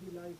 ਦੀ live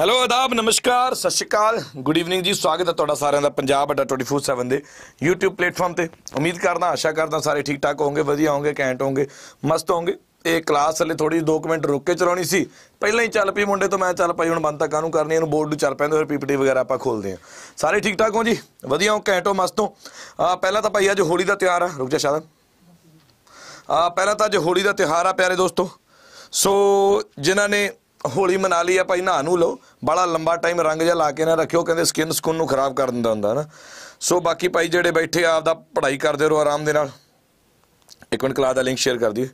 hello ਆਦਾਬ ਨਮਸਕਾਰ ਸਤਿ ਸ਼੍ਰੀ ਅਕਾਲ ਗੁੱਡ ਈਵਨਿੰਗ ਜੀ ਸਵਾਗਤ ਹੈ ਤੁਹਾਡਾ ਸਾਰਿਆਂ ਦਾ ਪੰਜਾਬ ਅੱਡਾ 24/7 ਦੇ YouTube ਪਲੇਟਫਾਰਮ ਤੇ ਉਮੀਦ ਕਰਦਾ ਆਸ਼ਾ ਕਰਦਾ ਸਾਰੇ ਠੀਕ ਠਾਕ ਹੋਵੋਗੇ ਵਧੀਆ ਹੋਵੋਗੇ ਕੈਂਟ ਹੋਵੋਗੇ ਮਸਤ ਹੋਵੋਗੇ ਇਹ ਕਲਾਸ ਹਲੇ ਥੋੜੀ 2 ਮਿੰਟ ਰੁੱਕ ਕੇ ਚਲਾਉਣੀ ਸੀ। ਪਹਿਲਾਂ ਹੀ ਚੱਲ ਪਈ ਮੁੰਡੇ ਤੋਂ, ਮੈਂ ਚੱਲ ਪਈ, ਹੁਣ ਬੰਦ ਤਾਂ ਕਾਹਨੂੰ ਕਰਨੀ, ਇਹਨੂੰ ਬੋਰਡ ਨੂੰ ਚੱਲ ਪੈਂਦੇ, ਫਿਰ ਪੀਪੀਟੀ ਵਗੈਰਾ ਆਪਾਂ ਖੋਲਦੇ ਹਾਂ। ਸਾਰੇ ਠੀਕ ਠਾਕ ਹੋ ਜੀ? ਵਧੀਆ ਹੋ ਕੈਂਟ ਹੋ ਪਹਿਲਾਂ ਤਾਂ ਭਾਈ ਅੱਜ ਹੋਲੀ ਦਾ ਤਿਉਹਾਰ ਆ। ਰੁਕ ਜਾ ਸ਼ਾਦਨ ਆ, ਪਹਿਲਾਂ ਤਾਂ ਅੱਜ ਹੋਲੀ ਦਾ ਤਿਉਹਾਰ ਆ, ਪਿਆਰੇ ਦੋਸਤੋ। ਸੋ, ਜਿਨ੍ਹਾਂ ਨੇ ਹੋਲੀ ਮਨਾ ਲਈ ਆ, ਭਾਈ ਨਹਾ ਨੂੰ ਲਓ। ਬੜਾ ਲੰਬਾ ਟਾਈਮ ਰੰਗ ਜਿਹਾ ਲਾ ਕੇ ਨਾ ਰੱਖਿਓ, ਕਹਿੰਦੇ ਸਕਿਨ ਸਕੂਨ ਨੂੰ ਖਰਾਬ ਕਰ ਦਿੰਦਾ ਹੁੰਦਾ ਨਾ ਸੋ, ਬਾਕੀ ਭਾਈ ਜਿਹੜੇ ਬੈਠੇ ਆ, ਆਪਦਾ ਪੜ੍ਹਾਈ ਕਰਦੇ ਰਹੋ ਆਰਾਮ ਦੇ ਨਾਲ। ਇੱਕ ਮਿੰਟ ਕਲਾਸ ਦਾ ਲਿੰਕ ਸ਼ੇਅਰ ਕਰ ਦਿਓ।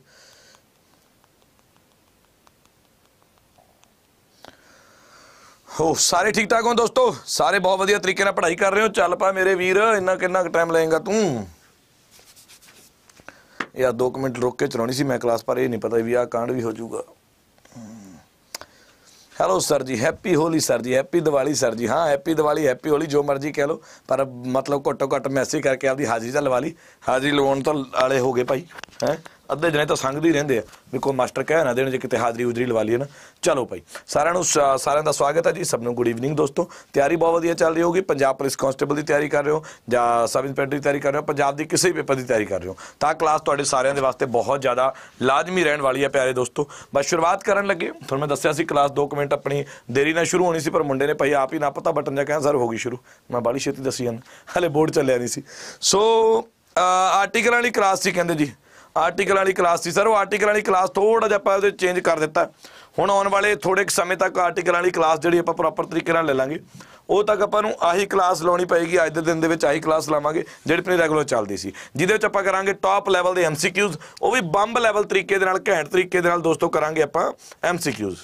ਹੋ, ਸਾਰੇ ਠੀਕ ਠਾਕ ਹੋ ਦੋਸਤੋ? ਸਾਰੇ ਬਹੁਤ ਵਧੀਆ ਤਰੀਕੇ ਨਾਲ ਪੜ੍ਹਾਈ ਕਰ ਰਹੇ ਹੋ। ਚੱਲ ਪਾ ਮੇਰੇ ਵੀਰ, ਇੰਨਾ ਕਿੰਨਾ ਟਾਈਮ ਲਏਗਾ ਤੂੰ? ਯਾਰ 2 ਮਿੰਟ ਰੁਕ ਕੇ ਚਲਾਉਣੀ ਸੀ ਮੈਂ ਕਲਾਸ ਪਰ ਇਹ ਨਹੀਂ ਪਤਾ ਵੀ ਆਹ ਕਾਂਡ ਵੀ ਹੋ ਜਾਊਗਾ। Hello sir ji happy Holi sir ji happy Diwali sir ji. ਹਾਂ ਹੈਪੀ ਦੀਵਾਲੀ ਹੈਪੀ ਹੋਲੀ, ਜੋ ਮਰਜ਼ੀ ਕਹਿ ਲਓ, ਪਰ ਮਤਲਬ ਘੱਟੋ ਘੱਟ ਮੈਸੇਜ ਕਰਕੇ ਆਪਦੀ ਹਾਜ਼ਰੀ ਤਾਂ ਲਵਾ ਲਈ। ਹਾਜ਼ਰੀ ਲਵਾਉਣ ਤੋਂ ਆਲੇ ਹੋ ਗਏ ਭਾਈ, ਹੈ? ਅੱਧੇ ਜਣੇ ਤਾਂ ਸੰਗਦੇ ਹੀ ਰਹਿੰਦੇ ਆ। ਵੀ ਕੋਈ ਮਾਸਟਰ ਕਹਿ ਨਾ ਦੇਣ, ਜੇ ਕਿਤੇ ਹਾਜ਼ਰੀ ਉਜਰੀ ਲਵਾ ਲਈਏ ਨਾ। ਚਲੋ ਭਾਈ, ਸਾਰਿਆਂ ਨੂੰ ਸ- ਸਾਰਿਆਂ ਦਾ ਸਵਾਗਤ ਹੈ ਜੀ, ਸਭ ਨੂੰ ਗੁੱਡ ਈਵਨਿੰਗ ਦੋਸਤੋ। ਤਿਆਰੀ ਬਹੁਤ ਵਧੀਆ ਚੱਲ ਰਹੀ ਹੋਗੀ ਪੰਜਾਬ ਪੁਲਿਸ ਕਾਂਸਟੇਬਲ ਦੀ ਤਿਆਰੀ ਕਰ ਰਹੇ ਹੋ, ਜਾਂ ਸਬ ਇੰਸਪੈਕਟਰ ਦੀ ਤਿਆਰੀ ਕਰ ਰਹੇ ਹੋ, ਪੰਜਾਬ ਦੀ ਕਿਸੇ ਵੀ ਪੇਪਰ ਦੀ ਤਿਆਰੀ ਕਰ ਰਹੇ ਹੋ। ਤਾਂ ਕਲਾਸ ਤੁਹਾਡੇ ਸਾਰਿਆਂ ਦੇ ਵਾਸਤੇ ਬਹੁਤ ਜ਼ਿਆਦਾ ਲਾਜ਼ਮੀ ਰਹਿਣ ਵਾਲੀ ਹੈ, ਪਿਆਰੇ ਦੋਸਤੋ। ਬਸ ਸ਼ੁਰੂਆਤ ਕਰਨ ਲੱਗੇ ਤੁਹਾਨੂੰ ਮੈਂ ਦੱਸਿਆ ਸੀ ਕਲਾਸ 2 ਮਿੰਟ ਆਪਣੀ ਦੇਰੀ ਨਾਲ ਸ਼ੁਰੂ ਹੋਣੀ ਸੀ, ਪਰ ਮੁੰਡੇ ਨੇ ਭਾਈ ਆਪ ਹੀ ਨਾ ਪਤਾ ਬਟਨ ਜਾਂ ਕਹਿੰਦਾ ਸਰ, ਹੋ ਗਈ ਸ਼ੁਰੂ। ਮੈਂ ਬਾਲੀ ਛੇਤੀ ਦੱਸੀ ਜਾਂਦਾ। ਹਲੇ ਬੋਰਡ ਚੱਲਿਆ ਨਹੀਂ ਸੀ। ਸੋ ਆਰਟੀਕਲਾਂ ਵਾਲੀ ਕਲਾਸ ਸੀ, ਕਹਿੰਦੇ ਜੀ। ਆਰਟੀਕਲ ਵਾਲੀ ਕਲਾਸ ਸੀ ਸਰ ਉਹ ਆਰਟੀਕਲ ਵਾਲੀ ਕਲਾਸ ਥੋੜਾ ਜਿਹਾ ਆਪਾਂ ਉਹਦੇ ਚੇਂਜ ਕਰ ਦਿੱਤਾ। ਹੁਣ ਆਉਣ ਵਾਲੇ ਥੋੜੇ ਕੁ ਸਮੇਂ ਤੱਕ ਆਰਟੀਕਲ ਵਾਲੀ ਕਲਾਸ ਜਿਹੜੀ ਆਪਾਂ ਪ੍ਰੋਪਰ ਤਰੀਕੇ ਨਾਲ ਲੈ ਲਾਂਗੇ। ਉਹ ਤੱਕ ਆਪਾਂ ਨੂੰ ਆਹੀ ਕਲਾਸ ਲਾਉਣੀ ਪਏਗੀ ਅੱਜ ਦੇ ਦਿਨ ਦੇ ਵਿੱਚ ਆਹੀ ਕਲਾਸ ਲਾਵਾਂਗੇ ਜਿਹੜੀ ਆਪਣੀ ਰੈਗੂਲਰ ਚੱਲਦੀ ਸੀ। ਜਿਹਦੇ ਵਿੱਚ ਆਪਾਂ ਕਰਾਂਗੇ ਟਾਪ ਲੈਵਲ ਦੇ ਐਮਸੀਕਿਊਜ਼ ਉਹ ਵੀ ਬੰਬ ਲੈਵਲ ਤਰੀਕੇ ਦੇ ਨਾਲ ਘੈਂਟ ਤਰੀਕੇ ਦੇ ਨਾਲ ਦੋਸਤੋ ਕਰਾਂਗੇ ਆਪਾਂ ਐਮਸੀਕਿਊਜ਼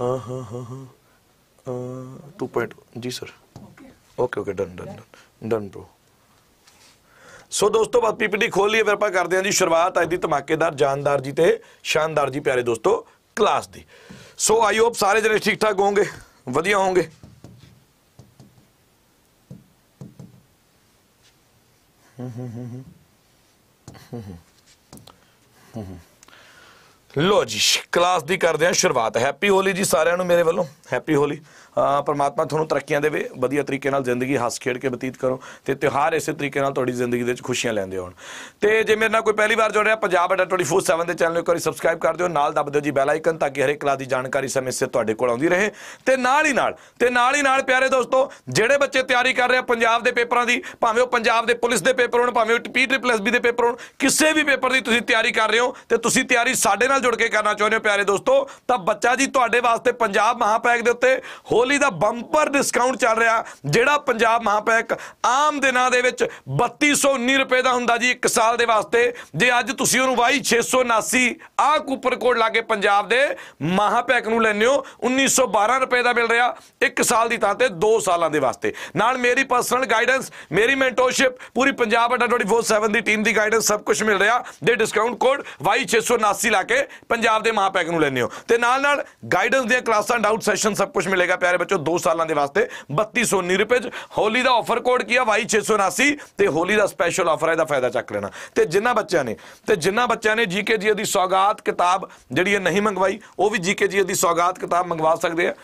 ਹਾਂ ਹਾਂ ਹਾਂ ਹਾਂ। 2.0 ਜੀ sir okay okay done done done bro so ਦੋਸਤੋ ਬਾਤ ਪੀਪੀਟੀ ਖੋਲ ਲਈਏ, ਫਿਰ ਆਪਾਂ ਕਰਦੇ ਹਾਂ ਜੀ ਸ਼ੁਰੂਆਤ ਅੱਜ ਦੀ ਧਮਾਕੇਦਾਰ, ਜਾਨਦਾਰ ਜੀ ਤੇ ਸ਼ਾਨਦਾਰ ਜੀ ਪਿਆਰੇ ਦੋਸਤੋ, class the. So I hope ਸਾਰੇ ਜਣੇ ਠੀਕ ਠਾਕ ਹੋਵੋਗੇ, ਵਧੀਆ ਹੋਵੋਗੇ। ਲੋ ਜੀ, ਕਲਾਸ ਦੀ ਕਰਦੇ ਹਾਂ ਸ਼ੁਰੂਆਤ। ਹੈਪੀ ਹੋਲੀ ਜੀ ਸਾਰਿਆਂ ਨੂੰ ਮੇਰੇ ਵੱਲੋਂ। ਹੈਪੀ ਹੋਲੀ ਪਰਮਾਤਮਾ ਤੁਹਾਨੂੰ ਤਰੱਕੀਆਂ ਦੇਵੇ, ਵਧੀਆ ਤਰੀਕੇ ਨਾਲ ਜ਼ਿੰਦਗੀ ਹੱਸ ਖੇਡ ਕੇ ਬਤੀਤ ਕਰੋ ਤੇ ਤਿਉਹਾਰ ਇਸੇ ਤਰੀਕੇ ਨਾਲ ਤੁਹਾਡੀ ਜ਼ਿੰਦਗੀ ਦੇ ਵਿੱਚ ਖੁਸ਼ੀਆਂ ਲੈਂਦੇ ਹੋਣ। ਤੇ ਜੇ ਮੇਰੇ ਨਾਲ ਕੋਈ ਪਹਿਲੀ ਵਾਰ ਜੁੜ ਰਿਹਾ, ਪੰਜਾਬ ਅੱਡਾ 24/7 ਦੇ ਚੈਨਲ ਨੂੰ ਇੱਕ ਵਾਰੀ ਸਬਸਕ੍ਰਾਈਬ ਕਰ ਦਿਓ, ਨਾਲ ਦਬ ਦਿਓ ਜੀ ਬੈਲ ਆਈਕਨ ਤਾਂ ਕਿ ਹਰੇਕ ਕਲਾਸ ਦੀ ਜਾਣਕਾਰੀ ਸਮੇਂ ਸਿਰ ਤੁਹਾਡੇ ਕੋਲ ਆਉਂਦੀ ਰਹੇ। ਤੇ ਨਾਲ ਹੀ ਨਾਲ, ਤੇ ਨਾਲ ਹੀ ਨਾਲ ਪਿਆਰੇ ਦੋਸਤੋ, ਜਿਹੜੇ ਬੱਚੇ ਤਿਆਰੀ ਕਰ ਰਹੇ ਆ ਪੰਜਾਬ ਦੇ ਪੇਪਰਾਂ ਦੀ, ਭਾਵੇਂ ਉਹ ਪੰਜਾਬ ਦੇ ਪੁਲਿਸ ਦੇ ਪੇਪਰ ਹੋਣ, ਭਾਵੇਂ ਉਹ ਪੀ ਟ੍ਰਿਪਲ ਐਸ ਬੀ ਦੇ ਪੇਪਰ ਹੋਣ, ਕਿਸੇ ਵੀ ਪੇਪਰ ਦੀ ਤੁਸੀਂ ਤਿਆਰੀ ਕਰ ਰਹੇ ਹੋ ਤੇ ਤੁਸੀਂ ਤਿਆਰੀ ਸਾਡੇ ਨਾਲ ਜੁੜ ਕੇ ਕਰਨਾ ਚਾਹੁੰਦੇ ਹੋ ਪਿਆਰੇ ਦੋਸਤੋ, ਤਾਂ ਬੱਚਾ ਜੀ ਤੁਹਾਡੇ ਵਾਸਤੇ ਪੰਜਾਬ ਮਹਾਪੈਕ ਦੇ ਉੱਤੇ ਹੋਲੀ ਦਾ ਬੰਪਰ ਡਿਸਕਾਊਂਟ ਚੱਲ ਰਿਹਾ, ਜਿਹੜਾ ਪੰਜਾਬ ਮਹਾਪੈਕ ਆਮ ਦਿਨਾਂ ਦੇ ਵਿੱਚ 3219 ਰੁਪਏ ਦਾ ਹੁੰਦਾ ਜੀ ਇੱਕ ਸਾਲ ਦੇ ਵਾਸਤੇ। ਜੇ ਅੱਜ ਤੁਸੀਂ ਉਹਨੂੰ ਵਾਈ 679 ਆ ਕੂਪਨ ਕੋਡ ਲਾ ਕੇ ਪੰਜਾਬ ਦੇ ਮਹਾਪੈਕ ਨੂੰ ਲੈਣੇ ਹੋ 1912 ਰੁਪਏ ਦਾ ਮਿਲ ਰਿਹਾ ਇੱਕ ਸਾਲ ਦੀ ਥਾਂ ਤੇ 2 ਸਾਲਾਂ ਦੇ ਵਾਸਤੇ। ਨਾਲ ਮੇਰੀ ਪਰਸਨਲ ਗਾਈਡੈਂਸ ਮੇਰੀ ਮੈਂਟੋਰਸ਼ਿਪ ਪੂਰੀ ਪੰਜਾਬ ਅੱਡਾ 24/7 ਦੀ ਟੀਮ ਦੀ ਗਾਈਡੈਂਸ ਸਭ ਕੁਝ ਮਿਲ ਰਿਹਾ ਦੇ ਡਿਸਕਾਊਂਟ ਕੋਡ ਵਾਈ 679 ਲਾ ਕੇ ਪੰਜਾਬ ਦੇ ਮਹਾਪੈਕ ਨੂੰ ਲੈਣੇ ਹੋ। ਤੇ ਨਾਲ ਨਾਲ ਗਾਈਡੈਂਸ ਦੀਆਂ ਕਲਾਸਾਂ ਡਾਊਟ ਸੈਸ਼ਨ ਸਭ ਕੁਝ ਮਿਲੇਗਾ ਪਿਆਰੇ ਬੱਚੋ 2 ਸਾਲਾਂ ਦੇ ਵਾਸਤੇ 3219 ਰੁਪਏ ਚ। ਹੋਲੀ ਦਾ ਆਫਰ ਕੋਡ ਕੀ ਆ? ਵਾਈ 679 ਤੇ ਹੋਲੀ ਦਾ ਸਪੈਸ਼ਲ ਆਫਰ ਹੈ ਇਹਦਾ ਫਾਇਦਾ ਚੱਕ ਲੈਣਾ। ਤੇ ਜਿਨ੍ਹਾਂ ਬੱਚਿਆਂ ਨੇ, ਤੇ ਜਿਨ੍ਹਾਂ ਬੱਚਿਆਂ ਨੇ ਜੀਕੇ ਜੀ ਦੀ ਸੌਗਾਤ ਕਿਤਾਬ ਜਿਹੜੀ ਇਹ ਨਹੀਂ ਮੰਗਵਾਈ, ਉਹ ਵੀ ਜੀਕੇ ਜੀ ਦੀ ਸੌਗਾਤ ਕਿਤਾਬ ਮੰਗਵਾ ਸਕਦੇ ਆ।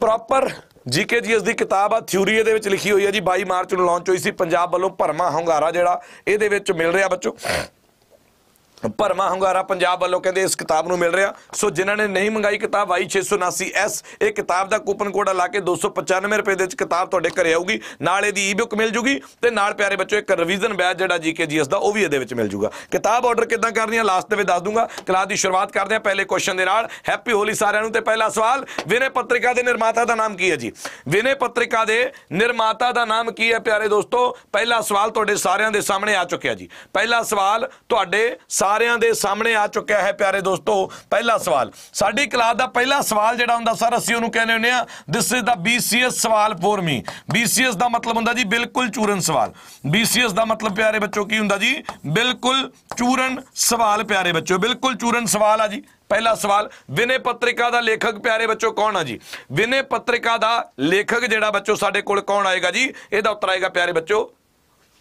ਪ੍ਰੋਪਰ ਜੀਕੇਜੀਐਸ ਦੀ ਕਿਤਾਬ ਆ ਥਿਊਰੀ ਇਹਦੇ ਵਿੱਚ ਲਿਖੀ ਹੋਈ ਹੈ ਜੀ 22 ਮਾਰਚ ਨੂੰ ਲਾਂਚ ਹੋਈ ਸੀ, ਪੰਜਾਬ ਵੱਲੋਂ ਭਰਮਾ ਹੰਗਾਰਾ ਜਿਹੜਾ, ਇਹਦੇ ਵਿੱਚ ਮਿਲ ਰਿਹਾ ਬੱਚੋ। ਭਰਮਾ ਹੰਗਾਰਾ ਪੰਜਾਬ ਵੱਲੋਂ ਕਹਿੰਦੇ ਇਸ ਕਿਤਾਬ ਨੂੰ ਮਿਲ ਰਿਹਾ। ਸੋ ਜਿਨ੍ਹਾਂ ਨੇ ਨਹੀਂ ਮੰਗਾਈ ਕਿਤਾਬ ਆਈ 679S ਇਹ ਕਿਤਾਬ ਦਾ ਕੂਪਨ ਕੋਡ ਲਾ ਕੇ 295 ਰੁਪਏ ਦੇ ਵਿੱਚ ਕਿਤਾਬ ਤੁਹਾਡੇ ਘਰੇ ਆਊਗੀ। ਨਾਲ ਇਹਦੀ ਈ-ਬੁੱਕ ਮਿਲ ਜੂਗੀ ਤੇ ਨਾਲ ਪਿਆਰੇ ਬੱਚੋ, ਇੱਕ ਰਿਵੀਜ਼ਨ ਬੈਚ ਜਿਹੜਾ ਜੀਕੇਜੀਐਸ ਦਾ, ਉਹ ਵੀ ਇਹਦੇ ਵਿੱਚ ਮਿਲ ਜੂਗਾ। ਕਿਤਾਬ ਆਰਡਰ ਕਿੱਦਾਂ ਕਰਨੀ ਹੈ ਲਾਸਟ ਦੇ ਵਿੱਚ ਦੱਸ ਦੂੰਗਾ। ਕਲਾਸ ਦੀ ਸ਼ੁਰੂਆਤ ਕਰਦੇ ਹਾਂ ਪਹਿਲੇ ਕੁਐਸਚਨ ਦੇ ਨਾਲ। ਹੈਪੀ ਹੋਲੀ ਸਾਰਿਆਂ ਨੂੰ ਤੇ ਪਹਿਲਾ ਸਵਾਲ, ਵਿਨੇ ਪੱਤਰਿਕਾ ਦੇ ਨਿਰਮਾਤਾ ਦਾ ਨਾਮ ਕੀ ਹੈ ਜੀ? ਵਿਨੇ ਪੱਤਰਿਕਾ ਦੇ ਨਿਰਮਾਤਾ ਦਾ ਨਾਮ ਕੀ ਹੈ ਪਿਆਰੇ ਦੋਸਤੋ? ਪਹਿਲਾ ਸਵਾਲ ਤੁਹਾਡੇ ਸਾਰਿਆਂ ਦੇ ਸਾਹਮਣੇ ਆ ਚੁੱਕਿਆ ਜੀ। ਪਹਿਲਾ ਸਵਾਲ ਤੁਹਾਡੇ ਸਾਰਿਆਂ ਦੇ ਸਾਹਮਣੇ ਆ ਚੁੱਕਿਆ ਹੈ ਪਿਆਰੇ ਦੋਸਤੋ, ਪਹਿਲਾ ਸਵਾਲ। ਸਾਡੀ ਕਲਾਸ ਦਾ ਪਹਿਲਾ ਸਵਾਲ ਜਿਹੜਾ ਹੁੰਦਾ, ਸਰ, ਅਸੀਂ ਉਹਨੂੰ ਕਹਿੰਦੇ ਹੁੰਦੇ ਆ ਦਿਸ ਇਜ਼ ਦਾ BCS ਸਵਾਲ ਫॉर ਮੀ BCS ਦਾ ਮਤਲਬ ਹੁੰਦਾ ਜੀ ਬਿਲਕੁਲ ਚੂਰਨ ਸਵਾਲ। BCS ਦਾ ਮਤਲਬ ਪਿਆਰੇ ਬੱਚੋ ਕੀ ਹੁੰਦਾ ਜੀ? ਬਿਲਕੁਲ ਚੂਰਨ ਸਵਾਲ ਪਿਆਰੇ ਬੱਚੋ, ਬਿਲਕੁਲ ਚੂਰਨ ਸਵਾਲ ਆ ਜੀ। ਪਹਿਲਾ ਸਵਾਲ, ਵਿਨੇ ਪੱਤਰਿਕਾ ਦਾ ਲੇਖਕ ਪਿਆਰੇ ਬੱਚੋ ਕੌਣ ਆ ਜੀ? ਵਿਨੇ ਪੱਤਰਿਕਾ ਦਾ ਲੇਖਕ ਜਿਹੜਾ ਬੱਚੋ ਸਾਡੇ ਕੋਲ ਕੌਣ ਆਏਗਾ ਜੀ? ਇਹਦਾ ਉੱਤਰ ਆਏਗਾ ਪਿਆਰੇ ਬੱਚੋ,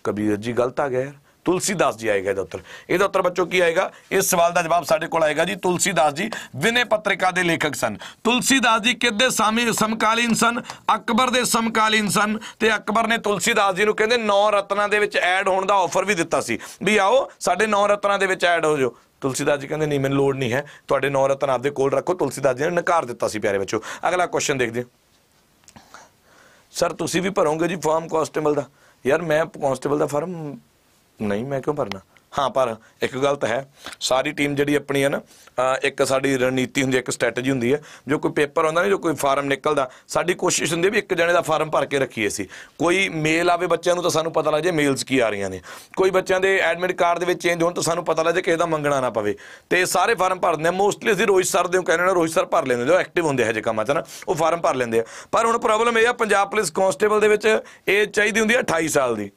ਕਬੀਰ ਜੀ, ਗਲਤ ਆ ਗਿਆ ਯਾਰ। ਤੁਲਸੀਦਾਸ ਜੀ ਆਏਗਾ ਇਹਦਾ ਉੱਤਰ ਇਹਦਾ ਉੱਤਰ ਬੱਚੋ ਕੀ ਆਏਗਾ ਇਸ ਸਵਾਲ ਦਾ ਜਵਾਬ ਸਾਡੇ ਕੋਲ ਆਏਗਾ ਜੀ ਤੁਲਸੀਦਾਸ ਜੀ ਵਿਨੇ ਪੱਤਰਿਕਾ ਦੇ ਲੇਖਕ ਸਨ ਤੁਲਸੀਦਾਸ ਜੀ ਕਿਹਦੇ ਸਾਮੀ ਸਮਕਾਲੀਨ ਸਨ ਅਕਬਰ ਦੇ ਸਮਕਾਲੀਨ ਸਨ ਤੇ ਅਕਬਰ ਨੇ ਤੁਲਸੀਦਾਸ ਜੀ ਨੂੰ ਕਹਿੰਦੇ ਨੌ ਰਤਨਾਂ ਦੇ ਵਿੱਚ ਐਡ ਹੋਣ ਦਾ ਆਫਰ ਵੀ ਦਿੱਤਾ ਸੀ ਵੀ ਆਓ ਸਾਡੇ ਨੌ ਰਤਨਾਂ ਦੇ ਵਿੱਚ ਐਡ ਹੋ ਜਾਓ ਤੁਲਸੀਦਾਸ ਜੀ ਕਹਿੰਦੇ ਨਹੀਂ ਮੈਨੂੰ ਲੋੜ ਨਹੀਂ ਹੈ ਤੁਹਾਡੇ ਨੌ ਰਤਨ ਆਪਦੇ ਕੋਲ ਰੱਖੋ ਤੁਲਸੀਦਾਸ ਜੀ ਨੇ ਨਕਾਰ ਦਿੱਤਾ ਸੀ ਪਿਆਰੇ ਬੱਚੋ ਅਗਲਾ ਕੁਐਸਚਨ ਦੇਖਦੇ ਸਰ ਤੁਸੀਂ ਵੀ ਭਰੋਗੇ ਜੀ ਫਾਰਮ ਕਾਂਸਟੇਬਲ ਦਾ ਯਾਰ ਮੈਂ ਕਾਂਸਟੇਬਲ ਦਾ ਫਾਰਮ ਨਹੀਂ, ਮੈਂ ਕਿਉਂ ਭਰਨਾ? ਹਾਂ, ਪਰ ਇੱਕ ਗੱਲ ਤਾਂ ਹੈ। ਸਾਰੀ ਟੀਮ ਜਿਹੜੀ ਆਪਣੀ ਹੈ ਨਾ ਇੱਕ ਸਾਡੀ ਰਣਨੀਤੀ ਹੁੰਦੀ ਹੈ, ਇੱਕ ਸਟ੍ਰੈਟਜੀ ਹੁੰਦੀ ਹੈ। ਜੋ ਕੋਈ ਪੇਪਰ ਆਉਂਦਾ ਨਹੀਂ ਜੋ ਕੋਈ ਫਾਰਮ ਨਿਕਲਦਾ, ਸਾਡੀ ਕੋਸ਼ਿਸ਼ ਹੁੰਦੀ ਹੈ ਵੀ ਇੱਕ ਜਣੇ ਦਾ ਫਾਰਮ ਭਰ ਕੇ ਰੱਖੀਏ ਅਸੀਂ। ਕੋਈ ਮੇਲ ਆਵੇ ਬੱਚਿਆਂ ਨੂੰ ਤਾਂ ਸਾਨੂੰ ਪਤਾ ਲੱਗ ਜਾਏ ਮੇਲਸ ਕੀ ਆ ਰਹੀਆਂ ਨੇ। ਕੋਈ ਬੱਚਿਆਂ ਦੇ ਐਡਮਿਟ ਕਾਰਡ ਦੇ ਵਿੱਚ ਚੇਂਜ ਹੋਣ ਤਾਂ ਸਾਨੂੰ ਪਤਾ ਲੱਗ ਜਾਏ ਕਿਸੇ ਦਾ ਮੰਗਣਾ ਨਾ ਪਵੇ। ਤੇ ਸਾਰੇ ਫਾਰਮ ਭਰਦੇ ਆ। ਮੋਸਟਲੀ ਅਸੀਂ ਰੋਹਿਤ ਸਰ ਦੇ ਕਹਿੰਦੇ ਨੇ ਰੋਹਿਤ ਸਰ ਭਰ ਲੈਂਦੇ ਉਹ ਐਕਟਿਵ ਹੁੰਦੇ ਹੈ ਜੇ ਕੰਮਾਂ 'ਚ ਨਾ, ਉਹ ਫਾਰਮ ਭਰ ਲੈਂਦੇ ਆ। ਪਰ ਹੁਣ ਪ੍ਰੋਬਲਮ ਇਹ ਆ, ਪੰਜਾਬ ਪੁਲਿਸ ਕਾਂਸਟੇਬਲ ਦੇ ਵਿੱਚ ਇਹ ਚਾਹੀਦੀ ਹੁੰਦੀ ਹੈ 28 ਸਾਲ ਦੀ।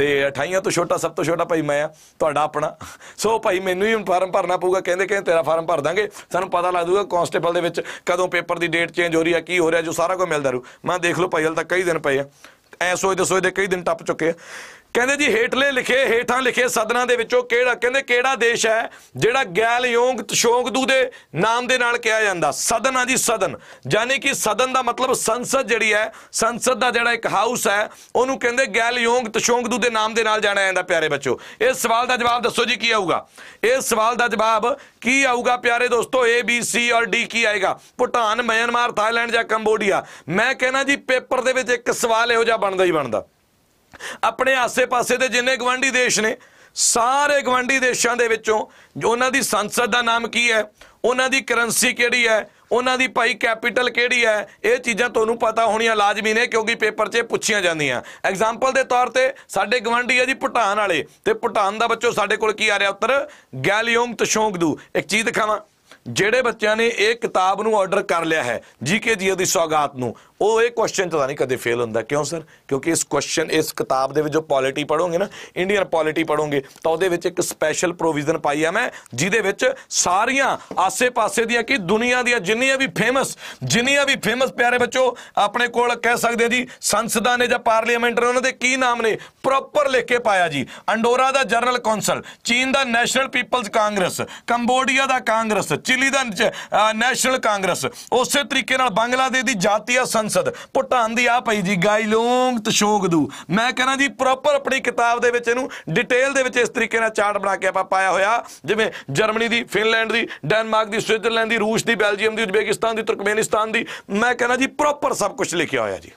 ਤੇ 28 ਤੋਂ ਛੋਟਾ, ਸਭ ਤੋਂ ਛੋਟਾ ਭਾਈ ਮੈਂ ਆ, ਤੁਹਾਡਾ ਆਪਣਾ। ਸੋ ਭਾਈ ਮੈਨੂੰ ਹੀ ਫਾਰਮ ਭਰਨਾ ਪਊਗਾ, ਕਹਿੰਦੇ ਕਹਿੰਦੇ ਤੇਰਾ ਫਾਰਮ ਭਰ ਦਾਂਗੇ। ਸਾਨੂੰ ਪਤਾ ਲੱਗ ਜੂਗਾ ਕਾਂਸਟੇਬਲ ਦੇ ਵਿੱਚ ਕਦੋਂ ਪੇਪਰ ਦੀ ਡੇਟ ਚੇਂਜ ਹੋ ਰਹੀ ਆ, ਕੀ ਹੋ ਰਿਹਾ, ਜੋ ਸਾਰਾ ਕੁਝ ਮਿਲਦਾ ਰੂ ਮੈਂ ਦੇਖ ਲਓ ਭਾਈ, ਹਲ ਤਾਂ ਕਈ ਦਿਨ ਪਏ ਆ। ਐ ਸੋਚਦੇ ਸੋਚਦੇ ਕਈ ਦਿਨ ਟੱਪ ਚੁੱਕੇ ਆ। ਕਹਿੰਦੇ ਜੀ ਹੇਠਲੇ ਲਿਖੇ ਹੇਠਾਂ ਲਿਖੇ ਸਦਨਾਂ ਦੇ ਵਿੱਚੋਂ ਕਿਹੜਾ ਕਹਿੰਦੇ ਕਿਹੜਾ ਦੇਸ਼ ਹੈ ਜਿਹੜਾ ਗੈਲ ਯੋਂਗ ਤਸ਼ੋਂਗਦੂ ਦੇ ਨਾਮ ਦੇ ਨਾਲ ਕਿਹਾ ਜਾਂਦਾ? ਸਦਨ ਆ ਜੀ ਸਦਨ। ਯਾਨੀ ਕਿ ਸਦਨ ਦਾ ਮਤਲਬ ਸੰਸਦ ਜਿਹੜੀ ਹੈ, ਸੰਸਦ ਦਾ ਜਿਹੜਾ ਇੱਕ ਹਾਊਸ ਹੈ, ਉਹਨੂੰ ਕਹਿੰਦੇ ਗੈਲ ਯੋਂਗ ਤਸ਼ੋਂਗਦੂ ਦੇ ਨਾਮ ਦੇ ਨਾਲ ਜਾਣਿਆ ਜਾਂਦਾ ਪਿਆਰੇ ਬੱਚੋ। ਇਸ ਸਵਾਲ ਦਾ ਜਵਾਬ ਦੱਸੋ ਜੀ ਕੀ ਆਊਗਾ? ਇਸ ਸਵਾਲ ਦਾ ਜਵਾਬ ਕੀ ਆਊਗਾ ਪਿਆਰੇ ਦੋਸਤੋ? A, B, C ਔਰ D ਕੀ ਆਏਗਾ? ਭੂਟਾਨ, ਮਿਆਂਮਾਰ, ਥਾਈਲੈਂਡ ਜਾਂ ਕੰਬੋਡੀਆ? ਮੈਂ ਕਹਿੰਦਾ ਜੀ ਪੇਪਰ ਦੇ ਵਿੱਚ ਇੱਕ ਸਵਾਲ ਇਹੋ ਜਿਹਾ ਬਣਦਾ ਹੀ ਬਣਦਾ। ਆਪਣੇ ਆਸੇ-ਪਾਸੇ ਦੇ ਜਿੰਨੇ ਗਵਾਂਢੀ ਦੇਸ਼ ਨੇ, ਸਾਰੇ ਗਵਾਂਢੀ ਦੇਸ਼ਾਂ ਦੇ ਵਿੱਚੋਂ ਉਹਨਾਂ ਦੀ ਸੰਸਦ ਦਾ ਨਾਮ ਕੀ ਹੈ, ਉਹਨਾਂ ਦੀ ਕਰੰਸੀ ਕਿਹੜੀ ਹੈ, ਉਹਨਾਂ ਦੀ ਭਾਈ ਕੈਪੀਟਲ ਕਿਹੜੀ ਹੈ, ਇਹ ਚੀਜ਼ਾਂ ਤੁਹਾਨੂੰ ਪਤਾ ਹੋਣੀਆਂ ਲਾਜ਼ਮੀ ਨੇ ਕਿਉਂਕਿ ਪੇਪਰ 'ਚ ਇਹ ਪੁੱਛੀਆਂ ਜਾਂਦੀਆਂ। ਐਗਜ਼ਾਮਪਲ ਦੇ ਤੌਰ ਤੇ ਸਾਡੇ ਗਵਾਂਢੀ ਹੈ ਜੀ ਭੂਟਾਨ ਵਾਲੇ ਤੇ ਭੂਟਾਨ ਦਾ ਬੱਚੋ ਸਾਡੇ ਕੋਲ ਕੀ ਆ ਰਿਹਾ ਉੱਤਰ? ਗੈਲਿਯੋਂਗ ਤਸ਼ੋਂਗਦੂ ਇੱਕ ਚੀਜ਼ ਦਿਖਾਵਾਂ। ਜਿਹੜੇ ਬੱਚਿਆਂ ਨੇ ਇਹ ਕਿਤਾਬ ਨੂੰ ਆਰਡਰ ਕਰ ਲਿਆ ਹੈ, ਜੀਕੇ ਜੀ ਦੀ ਸੌਗਾਤ ਨੂੰ ਉਹ ਇਹ ਕੁਐਸਚਨ ਤਾਂ ਨਹੀਂ ਕਦੇ ਫੇਲ ਹੁੰਦਾ ਕਿਉਂ ਸਰ ਕਿਉਂਕਿ ਇਸ ਕੁਐਸਚਨ ਇਸ ਕਿਤਾਬ ਦੇ ਵਿੱਚ ਜੋ ਪੋਲਿਟੀ ਪੜੋਗੇ ਨਾ ਇੰਡੀਅਨ ਪੋਲਿਟੀ ਪੜੋਗੇ ਤਾਂ ਉਹਦੇ ਵਿੱਚ ਇੱਕ ਸਪੈਸ਼ਲ ਪ੍ਰੋਵੀਜ਼ਨ ਪਾਈ ਆ ਮੈਂ, ਜਿਹਦੇ ਵਿੱਚ ਸਾਰੀਆਂ ਆਸੇ-ਪਾਸੇ ਦੀਆਂ ਕਿ ਦੁਨੀਆ ਦੀਆਂ ਜਿੰਨੀਆਂ ਵੀ ਫੇਮਸ ਜਿੰਨੀਆਂ ਵੀ ਫੇਮਸ ਪਿਆਰੇ ਬੱਚੋ, ਆਪਣੇ ਕੋਲ ਕਹਿ ਸਕਦੇ ਜੀ, ਸੰਸਦਾਂ ਨੇ ਜਾਂ ਪਾਰਲੀਮੈਂਟ ਨੇ ਉਹਨਾਂ ਦੇ ਕੀ ਨਾਮ ਨੇ ਪ੍ਰੋਪਰ ਲਿਖ ਕੇ ਪਾਇਆ ਜੀ। ਅੰਡੋਰਾ ਦਾ ਜਨਰਲ ਕੌਂਸਲ, ਚੀਨ ਦਾ ਨੈਸ਼ਨਲ ਪੀਪਲਜ਼ ਕਾਂਗਰਸ, ਕੰਬੋਡੀਆ ਦਾ ਕਾਂਗਰਸ, ਚਿਲੀ ਦਾ ਨੈਸ਼ਨਲ ਕਾਂਗਰਸ, ਉਸੇ ਤਰੀਕੇ ਨਾਲ ਬੰਗਲਾਦੇਸ਼ ਦੀ ਜਾਤੀਆ ਸੰਸਦ ਭੂਟਾਨ ਦੀ ਆ ਪਈ ਜੀ ਗਾਈਲੋਂਗ ਤਸ਼ੋਗਦੂ ਮੈਂ ਕਹਿੰਦਾ ਜੀ ਪ੍ਰੋਪਰ ਆਪਣੀ ਕਿਤਾਬ ਦੇ ਵਿੱਚ ਇਹਨੂੰ ਡਿਟੇਲ ਦੇ ਵਿੱਚ ਇਸ ਤਰੀਕੇ ਨਾਲ ਚਾਰਟ ਬਣਾ ਕੇ ਆਪਾਂ ਪਾਇਆ ਹੋਇਆ। ਜਿਵੇਂ ਜਰਮਨੀ ਦੀ, ਫਿਨਲੈਂਡ ਦੀ, ਡੈਨਮਾਰਕ ਦੀ, ਸਵਿਟਜ਼ਰਲੈਂਡ ਦੀ, ਰੂਸ ਦੀ, ਬੈਲਜੀਅਮ ਦੀ, ਉਜ਼ਬੇਕਿਸਤਾਨ ਦੀ, ਤੁਰਕਮੇਨਿਸਤਾਨ ਦੀ। ਮੈਂ ਕਹਿੰਦਾ ਜੀ ਪ੍ਰੋਪਰ ਸਭ ਕੁਝ ਲਿਖਿਆ ਹੋਇਆ ਜੀ।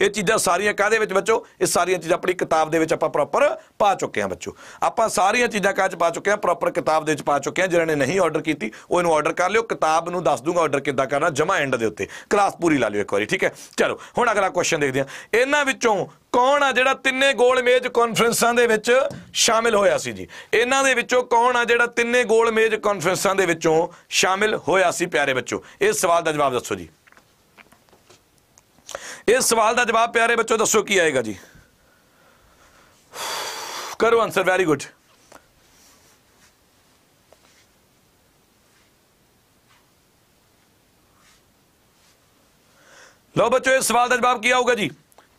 ਇਹ ਚੀਜ਼ਾਂ ਸਾਰੀਆਂ ਕਾਹਦੇ ਵਿੱਚ ਬੱਚੋ? ਇਹ ਸਾਰੀਆਂ ਚੀਜ਼ਾਂ ਆਪਣੀ ਕਿਤਾਬ ਦੇ ਵਿੱਚ ਆਪਾਂ ਪ੍ਰੋਪਰ ਪਾ ਚੁੱਕੇ ਹਾਂ ਬੱਚੋ। ਆਪਾਂ ਸਾਰੀਆਂ ਚੀਜ਼ਾਂ ਕਾਹ ਚ ਪਾ ਚੁੱਕੇ ਹਾਂ? ਪ੍ਰੋਪਰ ਕਿਤਾਬ ਦੇ ਵਿੱਚ ਪਾ ਚੁੱਕੇ ਹਾਂ। ਜਿਹਨਾਂ ਨੇ ਨਹੀਂ ਆਰਡਰ ਕੀਤੀ, ਉਹ ਇਹਨੂੰ ਆਰਡਰ ਕਰ ਲਿਓ। ਕਿਤਾਬ ਨੂੰ ਦੱਸ ਦੂੰਗਾ ਆਰਡਰ ਕਿੱਦਾਂ ਕਰਨਾ, ਜਮਾ ਐਂਡ ਦੇ ਉੱਤੇ। ਕਲਾਸ ਪੂਰੀ ਲਾ ਲਿਓ ਇੱਕ ਵਾਰੀ, ਠੀਕ ਹੈ? ਚਲੋ, ਹੁਣ ਅਗਲਾ ਕੁਐਸਚਨ ਦੇਖਦੇ ਹਾਂ। ਇਹਨਾਂ ਵਿੱਚੋਂ ਕੌਣ ਆ ਜਿਹੜਾ ਤਿੰਨੇ ਗੋਲ ਮੇਜ਼ ਕਾਨਫਰੰਸਾਂ ਦੇ ਵਿੱਚ ਸ਼ਾਮਿਲ ਹੋਇਆ ਸੀ ਜੀ? ਇਹਨਾਂ ਦੇ ਵਿੱਚੋਂ ਕੌਣ ਆ ਜਿਹੜਾ ਤਿੰਨੇ ਗੋਲ ਮੇਜ਼ ਕਾਨਫਰੰਸਾਂ ਦੇ ਵਿੱਚੋਂ ਸ਼ਾਮਿਲ ਹੋਇਆ ਸੀ, ਪਿਆਰੇ ਬੱਚੋ? ਇਸ ਸਵਾਲ ਦਾ ਜਵਾਬ ਦੱਸੋ ਜੀ। ਇਸ ਸਵਾਲ ਦਾ ਜਵਾਬ ਪਿਆਰੇ ਬੱਚੋ, ਦੱਸੋ ਕੀ ਆਏਗਾ ਜੀ? ਕਰੋ ਆਨਸਰ ਵੈਰੀ ਗੁੱਡ ਲਓ ਬੱਚੋ, ਇਸ ਸਵਾਲ ਦਾ ਜਵਾਬ ਕੀ ਆਊਗਾ ਜੀ?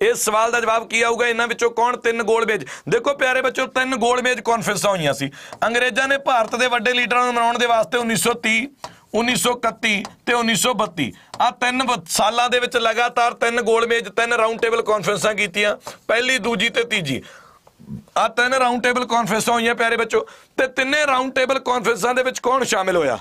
ਇਸ ਸਵਾਲ ਦਾ ਜਵਾਬ ਕੀ ਆਊਗਾ? ਇਹਨਾਂ ਵਿੱਚੋਂ ਕੌਣ ਤਿੰਨ ਗੋਲ ਮੇਜ਼? ਦੇਖੋ ਪਿਆਰੇ ਬੱਚੋ, ਤਿੰਨ ਗੋਲ ਮੇਜ਼ ਕਾਨਫਰੰਸਾਂ ਹੋਈਆਂ ਸੀ। ਅੰਗਰੇਜ਼ਾਂ ਨੇ ਭਾਰਤ ਦੇ ਵੱਡੇ ਲੀਡਰਾਂ ਨੂੰ ਮਨਾਉਣ ਦੇ ਵਾਸਤੇ 1930 1931 ਤੇ 1932 ਆ ਤਿੰਨ ਸਾਲਾਂ ਦੇ ਵਿੱਚ ਲਗਾਤਾਰ ਤਿੰਨ ਗੋਲ ਮੇਜ਼ ਤਿੰਨ ਰਾਉਂਡ ਟੇਬਲ ਕਾਨਫਰੰਸਾਂ ਕੀਤੀਆਂ। ਪਹਿਲੀ, ਦੂਜੀ ਤੇ ਤੀਜੀ। ਆ ਤਿੰਨ ਰਾਉਂਡ ਟੇਬਲ ਕਾਨਫਰੰਸਾਂ ਹੋਈਆਂ ਪਿਆਰੇ ਬੱਚੋ। ਤੇ ਤਿੰਨੇ ਰਾਉਂਡ ਟੇਬਲ ਕਾਨਫਰੰਸਾਂ ਦੇ ਵਿੱਚ ਕੌਣ ਸ਼ਾਮਿਲ ਹੋਇਆ?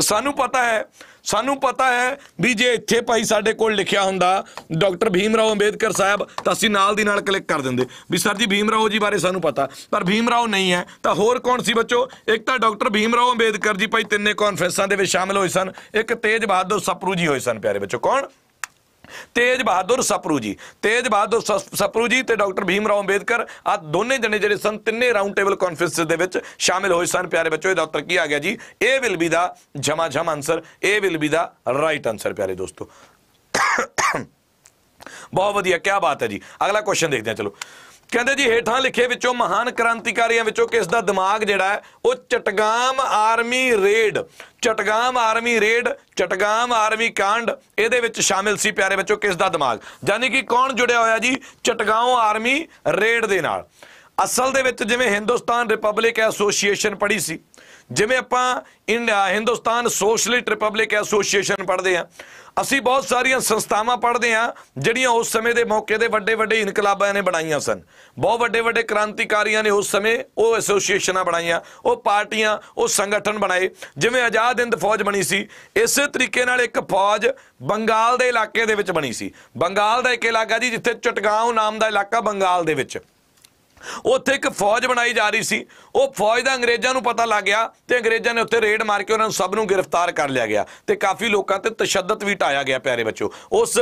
ਸਾਨੂੰ ਪਤਾ ਹੈ ਸਾਨੂੰ ਪਤਾ ਹੈ ਵੀ ਜੇ ਇੱਥੇ ਭਾਈ ਸਾਡੇ ਕੋਲ ਲਿਖਿਆ ਹੁੰਦਾ, ਡਾਕਟਰ ਭੀਮ ਰਾਓ ਅੰਬੇਦਕਰ ਸਾਹਿਬ, ਤਾਂ ਅਸੀਂ ਨਾਲ ਦੀ ਨਾਲ ਕਲਿੱਕ ਕਰ ਦਿੰਦੇ। ਵੀ ਸਰ ਜੀ ਭੀਮ ਰਾਓ ਜੀ ਬਾਰੇ ਸਾਨੂੰ ਪਤਾ। ਪਰ ਭੀਮ ਰਾਓ ਨਹੀਂ ਹੈ, ਤਾਂ ਹੋਰ ਕੌਣ ਸੀ ਬੱਚੋ? ਇੱਕ ਤਾਂ ਡਾਕਟਰ ਭੀਮ ਰਾਓ ਅੰਬੇਦਕਰ ਜੀ, ਭਾਈ ਤਿੰਨੇ ਕਾਨਫਰੰਸਾਂ ਦੇ ਵਿੱਚ ਸ਼ਾਮਿਲ ਹੋਏ ਸਨ। ਇੱਕ ਤੇਜ ਬਹਾਦਰ ਸਪਰੂ ਜੀ ਹੋਏ ਸਨ, ਪਿਆਰੇ ਬੱਚੋ। ਕੌਣ? ਤੇਜ ਬਹਾਦਰ ਸਪਰੂ ਜੀ। ਤੇਜ ਬਹਾਦਰ ਸਪਰੂ ਜੀ ਤੇ ਡਾਕਟਰ ਭੀਮ ਰਾਓ ਅੰਬੇਦਕਰ ਆ ਦੋਨੇ ਜਣੇ ਜਿਹੜੇ ਸਨ, ਤਿੰਨੇ ਰਾਉਂਡ ਟੇਬਲ ਕਾਨਫਰੰਸ ਦੇ ਵਿੱਚ ਸ਼ਾਮਿਲ ਹੋਏ ਸਨ, ਪਿਆਰੇ ਬੱਚੋ ਇਹਦਾ ਉੱਤਰ ਕੀ ਆ ਗਿਆ ਜੀ? ਇਹ ਵਿਲ ਬੀ ਦਾ ਜਮਾ ਜਮ ਆਨਸਰ ਇਹ will be the right answer ਪਿਆਰੇ ਦੋਸਤੋ। ਬਹੁਤ ਵਧੀਆ ਕੀ ਬਾਤ ਹੈ ਜੀ। ਅਗਲਾ ਕੁਐਸਚਨ ਦੇਖਦੇ ਹਾਂ, ਚਲੋ। ਕਹਿੰਦੇ ਜੀ ਹੇਠਾਂ ਲਿਖੇ ਵਿੱਚੋਂ ਮਹਾਨ ਕ੍ਰਾਂਤੀਕਾਰੀਆਂ ਵਿੱਚੋਂ ਕਿਸ ਦਾ ਦਿਮਾਗ ਜਿਹੜਾ ਹੈ, ਉਹ Chittagong army raid, Chittagong army raid, Chittagong army ਕਾਂਡ, ਇਹਦੇ ਵਿੱਚ ਸ਼ਾਮਿਲ ਸੀ ਪਿਆਰੇ ਬੱਚੋ ਕਿਸ ਦਾ ਦਿਮਾਗ? ਯਾਨੀ ਕਿ ਕੌਣ ਜੁੜਿਆ ਹੋਇਆ ਜੀ? ਚਟਗਾਉਂ ਆਰਮੀ ਰੇਡ ਦੇ ਨਾਲ। ਅਸਲ ਦੇ ਵਿੱਚ ਜਿਵੇਂ ਹਿੰਦੁਸਤਾਨ ਰਿਪਬਲਿਕ ਐਸੋਸੀਏਸ਼ਨ ਪੜ੍ਹੀ ਸੀ ਜਿਵੇਂ ਆਪਾਂ India, Hindustan, socialist republic association ਪੜ੍ਹਦੇ ਆ ਅਸੀਂ ਬਹੁਤ ਸਾਰੀਆਂ ਸੰਸਥਾਵਾਂ ਪੜ੍ਹਦੇ ਆ ਜਿਹੜੀਆਂ ਉਸ ਸਮੇਂ ਦੇ ਮੌਕੇ ਦੇ ਵੱਡੇ ਵੱਡੇ ਇਨਕਲਾਬਾਂ ਨੇ ਬਣਾਈਆਂ ਸਨ। ਬਹੁਤ ਵੱਡੇ ਵੱਡੇ ਕ੍ਰਾਂਤੀਕਾਰੀਆਂ ਨੇ ਉਸ ਸਮੇਂ ਉਹ ਐਸੋਸੀਏਸ਼ਨਾਂ ਬਣਾਈਆਂ, ਉਹ ਪਾਰਟੀਆਂ, ਉਹ ਸੰਗਠਨ ਬਣਾਏ। ਜਿਵੇਂ ਆਜ਼ਾਦ ਹਿੰਦ ਫੌਜ ਬਣੀ ਸੀ, ਇਸੇ ਤਰੀਕੇ ਨਾਲ ਇੱਕ ਫੌਜ ਬੰਗਾਲ ਦੇ ਇਲਾਕੇ ਦੇ ਵਿੱਚ ਬਣੀ ਸੀ। ਬੰਗਾਲ ਦਾ ਇੱਕ ਇਲਾਕਾ ਜੀ, ਜਿੱਥੇ ਚਟਗਾਂਵ ਨਾਮ ਦਾ ਇਲਾਕਾ ਬੰਗਾਲ ਦੇ ਵਿੱਚ। ਉੱਥੇ ਇੱਕ ਫੌਜ ਬਣਾਈ ਜਾ ਰਹੀ ਸੀ। ਉਹ ਫੌਜ ਦਾ ਅੰਗਰੇਜ਼ਾਂ ਨੂੰ ਪਤਾ ਲੱਗ ਗਿਆ ਤੇ ਅੰਗਰੇਜ਼ਾਂ ਨੇ ਉੱਥੇ ਰੇਡ ਮਾਰ ਕੇ ਉਹਨਾਂ ਨੂੰ ਸਭ ਨੂੰ ਗ੍ਰਿਫਤਾਰ ਕਰ ਲਿਆ ਗਿਆ ਤੇ ਕਾਫੀ ਲੋਕਾਂ ਤੇ ਤਸ਼ੱਦਦ ਵੀ ਢਾਇਆ ਗਿਆ ਪਿਆਰੇ ਬੱਚੋ ਉਸ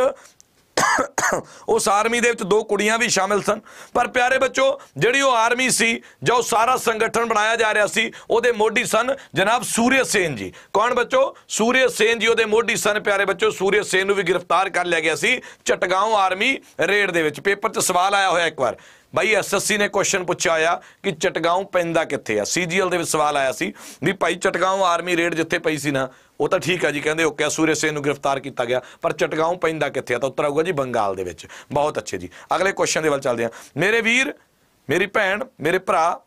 ਉਸ ਆਰਮੀ ਦੇ ਵਿੱਚ ਦੋ ਕੁੜੀਆਂ ਵੀ ਸ਼ਾਮਿਲ ਸਨ। ਪਰ ਪਿਆਰੇ ਬੱਚੋ ਜਿਹੜੀ ਉਹ ਆਰਮੀ ਸੀ ਜੋ ਸਾਰਾ ਸੰਗਠਨ ਬਣਾਇਆ ਜਾ ਰਿਹਾ ਸੀ, ਉਹਦੇ ਮੋਢੀ ਸਨ ਜਨਾਬ ਸੂਰਿਆ ਸੇਨ ਜੀ। ਕੌਣ ਬੱਚੋ ਸੂਰਿਆ ਸੇਨ ਜੀ ਉਹਦੇ ਮੋਢੀ ਸਨ ਪਿਆਰੇ ਬੱਚੋ ਸੂਰਿਆ ਸੇਨ ਨੂੰ ਵੀ ਗ੍ਰਿਫਤਾਰ ਕਰ ਲਿਆ ਗਿਆ ਸੀ। ਚਟਗਾਂਵ ਆਰਮੀ ਰੇਡ ਦੇ ਵਿੱਚ। ਪੇਪਰ 'ਚ ਸਵਾਲ ਆਇਆ ਹੋਇਆ ਇੱਕ ਵਾਰ। ਬਾਈ ਐਸਐਸਸੀ ਨੇ ਕੁਐਸਚਨ ਪੁੱਛਿਆ ਆ ਕਿ ਚਟਗਾਉਂ ਪੈਂਦਾ ਕਿੱਥੇ ਆ? ਸੀਜੀਐਲ ਦੇ ਵਿੱਚ ਸਵਾਲ ਆਇਆ ਸੀ ਵੀ ਭਾਈ, ਚਟਗਾਉਂ ਆਰਮੀ ਰੇਡ ਜਿੱਥੇ ਪਈ ਸੀ ਨਾ, ਉਹ ਤਾਂ ਠੀਕ ਆ ਜੀ, ਕਹਿੰਦੇ ਓਕੇ ਸੂਰਜ ਸੇਨ ਨੂੰ ਗ੍ਰਿਫਤਾਰ ਕੀਤਾ ਗਿਆ, ਪਰ ਚਟਗਾਉਂ ਪੈਂਦਾ ਕਿੱਥੇ ਆ? ਤਾਂ ਉੱਤਰ ਆਊਗਾ ਜੀ ਬੰਗਾਲ ਦੇ ਵਿੱਚ। ਬਹੁਤ ਅੱਛੇ ਜੀ। ਅਗਲੇ ਕੁਐਸਚਨ ਦੇ ਵੱਲ ਚੱਲਦੇ ਆ ਮੇਰੇ ਵੀਰ, ਮੇਰੀ ਭੈਣ, ਮੇਰੇ ਭਰਾ,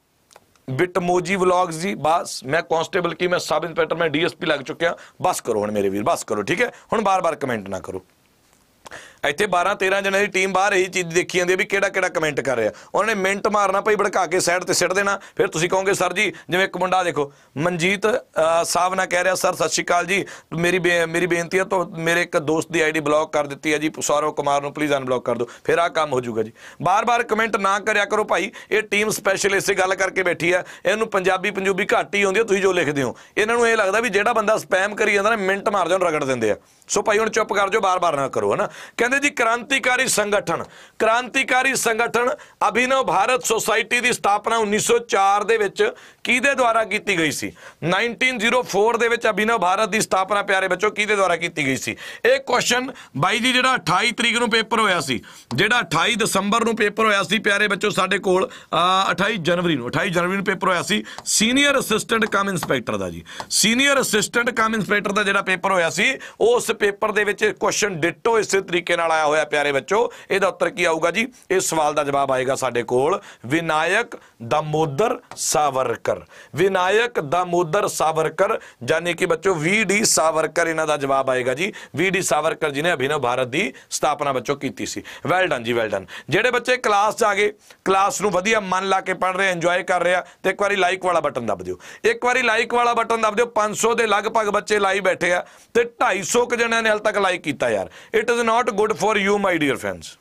ਬਿਟਮੋਜੀ ਵਲੌਗਸ ਜੀ, ਬਸ, ਮੈਂ ਕਾਂਸਟੇਬਲ ਕੀ, ਮੈਂ ਸਬ ਇੰਸਪੈਕਟਰ ਮੈਂ ਡੀਐਸਪੀ ਲੱਗ ਚੁੱਕਿਆ। ਬਸ ਕਰੋ ਹੁਣ ਮੇਰੇ ਵੀਰ, ਬਸ ਕਰੋ, ਠੀਕ ਹੈ? ਹੁਣ ਬਾਰ-ਬਾਰ ਕਮੈਂਟ ਨਾ ਕਰੋ। ਇੱਥੇ 12 13 ਜਣਿਆਂ ਦੀ ਟੀਮ ਬਾਹਰ ਇਹੀ ਚੀਜ਼ ਦੇਖੀ ਜਾਂਦੀ ਹੈ ਵੀ ਕਿਹੜਾ ਕਿਹੜਾ ਕਮੈਂਟ ਕਰ ਰਿਹਾ। ਉਹਨਾਂ ਨੇ ਮਿੰਟ ਮਾਰਨਾ ਭਾਈ ਭੜਕਾ ਕੇ ਸਾਈਡ ਤੇ ਸਿੱਟ ਦੇਣਾ। ਫਿਰ ਤੁਸੀਂ ਕਹੋਗੇ, ਸਰ ਜੀ, ਜਿਵੇਂ ਇੱਕ ਮੁੰਡਾ ਦੇਖੋ, ਮਨਜੀਤ ਸਾਹਿਬ ਨਾਲ ਕਹਿ ਰਿਹਾ, ਸਰ, ਸਤਿ ਸ਼੍ਰੀ ਅਕਾਲ ਜੀ, ਮੇਰੀ ਬੇ- ਮੇਰੀ ਬੇਨਤੀ ਹੈ, ਤੋਂ ਮੇਰੇ ਇੱਕ ਦੋਸਤ ਦੀ ਆਈਡੀ ਬਲੌਕ ਕਰ ਦਿੱਤੀ ਹੈ ਜੀ, ਸੌਰਵ ਕੁਮਾਰ ਨੂੰ ਪਲੀਜ਼ ਅਨਬਲੌਕ ਕਰ ਦਿਓ। ਫਿਰ ਆਹ ਕੰਮ ਹੋ ਜਾਊਗਾ ਜੀ। ਬਾਰ-ਬਾਰ ਕਮੈਂਟ ਨਾ ਕਰਿਆ ਕਰੋ ਭਾਈ, ਇਹ ਟੀਮ ਸਪੈਸ਼ਲ ਇਸੇ ਗੱਲ ਕਰਕੇ ਬੈਠੀ ਹੈ। ਇਹਨੂੰ ਪੰਜਾਬੀ ਪੰਜੂਬੀ ਘੱਟ ਹੀ ਆਉਂਦੀ ਹੈ, ਤੁਸੀਂ ਜੋ ਲਿਖਦੇ ਹੋ। ਇਹਨਾਂ ਨੂੰ ਇਹ ਲੱਗਦਾ ਵੀ ਜਿਹੜਾ ਬੰਦਾ ਸਪੈਮ ਕਰੀ ਜਾਂਦਾ ਨਾ, ਮਿੰਟ ਮਾਰ ਜਾਣ ਰਗੜ ਦਿੰਦੇ ਆ। ਸੋ ਭਾਈ ਹੁਣ ਚੁੱਪ ਕਰ ਜਾਓ ਬਾਰ-ਬਾਰ ਨਾ ਕਰੋ ਹਨਾ? ਕਹਿੰਦੇ ਜੀ ਕ੍ਰਾਂਤੀਕਾਰੀ ਸੰਗਠਨ ਕ੍ਰਾਂਤੀਕਾਰੀ ਸੰਗਠਨ ਅਭਿਨਵ ਭਾਰਤ ਸੁਸਾਇਟੀ ਦੀ ਸਥਾਪਨਾ 1904 ਦੇ ਵਿੱਚ ਕਿਹਦੇ ਦੁਆਰਾ ਕੀਤੀ ਗਈ ਸੀ? 1904 ਦੇ ਵਿੱਚ ਅਭਿਨਵ ਭਾਰਤ ਦੀ ਸਥਾਪਨਾ ਪਿਆਰੇ ਬੱਚੋ ਕਿਹਦੇ ਦੁਆਰਾ ਕੀਤੀ ਗਈ ਸੀ? ਇਹ ਕੁਐਸਚਨ ਬਾਈ ਜੀ ਜਿਹੜਾ 28 ਤਰੀਕ ਨੂੰ ਪੇਪਰ ਹੋਇਆ ਸੀ ਜਿਹੜਾ 28 ਦਸੰਬਰ ਨੂੰ ਪੇਪਰ ਹੋਇਆ ਸੀ ਪਿਆਰੇ ਬੱਚੋ ਸਾਡੇ ਕੋਲ ਅਹ, 28 ਜਨਵਰੀ ਨੂੰ 28 ਜਨਵਰੀ ਨੂੰ ਪੇਪਰ ਹੋਇਆ ਸੀ ਸੀਨੀਅਰ ਅਸਿਸਟੈਂਟ ਕਮ ਇਨਸਪੈਕਟਰ ਦਾ ਜੀ। ਸੀਨੀਅਰ ਅਸਿਸਟੈਂਟ ਕਮ ਇਨਸਪੈਕਟਰ ਦਾ ਜਿਹੜਾ ਪੇਪਰ ਹੋਇਆ ਸੀ ਉਸ ਪੇਪਰ ਦੇ ਵਿੱਚ ਕੁਐਸਚਨ ਡਿਟੋ ਇਸੇ ਤਰੀਕੇ ਨਾਲ ਆਇਆ ਹੋਇਆ ਪਿਆਰੇ ਬੱਚੋ। ਇਹਦਾ ਉੱਤਰ ਕੀ ਆਊਗਾ ਜੀ? ਇਸ ਸਵਾਲ ਦਾ ਜਵਾਬ ਆਏਗਾ ਸਾਡੇ ਕੋਲ। ਵਿਨਾਇਕ ਦਾਮੋਦਰ ਸਾਵਰਕਰ ਵਿਨਾਇਕ ਦਾਮੋਦਰ ਸਾਵਰਕਰ ਜਾਨੀ ਕਿ ਬੱਚੋ ਵੀ ਡੀ ਸਾਵਰਕਰ ਇਹਨਾਂ ਦਾ ਜਵਾਬ ਆਏਗਾ ਜੀ ਵੀ ਡੀ ਸਾਵਰਕਰ ਜੀ ਨੇ ਅਭਿਨਵ ਭਾਰਤ ਦੀ ਸਥਾਪਨਾ ਬੱਚੋ ਕੀਤੀ ਸੀ ਵੈਲ ਡਨ ਜੀ ਵੈਲ ਡਨ ਜਿਹੜੇ ਬੱਚੇ ਕਲਾਸ 'ਚ ਆ ਗਏ ਕਲਾਸ ਨੂੰ ਵਧੀਆ ਮਨ ਲਾ ਕੇ ਪੜ੍ਹ ਰਹੇ ਇੰਜੋਏ ਕਰ ਰਹੇ ਆ ਤੇ ਇੱਕ ਵਾਰੀ ਲਾਈਕ ਵਾਲਾ ਬਟਨ ਦੱਬ ਦਿਓ ਇੱਕ ਵਾਰੀ ਲਾਈਕ ਵਾਲਾ ਬਟਨ ਦੱਬ ਦਿਓ 500 ਦੇ ਲਗਭਗ ਬੱਚੇ ਲਾਈਵ ਬੈਠੇ ਆ ਤੇ 250 ਕੁ ਜਣਿਆਂ ਨੇ ਹਾਲ ਤੱਕ ਲਾਈਕ ਕੀਤਾ ਯਾਰ it is not good for you my dear friends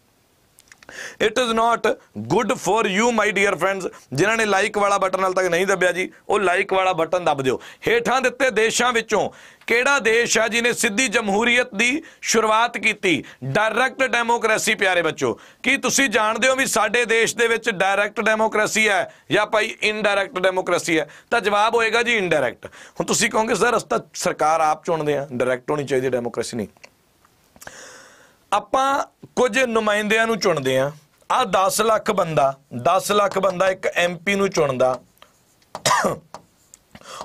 it is not good for you my dear friends ਜਿਨ੍ਹਾਂ ਨੇ ਲਾਈਕ ਵਾਲਾ ਬਟਨ ਹਾਲ ਤੱਕ ਨਹੀਂ ਦੱਬਿਆ ਜੀ, ਉਹ ਲਾਈਕ ਵਾਲਾ ਬਟਨ ਦੱਬ ਦਿਓ। ਹੇਠਾਂ ਦਿੱਤੇ ਦੇਸ਼ਾਂ ਵਿੱਚੋਂ ਕਿਹੜਾ ਦੇਸ਼ ਹੈ ਜਿਨੇ ਸਿੱਧੀ ਜਮਹੂਰੀਅਤ ਦੀ ਸ਼ੁਰੂਆਤ ਕੀਤੀ? ਡਾਇਰੈਕਟ ਡੈਮੋਕ੍ਰੇਸੀ ਪਿਆਰੇ ਬੱਚੋ। ਕੀ ਤੁਸੀਂ ਜਾਣਦੇ ਹੋ ਵੀ ਸਾਡੇ ਦੇਸ਼ ਦੇ ਵਿੱਚ ਡਾਇਰੈਕਟ ਡੈਮੋਕ੍ਰੇਸੀ ਹੈ ਜਾਂ ਭਾਈ ਇਨਡਾਇਰੈਕਟ ਡੈਮੋਕ੍ਰੇਸੀ ਹੈ? ਤਾਂ ਜਵਾਬ ਹੋਏਗਾ ਜੀ ਇਨਡਾਇਰੈਕਟ ਹੁਣ ਤੁਸੀਂ ਕਹੋਗੇ, ਸਰ ਅਸਤਾ ਸਰਕਾਰ ਆਪ ਚੁਣਦੇ ਆ ਡਾਇਰੈਕਟ ਹੋਣੀ ਚਾਹੀਦੀ ਡੈਮੋਕ੍ਰੇਸੀ ਨਹੀਂ। ਆਪਾਂ ਕੁਝ ਨੁਮਾਇੰਦਿਆਂ ਨੂੰ ਚੁਣਦੇ ਆ। ਆ 10 ਲੱਖ ਬੰਦਾ 10 ਲੱਖ ਬੰਦਾ ਇੱਕ ਐਮਪੀ ਨੂੰ ਚੁਣਦਾ।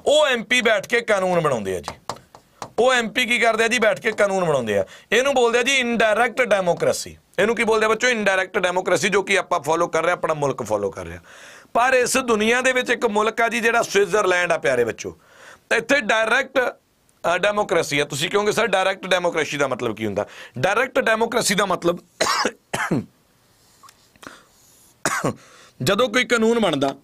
ਉਹ ਐਮਪੀ ਬੈਠ ਕੇ ਕਾਨੂੰਨ ਬਣਾਉਂਦੇ ਆ ਜੀ। ਉਹ ਐਮਪੀ ਕੀ ਕਰਦੇ ਆ ਜੀ? ਬੈਠ ਕੇ ਕਾਨੂੰਨ ਬਣਾਉਂਦੇ ਆ। ਇਹਨੂੰ ਬੋਲਦੇ ਆ ਜੀ ਇਨਡਾਇਰੈਕਟ ਡੈਮੋਕ੍ਰੇਸੀ ਇਹਨੂੰ ਕੀ ਬੋਲਦੇ ਆ ਬੱਚੋ? ਇਨਡਾਇਰੈਕਟ ਡੈਮੋਕ੍ਰੇਸੀ ਜੋ ਕਿ ਆਪਾਂ ਫੋਲੋ ਕਰ ਰਹੇ ਆ ਆਪਣਾ ਮੁਲਕ ਫੋਲੋ ਕਰ ਰਿਹਾ ਪਰ ਇਸ ਦੁਨੀਆ ਦੇ ਵਿੱਚ ਇੱਕ ਮੁਲਕ ਆ ਜੀ, ਜਿਹੜਾ ਸਵਿਟਜ਼ਰਲੈਂਡ ਆ ਪਿਆਰੇ ਬੱਚੋ। ਇੱਥੇ ਡਾਇਰੈਕਟ ਡੈਮੋਕ੍ਰੇਸੀ ਆ। ਤੁਸੀਂ ਕਹੋਗੇ ਸਰ ਡਾਇਰੈਕਟ ਡੈਮੋਕ੍ਰੇਸੀ ਦਾ ਮਤਲਬ ਕੀ ਹੁੰਦਾ? ਡਾਇਰੈਕਟ ਡੈਮੋਕ੍ਰੇਸੀ ਦਾ ਮਤਲਬ ਜਦੋਂ ਕੋਈ ਕਾਨੂੰਨ ਬਣਦਾ,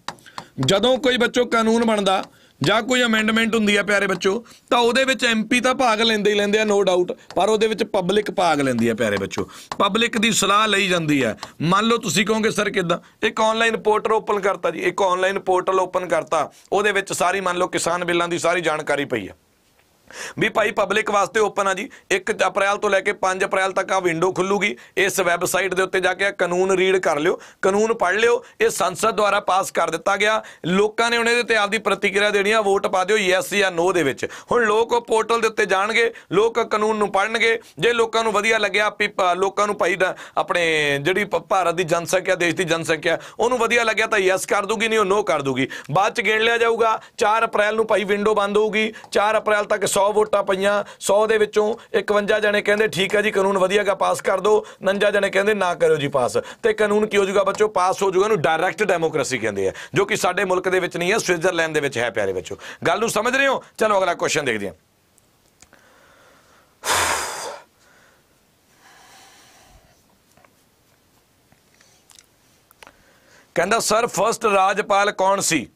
ਜਦੋਂ ਕੋਈ ਬੱਚੋ ਕਾਨੂੰਨ ਬਣਦਾ, ਜਾਂ ਕੋਈ ਅਮੈਂਡਮੈਂਟ ਹੁੰਦੀ ਹੈ ਪਿਆਰੇ ਬੱਚੋ, ਤਾਂ ਉਹਦੇ ਵਿੱਚ ਐਮਪੀ ਤਾਂ ਭਾਗ ਲੈਂਦੇ ਹੀ ਲੈਂਦੇ ਆ ਨੋ ਡਾਊਟ ਪਰ ਉਹਦੇ ਵਿੱਚ ਪਬਲਿਕ ਭਾਗ ਲੈਂਦੀ ਹੈ ਪਿਆਰੇ ਬੱਚੋ। ਪਬਲਿਕ ਦੀ ਸਲਾਹ ਲਈ ਜਾਂਦੀ ਹੈ ਮੰਨ ਲਓ ਤੁਸੀਂ ਕਹੋਗੇ, ਸਰ, ਕਿਦਾਂ? ਇੱਕ ਆਨਲਾਈਨ ਪੋਰਟਲ ਓਪਨ ਕਰਤਾ ਜੀ, ਇੱਕ ਆਨਲਾਈਨ ਪੋਰਟਲ ਓਪਨ ਕਰਤਾ। ਉਹਦੇ ਵਿੱਚ ਸਾਰੀ ਮੰਨ ਲਓ ਕਿਸਾਨ ਬਿੱਲਾਂ ਦੀ ਸਾਰੀ ਜਾਣਕਾਰੀ ਪਈ ਹੈ ਵੀ ਭਾਈ ਪਬਲਿਕ ਵਾਸਤੇ ਓਪਨ ਆ ਜੀ। 1 ਅਪ੍ਰੈਲ ਤੋਂ ਲੈ ਕੇ 5 ਅਪ੍ਰੈਲ ਤੱਕ ਆ ਵਿੰਡੋ ਖੁੱਲੂਗੀ। ਇਸ ਵੈਬਸਾਈਟ ਦੇ ਉੱਤੇ ਜਾ ਕੇ ਕਾਨੂੰਨ ਰੀਡ ਕਰ ਲਿਓ। ਕਾਨੂੰਨ ਪੜ੍ਹ ਲਿਓ। ਇਹ ਸੰਸਦ ਦੁਆਰਾ ਪਾਸ ਕਰ ਦਿੱਤਾ ਗਿਆ। ਲੋਕਾਂ ਨੇ ਹੁਣ ਦੇ ਤੇ ਆਪਦੀ ਪ੍ਰਤੀਕਿਰਿਆ ਦੇਣੀ ਆ। ਵੋਟ ਪਾ ਦਿਓ ਯੈਸ ਜਾਂ ਨੋ ਦੇ ਵਿੱਚ। ਹੁਣ ਲੋਕ ਉਹ ਪੋਰਟਲ ਦੇ ਉੱਤੇ ਜਾਣਗੇ। ਲੋਕ ਕਾਨੂੰਨ ਨੂੰ ਪੜ੍ਹਨਗੇ। ਜੇ ਲੋਕਾਂ ਨੂੰ ਵਧੀਆ ਲੱਗਿਆ, ਵੀ ਪ- ਲੋਕਾਂ ਨੂੰ ਭਾਈ ਦਾ ਆਪਣੇ ਜਿਹੜੀ ਪ- ਭਾਰਤ ਦੀ ਜਨਸੰਖਿਆ, ਦੇਸ਼ ਦੀ ਜਨਸੰਖਿਆ, ਉਹਨੂੰ ਵਧੀਆ ਲੱਗਿਆ ਤਾਂ ਯੈਸ ਕਰ ਦੂਗੀ, ਨਹੀਂ ਉਹ ਨੋ ਕਰ ਦੂਗੀ। ਬਾਅਦ ਚ ਗਿਣ ਲਿਆ ਜਾਊਗਾ। 4 ਅਪ੍ਰੈਲ ਨੂੰ ਭਾਈ ਵਿੰਡੋ ਬੰਦ ਹੋਊਗੀ। 4 ਅਪ੍ਰੈਲ ਤੱਕ 100 ਵੋਟਾਂ ਪਈਆਂ 100 ਦੇ ਵਿੱਚੋਂ 51 ਜਣੇ ਕਹਿੰਦੇ, ਠੀਕ ਹੈ ਜੀ, ਕਾਨੂੰਨ ਵਧੀਆਗਾ ਪਾਸ ਕਰ ਦਿਓ। 49 ਜਣੇ ਕਹਿੰਦੇ, ਨਾ ਕਰਿਓ ਜੀ ਪਾਸ। ਤੇ ਕਾਨੂੰਨ ਕੀ ਹੋ ਜਾਊਗਾ ਬੱਚੋ? ਪਾਸ ਹੋ ਜਾਊਗਾ, ਇਹਨੂੰ ਡਾਇਰੈਕਟ ਡੈਮੋਕ੍ਰੇਸੀ ਕਹਿੰਦੇ ਆ, ਜੋ ਕਿ ਸਾਡੇ ਮੁਲਕ ਦੇ ਵਿੱਚ ਨਹੀਂ ਹੈ ਸਵਿਟਜ਼ਰਲੈਂਡ ਦੇ ਵਿੱਚ ਹੈ ਪਿਆਰੇ ਬੱਚੋ। ਗੱਲ ਨੂੰ ਸਮਝ ਰਹੇ ਹੋ? ਚਲੋ, ਅਗਲਾ ਕੁਐਸਚਨ ਦੇਖਦੇ ਹਾਂ। ਕਹਿੰਦਾ, ਸਰ ਫਰਸਟ ਰਾਜਪਾਲ ਕੌਣ ਸੀ?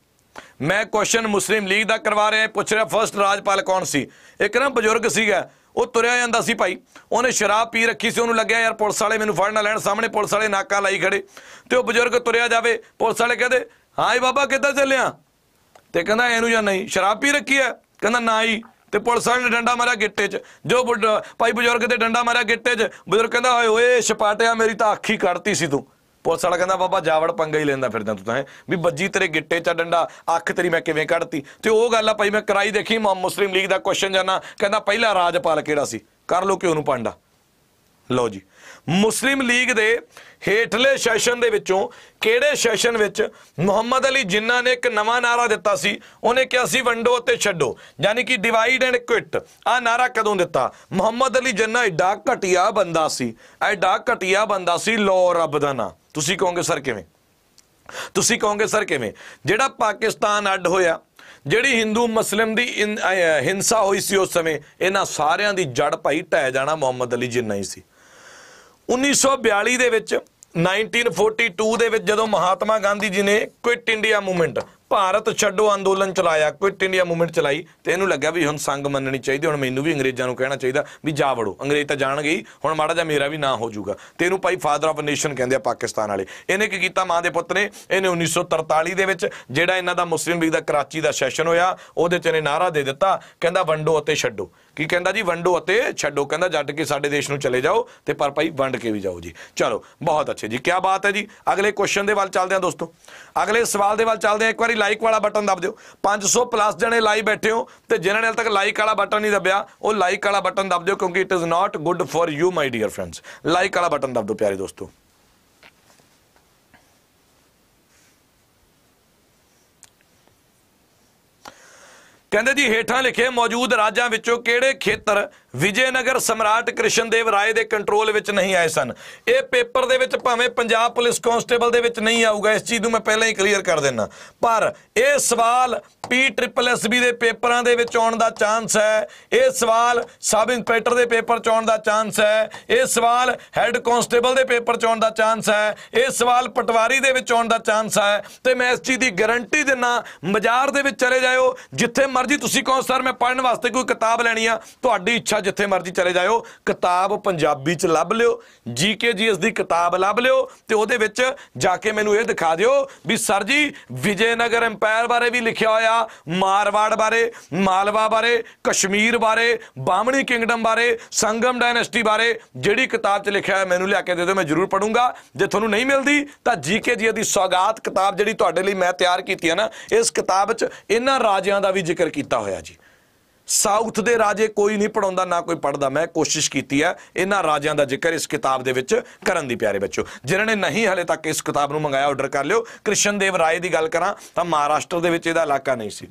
ਮੈਂ ਕੁਐਸਚਨ ਮੁਸਲਿਮ ਲੀਗ ਦਾ ਕਰਵਾ ਰਿਹਾ ਪੁੱਛ ਰਿਹਾ ਫਰਸਟ ਰਾਜਪਾਲ ਕੌਣ ਸੀ? ਇੱਕ ਨਾ ਬਜ਼ੁਰਗ ਸੀਗਾ, ਉਹ ਤੁਰਿਆ ਜਾਂਦਾ ਸੀ ਭਾਈ। ਉਹਨੇ ਸ਼ਰਾਬ ਪੀ ਰੱਖੀ ਸੀ, ਉਹਨੂੰ ਲੱਗਿਆ, ਯਾਰ ਪੁਲਿਸ ਵਾਲੇ ਮੈਨੂੰ ਫੜ ਨਾ ਲੈਣ, ਸਾਹਮਣੇ ਪੁਲਿਸ ਵਾਲੇ ਨਾਕਾ ਲਾਈ ਖੜੇ। ਤੇ ਉਹ ਬਜ਼ੁਰਗ ਤੁਰਿਆ ਜਾਵੇ, ਪੁਲਿਸ ਵਾਲੇ ਕਹਿੰਦੇ, ਹਾਂ ਜੀ ਬਾਬਾ, ਕਿੱਧਰ ਚੱਲਿਆ ਤੇ ਕਹਿੰਦਾ ਇਹਨੂੰ ਜਾਂ ਨਹੀਂ, ਸ਼ਰਾਬ ਪੀ ਰੱਖੀ ਹੈ? ਕਹਿੰਦਾ, ਨਾ ਹੀ ਤੇ ਪੁਲਿਸ ਵਾਲੇ ਨੇ ਡੰਡਾ ਮਾਰਿਆ ਗਿੱਟੇ 'ਚ। ਜੋ ਭਾਈ ਬਜ਼ੁਰਗ ਤੇ ਡੰਡਾ ਮਾਰਿਆ ਗਿੱਟੇ 'ਚ, ਬਜ਼ੁਰਗ ਕਹਿੰਦਾ ਓਏ ਓਏ, ਛਪਾਟਿਆ ਮੇਰੀ ਤਾਂ ਅੱਖ ਹੀ ਕੱਢਤੀ ਸੀ ਤੂੰ। ਪੁਲਿਸ ਵਾਲਾ ਕਹਿੰਦਾ, ਬਾਬਾ, ਜਾਵੜ ਪੰਗਾ ਹੀ ਲੈਂਦਾ ਫਿਰਦਾ ਤੂੰ ਤਾਂ ਹੈ। ਵੀ ਬੱਜੀ ਤੇਰੇ ਗਿੱਟੇ 'ਚ ਡੰਡਾ, ਅੱਖ ਤੇਰੀ ਮੈਂ ਕਿਵੇਂ ਕੱਢਤੀ? ਤੇ ਉਹ ਗੱਲ ਆ ਭਾਈ, ਮੈਂ ਕਰਾਈ ਦੇਖੀ ਮੁਸਲਿਮ ਲੀਗ ਦਾ ਕੁਐਸਚਨ ਜਾਨਾ। ਕਹਿੰਦਾ, ਪਹਿਲਾ ਰਾਜਪਾਲ ਕਿਹੜਾ ਸੀ? ਕਰ ਲੋ ਕਿਉਂ ਨੂੰ ਪਾਂਡਾ? ਲਓ ਜੀ। ਮੁਸਲਿਮ ਲੀਗ ਦੇ ਹੇਠਲੇ ਸੈਸ਼ਨ ਦੇ ਵਿੱਚੋਂ ਕਿਹੜੇ ਸੈਸ਼ਨ ਵਿੱਚ ਮੁਹੰਮਦ ਅਲੀ ਜਿੰਨਾ ਨੇ ਇੱਕ ਨਵਾਂ ਨਾਰਾ ਦਿੱਤਾ ਸੀ, ਉਹਨੇ ਕਿਹਾ ਸੀ, ਵੰਡੋ ਅਤੇ ਛੱਡੋ। ਯਾਨੀ ਕਿ ਡਿਵਾਈਡ ਐਂਡ ਕੁਇਟ ਆ ਨਾਰਾ ਕਦੋਂ ਦਿੱਤਾ? ਮੁਹੰਮਦ ਅਲੀ ਜਿੰਨਾ ਐਡਾ ਘਟਿਆ ਬੰਦਾ ਸੀ, ਐਡਾ ਘਟਿਆ ਬੰਦਾ ਸੀ ਲੋ ਰੱਬ ਦਾ ਨਾਂ। ਤੁਸੀਂ ਕਹੋਗੇ, ਸਰ, ਕਿਵੇਂ? ਤੁਸੀਂ ਕਹੋਗੇ, ਸਰ, ਕਿਵੇਂ? ਜਿਹੜਾ ਪਾਕਿਸਤਾਨ ਅੱਡ ਹੋਇਆ, ਜਿਹੜੀ ਹਿੰਦੂ ਮੁਸਲਿਮ ਦੀ ਹਿੰਸਾ ਹੋਈ ਸੀ ਉਸ ਸਮੇਂ, ਇਹਨਾਂ ਸਾਰਿਆਂ ਦੀ ਜੜ ਭਾਈ ਟਹਿ ਜਾਣਾ ਮੁਹੰਮਦ ਅਲੀ ਜਿੰਨਾ ਹੀ ਸੀ। 1942 ਦੇ ਵਿੱਚ 1942 ਦੇ ਵਿੱਚ ਜਦੋਂ ਮਹਾਤਮਾ ਗਾਂਧੀ ਜੀ ਨੇ ਕੁਇਟ ਇੰਡੀਆ ਮੂਵਮੈਂਟ ਭਾਰਤ ਛੱਡੋ ਅੰਦੋਲਨ ਚਲਾਇਆ ਕੁਇਟ ਇੰਡੀਆ ਮੂਵਮੈਂਟ ਚਲਾਈ ਤੇ ਇਹਨੂੰ ਲੱਗਿਆ ਵੀ ਹੁਣ ਸੰਗ ਮੰਨਣੀ ਚਾਹੀਦੀ, ਹੁਣ ਮੈਨੂੰ ਵੀ ਅੰਗਰੇਜ਼ਾਂ ਨੂੰ ਕਹਿਣਾ ਚਾਹੀਦਾ ਵੀ ਜਾ ਵੜੋ। ਅੰਗਰੇਜ਼ ਤਾਂ ਜਾਣਗੇ ਹੀ, ਹੁਣ ਮਾੜਾ ਜਿਹਾ ਮੇਰਾ ਵੀ ਨਾਂ ਹੋ ਜਾਊਗਾ। ਤੇ ਇਹਨੂੰ ਭਾਈ ਫਾਦਰ ਆਫ ਨੇਸ਼ਨ ਕਹਿੰਦੇ ਆ ਪਾਕਿਸਤਾਨ ਵਾਲੇ। ਇਹਨੇ ਕੀ ਕੀਤਾ ਮਾਂ ਦੇ ਪੁੱਤ ਨੇ? ਇਹਨੇ 1943 ਦੇ ਵਿੱਚ ਜਿਹੜਾ ਇਹਨਾਂ ਦਾ ਮੁਸਲਿਮ ਲੀਗ ਦਾ ਕਰਾਚੀ ਦਾ ਸੈਸ਼ਨ ਹੋਇਆ, ਉਹਦੇ ਚ ਇਹਨੇ ਨਾਰਾ ਦੇ ਦਿੱਤਾ, ਕਹਿੰਦਾ ਵੰਡੋ ਅਤੇ ਛੱਡੋ। ਕੀ ਕਹਿੰਦਾ ਜੀ? ਵੰਡੋ ਅਤੇ ਛੱਡੋ। ਕਹਿੰਦਾ, ਜੱਟ ਕੇ ਸਾਡੇ ਦੇਸ਼ ਨੂੰ ਚਲੇ ਜਾਓ ਤੇ ਪਰ ਭਾਈ ਵੰਡ ਕੇ ਵੀ ਜਾਓ ਜੀ। ਚਲੋ, ਬਹੁਤ ਅੱਛੇ ਜੀ। ਕੀ ਬਾਤ ਹੈ ਜੀ। ਅਗਲੇ ਕੁਐਸਚਨ ਦੇ ਵੱਲ ਚੱਲਦੇ ਹਾਂ ਦੋਸਤੋ। ਅਗਲੇ ਸਵਾਲ ਦੇ ਵੱਲ ਚੱਲਦੇ ਹਾਂ। ਇੱਕ ਵਾਰੀ ਲਾਈਕ ਵਾਲਾ ਬਟਨ ਦਬ ਦਿਓ। 500 ਪਲੱਸ ਜਣੇ ਲਾਈ ਬੈਠੇ ਹੋ ਤੇ ਜਿਨ੍ਹਾਂ ਨੇ ਹਾਲੇ ਤੱਕ ਲਾਈਕ ਵਾਲਾ ਬਟਨ ਨਹੀਂ ਦਬਿਆ, ਉਹ ਲਾਈਕ ਵਾਲਾ ਬਟਨ ਦਬ ਦਿਓ ਕਿਉਂਕਿ it is not good for you my dear friends like ਵਾਲਾ ਬਟਨ ਦਬ ਦਿਓ, ਪਿਆਰੇ ਦੋਸਤੋ। ਕਹਿੰਦੇ ਜੀ ਹੇਠਾਂ ਲਿਖੇ ਮੌਜੂਦ ਰਾਜਾਂ ਵਿੱਚੋਂ ਕਿਹੜੇ ਖੇਤਰ ਵਿਜੇਨਗਰ ਸਮਰਾਟ ਕ੍ਰਿਸ਼ਨਦੇਵ ਰਾਏ ਦੇ ਕੰਟਰੋਲ ਵਿੱਚ ਨਹੀਂ ਆਏ ਸਨ। ਇਹ ਪੇਪਰ ਦੇ ਵਿੱਚ ਭਾਵੇਂ ਪੰਜਾਬ ਪੁਲਿਸ ਕਾਂਸਟੇਬਲ ਦੇ ਵਿੱਚ ਨਹੀਂ ਆਊਗਾ, ਇਸ ਚੀਜ਼ ਨੂੰ ਮੈਂ ਪਹਿਲਾਂ ਹੀ ਕਲੀਅਰ ਕਰ ਦਿੰਨਾ। ਪਰ ਇਹ ਸਵਾਲ ਪੀ ਟ੍ਰਿਪਲ ਐਸਬੀ ਦੇ ਪੇਪਰਾਂ ਦੇ ਵਿੱਚ ਆਉਣ ਦਾ ਚਾਂਸ ਹੈ, ਇਹ ਸਵਾਲ ਸਬ ਇੰਸਪੈਕਟਰ ਦੇ ਪੇਪਰ ਚ ਆਉਣ ਦਾ ਚਾਂਸ ਹੈ, ਇਹ ਸਵਾਲ ਹੈੱਡ ਕਾਂਸਟੇਬਲ ਦੇ ਪੇਪਰ ਚ ਆਉਣ ਦਾ ਚਾਂਸ ਹੈ, ਇਹ ਸਵਾਲ ਪਟਵਾਰੀ ਦੇ ਵਿੱਚ ਆਉਣ ਦਾ ਚਾਂਸ ਹੈ। ਤੇ ਮੈਂ ਇਸ ਚੀਜ਼ ਦੀ ਗਾਰੰਟੀ ਦਿੰਨਾ ਬਾਜ਼ਾਰ ਦੇ ਵਿੱਚ ਚਲੇ ਜਾਇਓ, ਜਿੱਥੇ ਮਰਜ਼ੀ ਤੁਸੀਂ ਕਹੋ, ਸਰ, ਮੈਂ ਪੜ੍ਹਨ ਵਾਸਤੇ ਕੋਈ ਕਿਤਾਬ ਲੈਣੀ ਆ, ਤੁਹਾਡੀ ਇੱਛਾ ਜਿੱਥੇ ਮਰਜ਼ੀ ਚਲੇ ਜਾਇਓ, ਕਿਤਾਬ ਪੰਜਾਬੀ ਚ ਲੱਭ ਲਿਓ ਜੀਕੇ ਜੀਐਸ ਦੀ ਕਿਤਾਬ ਲੱਭ ਲਿਓ ਤੇ ਉਹਦੇ ਵਿੱਚ ਜਾ ਕੇ ਮੈਨੂੰ ਇਹ ਦਿਖਾ ਦਿਓ ਵੀ ਸਰ ਜੀ, ਵਿਜੇਨਗਰ ਐਮਪਾਇਰ ਬਾਰੇ ਵੀ ਲਿਖਿਆ ਹੋਇਆ, ਮਾਰਵਾੜ ਬਾਰੇ, ਮਾਲਵਾ ਬਾਰੇ, ਕਸ਼ਮੀਰ ਬਾਰੇ, ਬਾਹਮਣੀ ਕਿੰਗਡਮ ਬਾਰੇ, ਸੰਗਮ ਡਾਇਨੈਸਟੀ ਬਾਰੇ, ਜਿਹੜੀ ਕਿਤਾਬ 'ਚ ਲਿਖਿਆ ਹੈ ਮੈਨੂੰ ਲਿਆ ਕੇ ਦੇ ਦਿਓ, ਮੈਂ ਜ਼ਰੂਰ ਪੜੂੰਗਾ ਜੇ ਤੁਹਾਨੂੰ ਨਹੀਂ ਮਿਲਦੀ, ਤਾਂ ਜੀਕੇ ਜੀ ਦੀ ਸੌਗਾਤ ਕਿਤਾਬ ਜਿਹੜੀ ਤੁਹਾਡੇ ਲਈ ਮੈਂ ਤਿਆਰ ਕੀਤੀ ਹੈ ਨਾ, ਇਸ ਕਿਤਾਬ 'ਚ ਇਹਨਾਂ ਰਾਜਿਆਂ ਦਾ ਵੀ ਜ਼ਿਕਰ ਕੀਤਾ ਹੋਇਆ ਜੀ। ਸਾਊਥ ਦੇ ਰਾਜੇ ਕੋਈ ਨਹੀਂ ਪੜਾਉਂਦਾ ਨਾ ਕੋਈ ਪੜਦਾ ਮੈਂ ਕੋਸ਼ਿਸ਼ ਕੀਤੀ ਹੈ ਇਹਨਾਂ ਰਾਜਿਆਂ ਦਾ ਜ਼ਿਕਰ ਇਸ ਕਿਤਾਬ ਦੇ ਵਿੱਚ ਕਰਨ ਦੀ ਪਿਆਰੇ ਬੱਚੋ ਜਿਨ੍ਹਾਂ ਨੇ ਨਹੀਂ ਹਲੇ ਤੱਕ ਇਸ ਕਿਤਾਬ ਨੂੰ ਮੰਗਾਇਆ, ਆਰਡਰ ਕਰ ਲਿਓ। ਕ੍ਰਿਸ਼ਨ ਦੇਵ ਰਾਏ ਦੀ ਗੱਲ ਕਰਾਂ ਤਾਂ ਮਹਾਰਾਸ਼ਟਰ ਦੇ ਵਿੱਚ ਇਹਦਾ ਇਲਾਕਾ ਨਹੀਂ ਸੀ।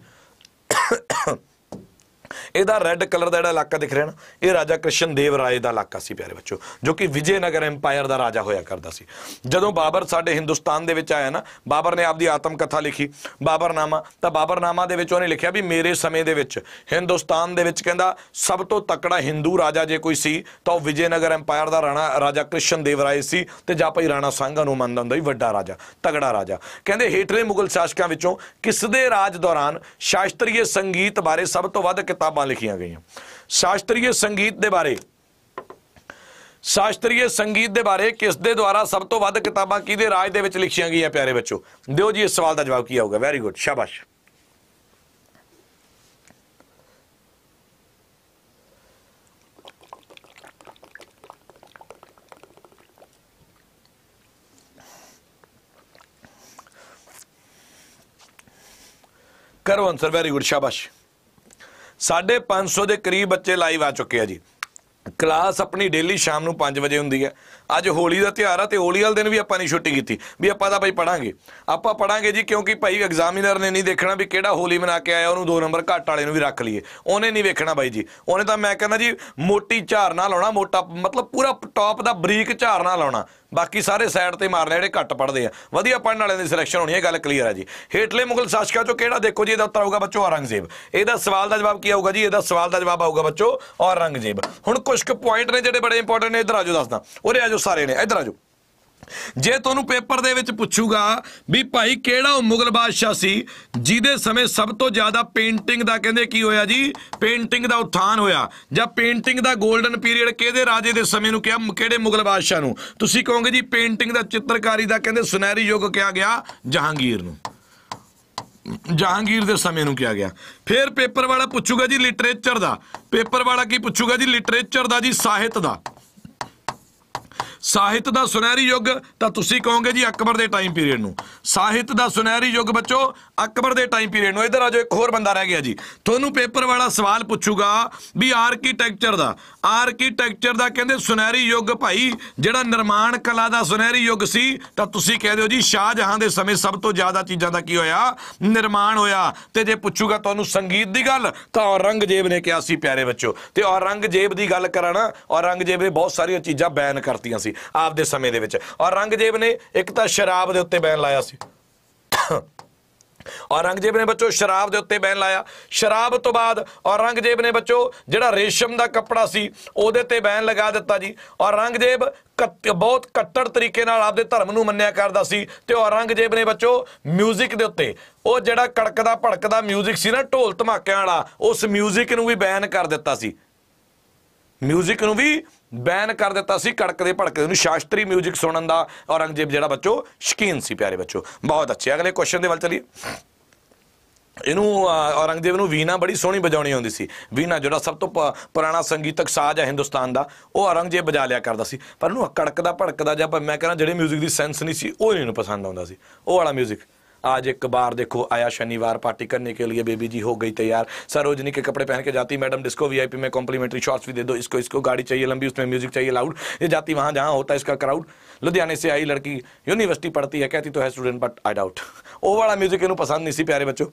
ਇਹਦਾ ਰੈੱਡ ਕਲਰ ਦਾ ਜਿਹੜਾ ਇਲਾਕਾ ਦਿਖ ਰਿਹਾ ਨਾ, ਇਹ ਰਾਜਾ ਕ੍ਰਿਸ਼ਨ ਦੇਵ ਰਾਏ ਦਾ ਇਲਾਕਾ ਸੀ ਪਿਆਰੇ ਬੱਚੋ ਜੋ ਕਿ ਵਿਜੇਨਗਰ ਐਮਪਾਇਰ ਦਾ ਰਾਜਾ ਹੋਇਆ ਕਰਦਾ ਸੀ। ਜਦੋਂ ਬਾਬਰ ਸਾਡੇ ਹਿੰਦੁਸਤਾਨ ਦੇ ਵਿੱਚ ਆਇਆ ਨਾ, ਬਾਬਰ ਨੇ ਆਪਦੀ ਆਤਮ ਕਥਾ ਲਿਖੀ, ਬਾਬਰਨਾਮਾ, ਤਾਂ ਬਾਬਰਨਾਮਾ ਦੇ ਵਿੱਚ ਉਹਨੇ ਲਿਖਿਆ ਵੀ ਮੇਰੇ ਸਮੇਂ ਦੇ ਵਿੱਚ ਹਿੰਦੁਸਤਾਨ ਦੇ ਵਿੱਚ ਕਹਿੰਦਾ, ਸਭ ਤੋਂ ਤਕੜਾ ਹਿੰਦੂ ਰਾਜਾ ਜੇ ਕੋਈ ਸੀ, ਤਾਂ ਉਹ ਵਿਜੇਨਗਰ ਐਮਪਾਇਰ ਦਾ ਰਾਣਾ, ਰਾਜਾ ਕ੍ਰਿਸ਼ਨ ਦੇਵ ਰਾਏ ਸੀ, ਤੇ ਜਾਂ ਭਾਈ ਰਾਣਾ ਸੰਘਾ ਨੂੰ ਮੰਨਦਾ ਹੁੰਦਾ ਸੀ ਵੱਡਾ ਰਾਜਾ ਤਗੜਾ ਰਾਜਾ। ਕਹਿੰਦੇ ਹੇਠਲੇ ਮੁਗਲ ਸ਼ਾਸਕਾਂ ਵਿੱਚੋਂ ਕਿਸ ਦੇ ਰਾਜ ਦੌਰਾਨ ਸ਼ਾਸਤਰੀਏ ਸੰਗੀਤ ਬਾਰੇ ਸਭ ਤੋਂ ਵੱਧ ਕਿਤਾਬਾਂ किताबा लिखिया गई शास्त्रीय संगीत के बारे। शास्त्रीय संगीत के बारे किस दे द्वारा सब तो वह किताबा कि राज लिखिया गई प्यारे बच्चों? दौ जी, इस सवाल का जवाब की आऊगा वैरी गुड शाबाश। करो आंसर। वेरी गुड शाबाश। 550 ਦੇ ਕਰੀਬ ਬੱਚੇ ਲਾਈਵ ਆ ਚੁੱਕੇ ਆ ਜੀ। ਕਲਾਸ ਆਪਣੀ ਡੇਲੀ ਸ਼ਾਮ ਨੂੰ 5 ਵਜੇ ਹੁੰਦੀ ਹੈ। ਅੱਜ ਹੋਲੀ ਦਾ ਤਿਉਹਾਰ ਆ ਤੇ ਹੋਲੀ ਵਾਲੇ ਦਿਨ ਵੀ ਆਪਾਂ ਨਹੀਂ ਛੁੱਟੀ ਕੀਤੀ। ਵੀ ਆਪਾਂ ਤਾਂ ਭਾਈ ਪੜਾਂਗੇ। ਆਪਾਂ ਪੜਾਂਗੇ ਜੀ ਕਿਉਂਕਿ ਭਾਈ ਐਗਜ਼ਾਮੀਨਰ ਨੇ ਨਹੀਂ ਦੇਖਣਾ ਵੀ ਕਿਹੜਾ ਹੋਲੀ ਮਨਾ ਕੇ ਆਇਆ, ਉਹਨੂੰ ਦੋ ਨੰਬਰ ਘੱਟ ਵਾਲੇ ਨੂੰ ਵੀ ਰੱਖ ਲਈਏ। ਉਹਨੇ ਨਹੀਂ ਵੇਖਣਾ ਬਾਈ ਜੀ। ਉਹਨੇ ਤਾਂ ਮੈਂ ਕਹਿੰਦਾ ਜੀ, ਮੋਟੀ ਝਾਰ ਨਾਲ ਲਾਉਣਾ, ਮੋਟਾ ਮਤਲਬ ਪੂਰਾ ਟੌਪ ਦਾ ਬਰੀਕ ਝਾਰ ਨਾਲ ਲਾਉਣਾ। ਬਾਕੀ ਸਾਰੇ ਸਾਈਡ ਤੇ ਮਾਰਨੇ ਜਿਹੜੇ ਘੱਟ ਪੜਦੇ ਆ। ਵਧੀਆ ਪੜਨ ਵਾਲਿਆਂ ਦੀ ਸਿਲੈਕਸ਼ਨ ਹੋਣੀ ਹੈ ਗੱਲ ਕਲੀਅਰ ਆ ਜੀ। ਹੇਠਲੇ ਮੁਗਲ ਸ਼ਾਸਕਾਂ ਚੋਂ ਕਿਹੜਾ ਦੇਖੋ ਜੀ, ਇਹਦਾ ਉੱਤਰ ਆਊਗਾ ਬੱਚੋ ਔਰੰਗਜ਼ੇਬ। ਇਹਦਾ ਸਵਾਲ ਦਾ ਜਵਾਬ ਕੀ ਆਊਗਾ ਜੀ? ਇਹਦਾ ਸਵਾਲ ਦਾ ਜਵਾਬ ਆਊਗਾ ਬੱਚੋ ਔਰੰਗਜ਼ੇਬ। ਹੁਣ ਕੁਝ ਕੁ ਪੁਆਇੰਟ ਨੇ ਜਿਹੜੇ ਬੜੇ ਇੰਪੋਰਟੈਂਟ ਨੇ, ਇੱਧਰ ਆਜੋ ਦੱਸਦਾ। ਉਰੇ ਆਜੋ ਸਾਰੇ ਨੇ, ਇੱਧਰ ਆਜੋ। ਜੇ ਤੁਹਾਨੂੰ ਪੇਪਰ ਦੇ ਵਿੱਚ ਪੁੱਛੂਗਾ ਵੀ ਭਾਈ ਕਿਹੜਾ ਉਹ ਮੁਗਲ ਬਾਦਸ਼ਾਹ ਸੀ, ਜਿਹਦੇ ਸਮੇਂ ਸਭ ਤੋਂ ਜ਼ਿਆਦਾ ਪੇਂਟਿੰਗ ਦਾ ਕਹਿੰਦੇ ਕੀ ਹੋਇਆ ਜੀ? ਪੇਂਟਿੰਗ ਦਾ ਉત્ਥਾਨ ਹੋਇਆ। ਜਾਂ ਪੇਂਟਿੰਗ ਦਾ 골ਡਨ ਪੀਰੀਅਡ ਕਿਹਦੇ ਰਾਜੇ ਦੇ ਸਮੇਂ ਨੂੰ ਕਿਹਾ, ਕਿਹੜੇ ਮੁਗਲ ਬਾਦਸ਼ਾਹ ਨੂੰ? ਤੁਸੀਂ ਕਹੋਗੇ ਜੀ ਪੇਂਟਿੰਗ ਦਾ ਚਿੱਤਰਕਾਰੀ ਦਾ ਕਹਿੰਦੇ ਸੁਨਹਿਰੀ ਯੁੱਗ ਕਿਹਾ ਗਿਆ, ਜਹਾਂਗੀਰ ਨੂੰ। ਜਹਾਂਗੀਰ ਦੇ ਸਮੇਂ ਨੂੰ ਕਿਹਾ ਗਿਆ। ਫਿਰ ਪੇਪਰ ਵਾਲਾ ਪੁੱਛੂਗਾ ਜੀ ਲਿਟਰੇਚਰ ਦਾ। ਪੇਪਰ ਵਾਲਾ ਕੀ ਪੁੱਛੂਗਾ ਜੀ? ਲਿਟਰੇਚਰ ਦਾ ਜੀ ਸਾਹਿਤ ਦਾ। ਸਾਹਿਤ ਦਾ ਸੁਨਹਿਰੀ ਯੁੱਗ, ਤਾਂ ਤੁਸੀਂ ਕਹੋਗੇ ਜੀ ਅਕਬਰ ਦੇ ਟਾਈਮ ਪੀਰੀਅਡ ਨੂੰ। ਸਾਹਿਤ ਦਾ ਸੁਨਹਿਰੀ ਯੁੱਗ ਬੱਚੋ, ਅਕਬਰ ਦੇ ਟਾਈਮ ਪੀਰੀਅਡ ਨੂੰ। ਇਧਰ ਆਜੋ ਇੱਕ ਹੋਰ ਬੰਦਾ ਰਹਿ ਗਿਆ ਜੀ। ਤੁਹਾਨੂੰ ਪੇਪਰ ਵਾਲਾ ਸਵਾਲ ਪੁੱਛੂਗਾ ਵੀ ਆਰਕੀਟੈਕਚਰ ਦਾ। ਆਰਕੀਟੈਕਚਰ ਦਾ ਕਹਿੰਦੇ ਸੁਨਹਿਰੀ ਯੁੱਗ ਭਾਈ, ਜਿਹੜਾ ਨਿਰਮਾਣ ਕਲਾ ਦਾ ਸੁਨਹਿਰੀ ਯੁੱਗ ਸੀ, ਤਾਂ ਤੁਸੀਂ ਕਹਿ ਦਿਓ ਜੀ ਸ਼ਾਹਜਹਾਂ ਦੇ ਸਮੇਂ ਸਭ ਤੋਂ ਜ਼ਿਆਦਾ ਚੀਜ਼ਾਂ ਦਾ ਕੀ ਹੋਇਆ? ਨਿਰਮਾਣ ਹੋਇਆ। ਤੇ ਜੇ ਪੁੱਛੂਗਾ ਤੁਹਾਨੂੰ ਸੰਗੀਤ ਦੀ ਗੱਲ, ਤਾਂ ਔਰੰਗਜ਼ੇਬ ਨੇ ਕਿਹਾ ਸੀ, ਪਿਆਰੇ ਬੱਚੋ। ਤੇ ਔਰੰਗਜ਼ੇਬ ਦੀ ਗੱਲ ਕਰਾਣਾ ਔਰੰਗਜ਼ੇਬ ਨੇ ਬਹੁਤ ਸਾਰੀਆਂ ਚੀਜ਼ਾਂ ਬੈਨ ਕਰਤੀਆਂ ਸੀ। ਆਪਦੇ ਸਮੇਂ ਦੇ ਵਿੱਚ ਔਰੰਗਜ਼ੇਬ ਨੇ ਇੱਕ ਤਾਂ ਸ਼ਰਾਬ ਦੇ ਉੱਤੇ ਬੈਨ ਲਾਇਆ ਸੀ ਔਰੰਗਜ਼ੇਬ ਨੇ ਬੱਚੋ ਸ਼ਰਾਬ ਦੇ ਉੱਤੇ ਬੈਨ ਲਾਇਆ ਸ਼ਰਾਬ ਤੋਂ ਬਾਅਦ ਔਰੰਗਜ਼ੇਬ ਨੇ ਬੱਚੋ ਜਿਹੜਾ ਰੇਸ਼ਮ ਦਾ ਕੱਪੜਾ ਸੀ ਉਹਦੇ ਤੇ ਬੈਨ ਲਗਾ ਦਿੱਤਾ ਜੀ ਔਰੰਗਜ਼ੇਬ ਕੱਟ- ਬਹੁਤ ਕੱਟੜ ਤਰੀਕੇ ਨਾਲ ਆਪਦੇ ਧਰਮ ਨੂੰ ਮੰਨਿਆ ਕਰਦਾ ਸੀ ਤੇ ਔਰੰਗਜ਼ੇਬ ਨੇ ਬੱਚੋ 뮤직 ਦੇ ਉੱਤੇ ਉਹ ਜਿਹੜਾ ਕੜਕਦਾ ਭੜਕਦਾ 뮤직 ਸੀ ਨਾ ਢੋਲ ਧਮਾਕਿਆਂ ਵਾਲਾ ਉਸ 뮤직 ਨੂੰ ਵੀ ਬੈਨ ਕਰ ਦਿੱਤਾ ਸੀ 뮤직 ਨੂੰ ਵੀ ਬੈਨ ਕਰ ਦਿੱਤਾ ਸੀ ਕੜਕਦੇ ਭੜਕਦੇ ਨੂੰ ਸ਼ਾਸਤਰੀ 뮤직 ਸੁਣਨ ਦਾ ਔਰੰਗਜ਼ੇਬ ਜਿਹੜਾ ਬੱਚੋ ਸ਼ਕੀਨ ਸੀ ਪਿਆਰੇ ਬੱਚੋ ਬਹੁਤ ਅੱਛੇ ਅਗਲੇ ਕੁਐਸਚਨ ਦੇ ਵੱਲ ਚਲੀਏ ਇਹਨੂੰ ਅ, ਔਰੰਗਜ਼ੇਬ ਨੂੰ ਵੀਨਾ ਬੜੀ ਸੋਹਣੀ ਵਜਾਉਣੀ ਆਉਂਦੀ ਸੀ ਵੀਨਾ ਜਿਹੜਾ ਸਭ ਤੋਂ ਪ- ਪੁਰਾਣਾ ਸੰਗੀਤਕ ਸਾਜ਼ ਹੈ ਹਿੰਦੁਸਤਾਨ ਦਾ ਉਹ ਔਰੰਗਜ਼ੇਬ ਵਜਾ ਲਿਆ ਕਰਦਾ ਸੀ ਪਰ ਉਹਨੂੰ ਕੜਕਦਾ ਭੜਕਦਾ ਜਾਂ ਆਪਾਂ ਮੈਂ ਕਹਿੰਦਾ ਜਿਹੜੇ 뮤직 ਦੀ ਸੈਂਸ ਨਹੀਂ ਸੀ ਉਹ ਨਹੀਂ ਇਹਨੂੰ ਪਸੰਦ ਆਉਂਦਾ ਸੀ ਉਹ ਵਾਲਾ 뮤직 आज एक बार देखो आया शनिवार पार्टी करने के लिए बेबी जी हो गई तैयार सरोजनी के कपड़े पहन के जाती मैडम डिस्को वीआईपी में कॉम्प्लीमेंट्री शॉर्ट्स भी दे दो इसको इसको गाड़ी चाहिए लंबी उसमें म्यूजिक चाहिए लाउड ये जाती वहां जहां होता है इसका क्राउड लुधियाने से आई लड़की यूनिवर्सिटी पढ़ती है कहती तो है स्टूडेंट बट आई डाउट ਉਹ ਵਾਲਾ 뮤직 ਇਹਨੂੰ ਪਸੰਦ ਨਹੀਂ ਸੀ ਪਿਆਰੇ ਬੱਚੋ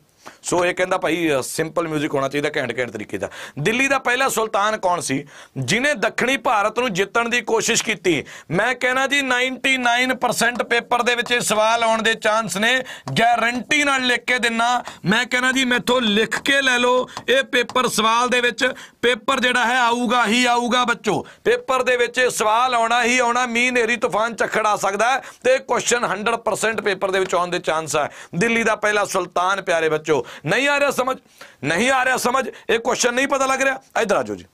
ਸੋ ਇਹ ਕਹਿੰਦਾ ਭਾਈ ਸਿੰਪਲ 뮤직 ਹੋਣਾ ਚਾਹੀਦਾ ਘੈਂਟ ਘੈਂਟ ਤਰੀਕੇ ਦਾ। ਦਿੱਲੀ ਦਾ ਪਹਿਲਾ ਸੁਲਤਾਨ ਕੌਣ ਸੀ? ਜਿਨੇ ਦੱਖਣੀ ਭਾਰਤ ਨੂੰ ਜਿੱਤਣ ਦੀ ਕੋਸ਼ਿਸ਼ ਕੀਤੀ। ਮੈਂ ਕਹਿਣਾ ਜੀ 99% ਪੇਪਰ ਦੇ ਵਿੱਚ ਇਹ ਸਵਾਲ ਆਉਣ ਦੇ ਚਾਂਸ ਨੇ। ਗਾਰੰਟੀ ਨਾਲ ਲਿਖ ਕੇ ਦਿੰਨਾ। ਮੈਂ ਕਹਿਣਾ ਜੀ, ਮੈਥੋਂ ਲਿਖ ਕੇ ਲੈ ਲਓ। ਇਹ ਪੇਪਰ ਸਵਾਲ ਦੇ ਵਿੱਚ, ਪੇਪਰ ਜਿਹੜਾ ਹੈ, ਆਊਗਾ, ਹੀ ਆਊਗਾ ਬੱਚੋ। ਪੇਪਰ ਦੇ ਵਿੱਚ ਇਹ ਸਵਾਲ ਆਉਣਾ, ਹੀ ਆਉਣਾ, ਮੀਂਹ ਨੇਰੀ ਤੂਫਾਨ, ਝੱਖੜ ਆ ਸਕਦਾ ਹੈ। ਤੇ ਕੁਐਸਚਨ 100% ਪੇਪਰ ਦੇ ਵਿੱਚ ਆਉਣ ਦੇ ਚਾਂਸ ਹੈ ਦਿੱਲੀ ਦਾ ਪਹਿਲਾ ਸੁਲਤਾਨ, ਪਿਆਰੇ ਬੱਚੋ। ਨਹੀਂ ਆ ਰਿਹਾ ਸਮਝ? ਨਹੀਂ ਆ ਰਿਹਾ ਸਮਝ? ਇਹ ਕੁਐਸਚਨ ਨਹੀਂ ਪਤਾ ਲੱਗ ਰਿਹਾ? ਇਧਰ ਆਜੋ ਜੀ।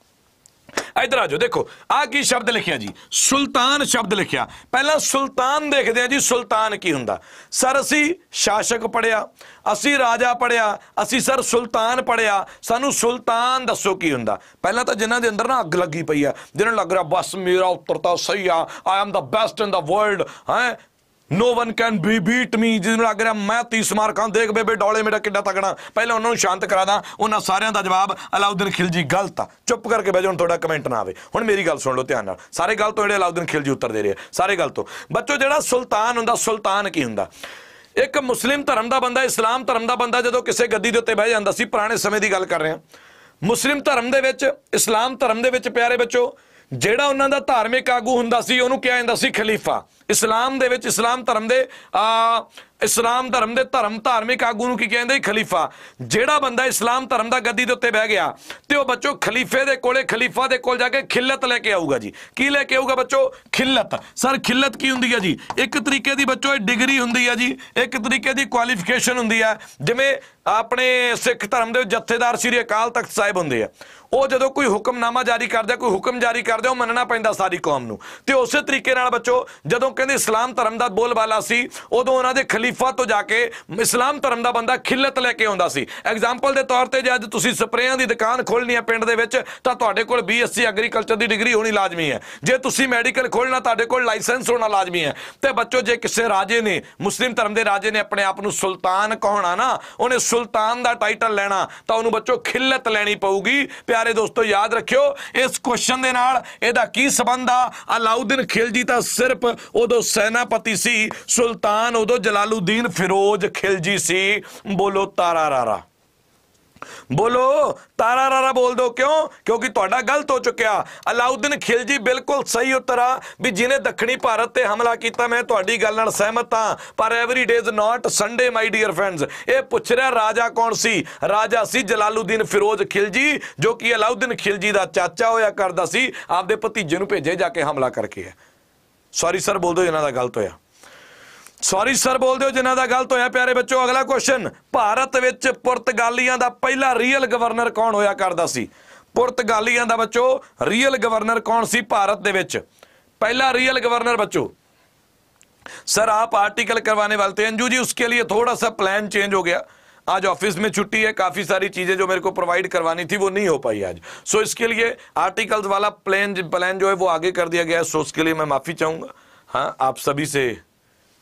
ਇਧਰ ਆਜੋ ਦੇਖੋ ਆ ਕੀ ਸ਼ਬਦ ਲਿਖਿਆ ਜੀ? ਸੁਲਤਾਨ ਸ਼ਬਦ ਲਿਖਿਆ। ਪਹਿਲਾਂ ਸੁਲਤਾਨ ਦੇਖਦੇ ਆ ਜੀ, ਸੁਲਤਾਨ ਕੀ ਹੁੰਦਾ? ਸਰ, ਅਸੀਂ ਸ਼ਾਸਕ ਪੜਿਆ ਅਸੀਂ ਰਾਜਾ ਪੜਿਆ ਅਸੀਂ ਸਰ ਸੁਲਤਾਨ ਪੜਿਆ ਸਾਨੂੰ ਸੁਲਤਾਨ ਦੱਸੋ ਕੀ ਹੁੰਦਾ? ਪਹਿਲਾਂ ਤਾਂ ਜਿਨ੍ਹਾਂ ਦੇ ਅੰਦਰ ਨਾ ਅੱਗ ਲੱਗੀ ਪਈ ਆ, ਜਿਹਨਾਂ ਨੂੰ ਲੱਗ ਰਿਹਾ, ਬਸ ਮੇਰਾ ਉੱਤਰ ਤਾਂ ਸਹੀ ਆ I am the best in the world ਹੈ? No one can be beat me ਜਿਹਨੂੰ ਲੱਗ ਰਿਹਾ ਮੈਂ 30 ਮਾਰਕਾਂ ਦੇਖ ਬੇਬੇ ਡੋਲੇ ਮੇਰਾ ਕਿੱਡਾ ਤਗੜਾ ਪਹਿਲਾਂ ਉਹਨਾਂ ਨੂੰ ਸ਼ਾਂਤ ਕਰਾ ਦਾਂ, ਉਹਨਾਂ ਸਾਰਿਆਂ ਦਾ ਜਵਾਬ, ਅਲਾਉਦੀਨ ਖਿਲਜੀ ਗਲਤ ਆ। ਚੁੱਪ ਕਰਕੇ ਬਹਿ ਜਾਓ, ਹੁਣ ਤੁਹਾਡਾ ਕਮੈਂਟ ਨਾ ਆਵੇ। ਹੁਣ ਮੇਰੀ ਗੱਲ ਸੁਣ ਲਓ ਧਿਆਨ ਨਾਲ। ਸਾਰੇ ਗੱਲ ਤੋਂ ਜਿਹੜੇ ਅਲਾਉਦੀਨ ਖਿਲਜੀ ਉੱਤਰ ਦੇ ਰਹੇ ਸਾਰੇ ਗੱਲ ਤੋਂ। ਬੱਚੋ, ਜਿਹੜਾ ਸੁਲਤਾਨ ਹੁੰਦਾ, ਸੁਲਤਾਨ ਕੀ ਹੁੰਦਾ? ਇੱਕ ਮੁਸਲਿਮ ਧਰਮ ਦਾ ਬੰਦਾ, ਇਸਲਾਮ ਧਰਮ ਦਾ ਬੰਦਾ, ਜਦੋਂ ਕਿਸੇ ਗੱਦੀ ਦੇ ਉੱਤੇ ਬਹਿ ਜਾਂਦਾ ਸੀ, ਪੁਰਾਣੇ ਸਮੇਂ ਦੀ ਗੱਲ ਕਰ ਰਹੇ। ਹਾਂ ਮੁਸਲਿਮ ਧਰਮ ਦੇ ਵਿੱਚ, ਇਸਲਾਮ ਧਰਮ ਦੇ ਵਿੱਚ ਪਿਆਰੇ ਬੱਚੋ ਜਿਹੜਾ ਉਹਨਾਂ ਦਾ ਧਾਰਮਿਕ ਆਗੂ ਹੁੰਦਾ ਸੀ, ਉਹਨੂੰ ਕਿਹਾ ਜਾਂਦਾ ਸੀ ਖਲੀਫਾ। ਇਸਲਾਮ ਦੇ ਵਿੱਚ, ਇਸਲਾਮ ਧਰਮ ਦੇ, ਆ ਇਸਲਾਮ ਧਰਮ ਦੇ ਧਰਮ ਧਾਰਮਿਕ ਆਗੂ ਨੂੰ ਕੀ ਕਹਿੰਦੇ? ਖਲੀਫਾ। ਜਿਹੜਾ ਬੰਦਾ ਇਸਲਾਮ ਧਰਮ ਦਾ ਗੱਦੀ ਦੇ ਉੱਤੇ ਬਹਿ ਗਿਆ, ਤੇ ਉਹ ਬੱਚੋ ਖਲੀਫੇ ਦੇ ਕੋਲੇ, ਖਲੀਫਾ ਦੇ ਕੋਲ ਜਾ ਕੇ ਖਿੱਲਤ ਲੈ ਕੇ ਆਊਗਾ ਜੀ। ਕੀ ਲੈ ਕੇ ਆਊਗਾ ਬੱਚੋ? ਖਿੱਲਤ। ਸਰ, ਖਿਲਤ ਕੀ ਹੁੰਦੀ ਹੈ ਜੀ? ਇੱਕ ਤਰੀਕੇ ਦੀ ਬੱਚੋ ਇਹ ਡਿਗਰੀ ਹੁੰਦੀ ਹੈ ਜੀ। ਇੱਕ ਤਰੀਕੇ ਦੀ ਕੁਆਲੀਫਿਕੇਸ਼ਨ ਹੁੰਦੀ ਹੈ ਜਿਵੇਂ ਆਪਣੇ ਸਿੱਖ ਧਰਮ ਦੇ ਜਥੇਦਾਰ ਸ੍ਰੀ ਅਕਾਲ ਤਖਤ ਸਾਹਿਬ ਹੁੰਦੇ ਆ। ਉਹ ਜਦੋਂ ਕੋਈ ਹੁਕਮਨਾਮਾ ਜਾਰੀ ਕਰਦਾ ਕੋਈ ਹੁਕਮ ਜਾਰੀ ਕਰਦਾ ਉਹ ਮੰਨਣਾ ਪੈਂਦਾ ਸਾਰੀ ਕੌਮ ਨੂੰ। ਤੇ ਉਸੇ ਤਰੀਕੇ ਨਾਲ ਬੱਚੋ, ਜਦੋਂ ਕਹਿੰਦੇ ਇਸਲਾਮ ਧਰਮ ਦਾ ਬੋਲਬਾਲਾ ਸੀ, ਉਦੋਂ ਉਹਨਾਂ ਦੇ ਖਲੀਫੇ ਖਲੀਫਾ ਤੋਂ ਜਾ ਕੇ ਇਸਲਾਮ ਧਰਮ ਦਾ ਬੰਦਾ ਖਿੱਲਤ ਲੈ ਕੇ ਆਉਂਦਾ ਸੀ। ਐਗਜ਼ਾਮਪਲ ਦੇ ਤੌਰ ਤੇ ਜੇ ਅੱਜ ਤੁਸੀਂ ਸਪਰੇਆਂ ਦੀ ਦੁਕਾਨ ਖੋਲਣੀ ਹੈ ਪਿੰਡ ਦੇ ਵਿੱਚ, ਤਾਂ ਤੁਹਾਡੇ ਕੋਲ ਬੀਐਸਸੀ ਐਗਰੀਕਲਚਰ ਦੀ ਡਿਗਰੀ ਹੋਣੀ ਲਾਜ਼ਮੀ ਹੈ। ਜੇ ਤੁਸੀਂ ਮੈਡੀਕਲ ਖੋਲਣਾ, ਤੁਹਾਡੇ ਕੋਲ ਲਾਇਸੈਂਸ ਹੋਣਾ ਲਾਜ਼ਮੀ ਹੈ। ਤੇ ਬੱਚੋ, ਜੇ ਕਿਸੇ ਰਾਜੇ ਨੇ, ਮੁਸਲਿਮ ਧਰਮ ਦੇ ਰਾਜੇ ਨੇ ਆਪਣੇ ਆਪ ਨੂੰ ਸੁਲਤਾਨ ਕਹਾਉਣਾ ਨਾ, ਉਹਨੇ ਸੁਲਤਾਨ ਦਾ ਟਾਈਟਲ ਲੈਣਾ, ਤਾਂ ਉਹਨੂੰ ਬੱਚੋ ਖਿੱਲਤ ਲੈਣੀ ਪਊਗੀ। ਪਿਆਰੇ ਦੋਸਤੋ, ਯਾਦ ਰੱਖਿਓ, ਇਸ ਕੁਐਸਚਨ ਦੇ ਨਾਲ ਇਹਦਾ ਕੀ ਸਬੰਧ ਆ? ਅਲਾਉਦੀਨ ਖਿਲਜੀ ਤਾਂ ਸਿਰਫ ਉਦੋਂ ਸੈਨਾਪਤੀ ਸੀ, ਸੁਲਤਾਨ ਉਦੋਂ ਜਲਾਲੂ ਜਲਾਲੂਦੀਨ ਫਿਰੋਜ਼ ਖਿਲਜੀ ਸੀ। ਬੋਲੋ, ਤਾਰਾ ਰਾਰਾ। ਬੋਲੋ, ਤਾਰਾ ਰਾਰਾ ਬੋਲ ਦੋ ਕਿਉਂ? ਕਿਉਂਕਿ ਤੁਹਾਡਾ ਗਲਤ ਹੋ ਚੁੱਕਿਆ। ਅਲਾਉਦੀਨ ਖਿਲਜੀ ਬਿਲਕੁਲ ਸਹੀ ਉੱਤਰ ਵੀ ਜਿਹਨੇ ਦੱਖਣੀ ਭਾਰਤ ਤੇ ਹਮਲਾ ਕੀਤਾ, ਮੈਂ ਤੁਹਾਡੀ ਗੱਲ ਨਾਲ ਸਹਿਮਤ ਹਾਂ। ਪਰ every day is not Sunday my dear friends ਇਹ ਪੁੱਛ ਰਿਹਾ ਰਾਜਾ ਕੌਣ ਸੀ? ਰਾਜਾ ਸੀ ਜਲਾਲੂਦੀਨ ਫਿਰੋਜ਼ ਖਿਲਜੀ, ਜੋ ਕਿ ਅਲਾਉਦੀਨ ਖਿਲਜੀ ਦਾ ਚਾਚਾ ਹੋਇਆ ਕਰਦਾ ਸੀ। ਆਪਦੇ ਭਤੀਜੇ ਨੂੰ ਭੇਜੇ ਜਾ ਕੇ ਹਮਲਾ ਕਰਕੇ। ਹੈ ਸੌਰੀ ਸਰ ਬੋਲ ਦਿਓ ਇਹਨਾਂ ਦਾ ਗਲਤ ਹੋਇਆ। ਸੌਰੀ ਸਰ ਬੋਲਦੇ ਹੋ ਜਿਨ੍ਹਾਂ ਦਾ ਗਲਤ ਹੋਇਆ ਪਿਆਰੇ ਬੱਚੋ ਅਗਲਾ ਕੁਐਸਚਨ ਭਾਰਤ ਵਿੱਚ ਪੁਰਤਗਾਲੀਆਂ ਦਾ ਪਹਿਲਾ ਰੀਅਲ ਗਵਰਨਰ ਕੌਣ ਹੋਇਆ ਕਰਦਾ ਸੀ ਪੁਰਤਗਾਲੀਆਂ ਦਾ ਬੱਚੋ ਰੀਅਲ ਗਵਰਨਰ ਕੌਣ ਸੀ ਭਾਰਤ ਦੇ ਵਿੱਚ ਪਹਿਲਾ ਰੀਅਲ गवर्नर बच्चों सर आप आर्टिकल करवाने वाले थे अंजू जी उसके लिए थोड़ा सा प्लान चेंज हो गया आज ऑफिस में छुट्टी है काफी सारी चीजें जो मेरे को प्रोवाइड करवानी थी वो नहीं हो पाई आज सो इसके लिए आर्टिकल्स वाला प्लान प्लान जो है वो आगे कर दिया गया है सो उसके लिए मैं माफी चाहूंगा हाँ आप सभी से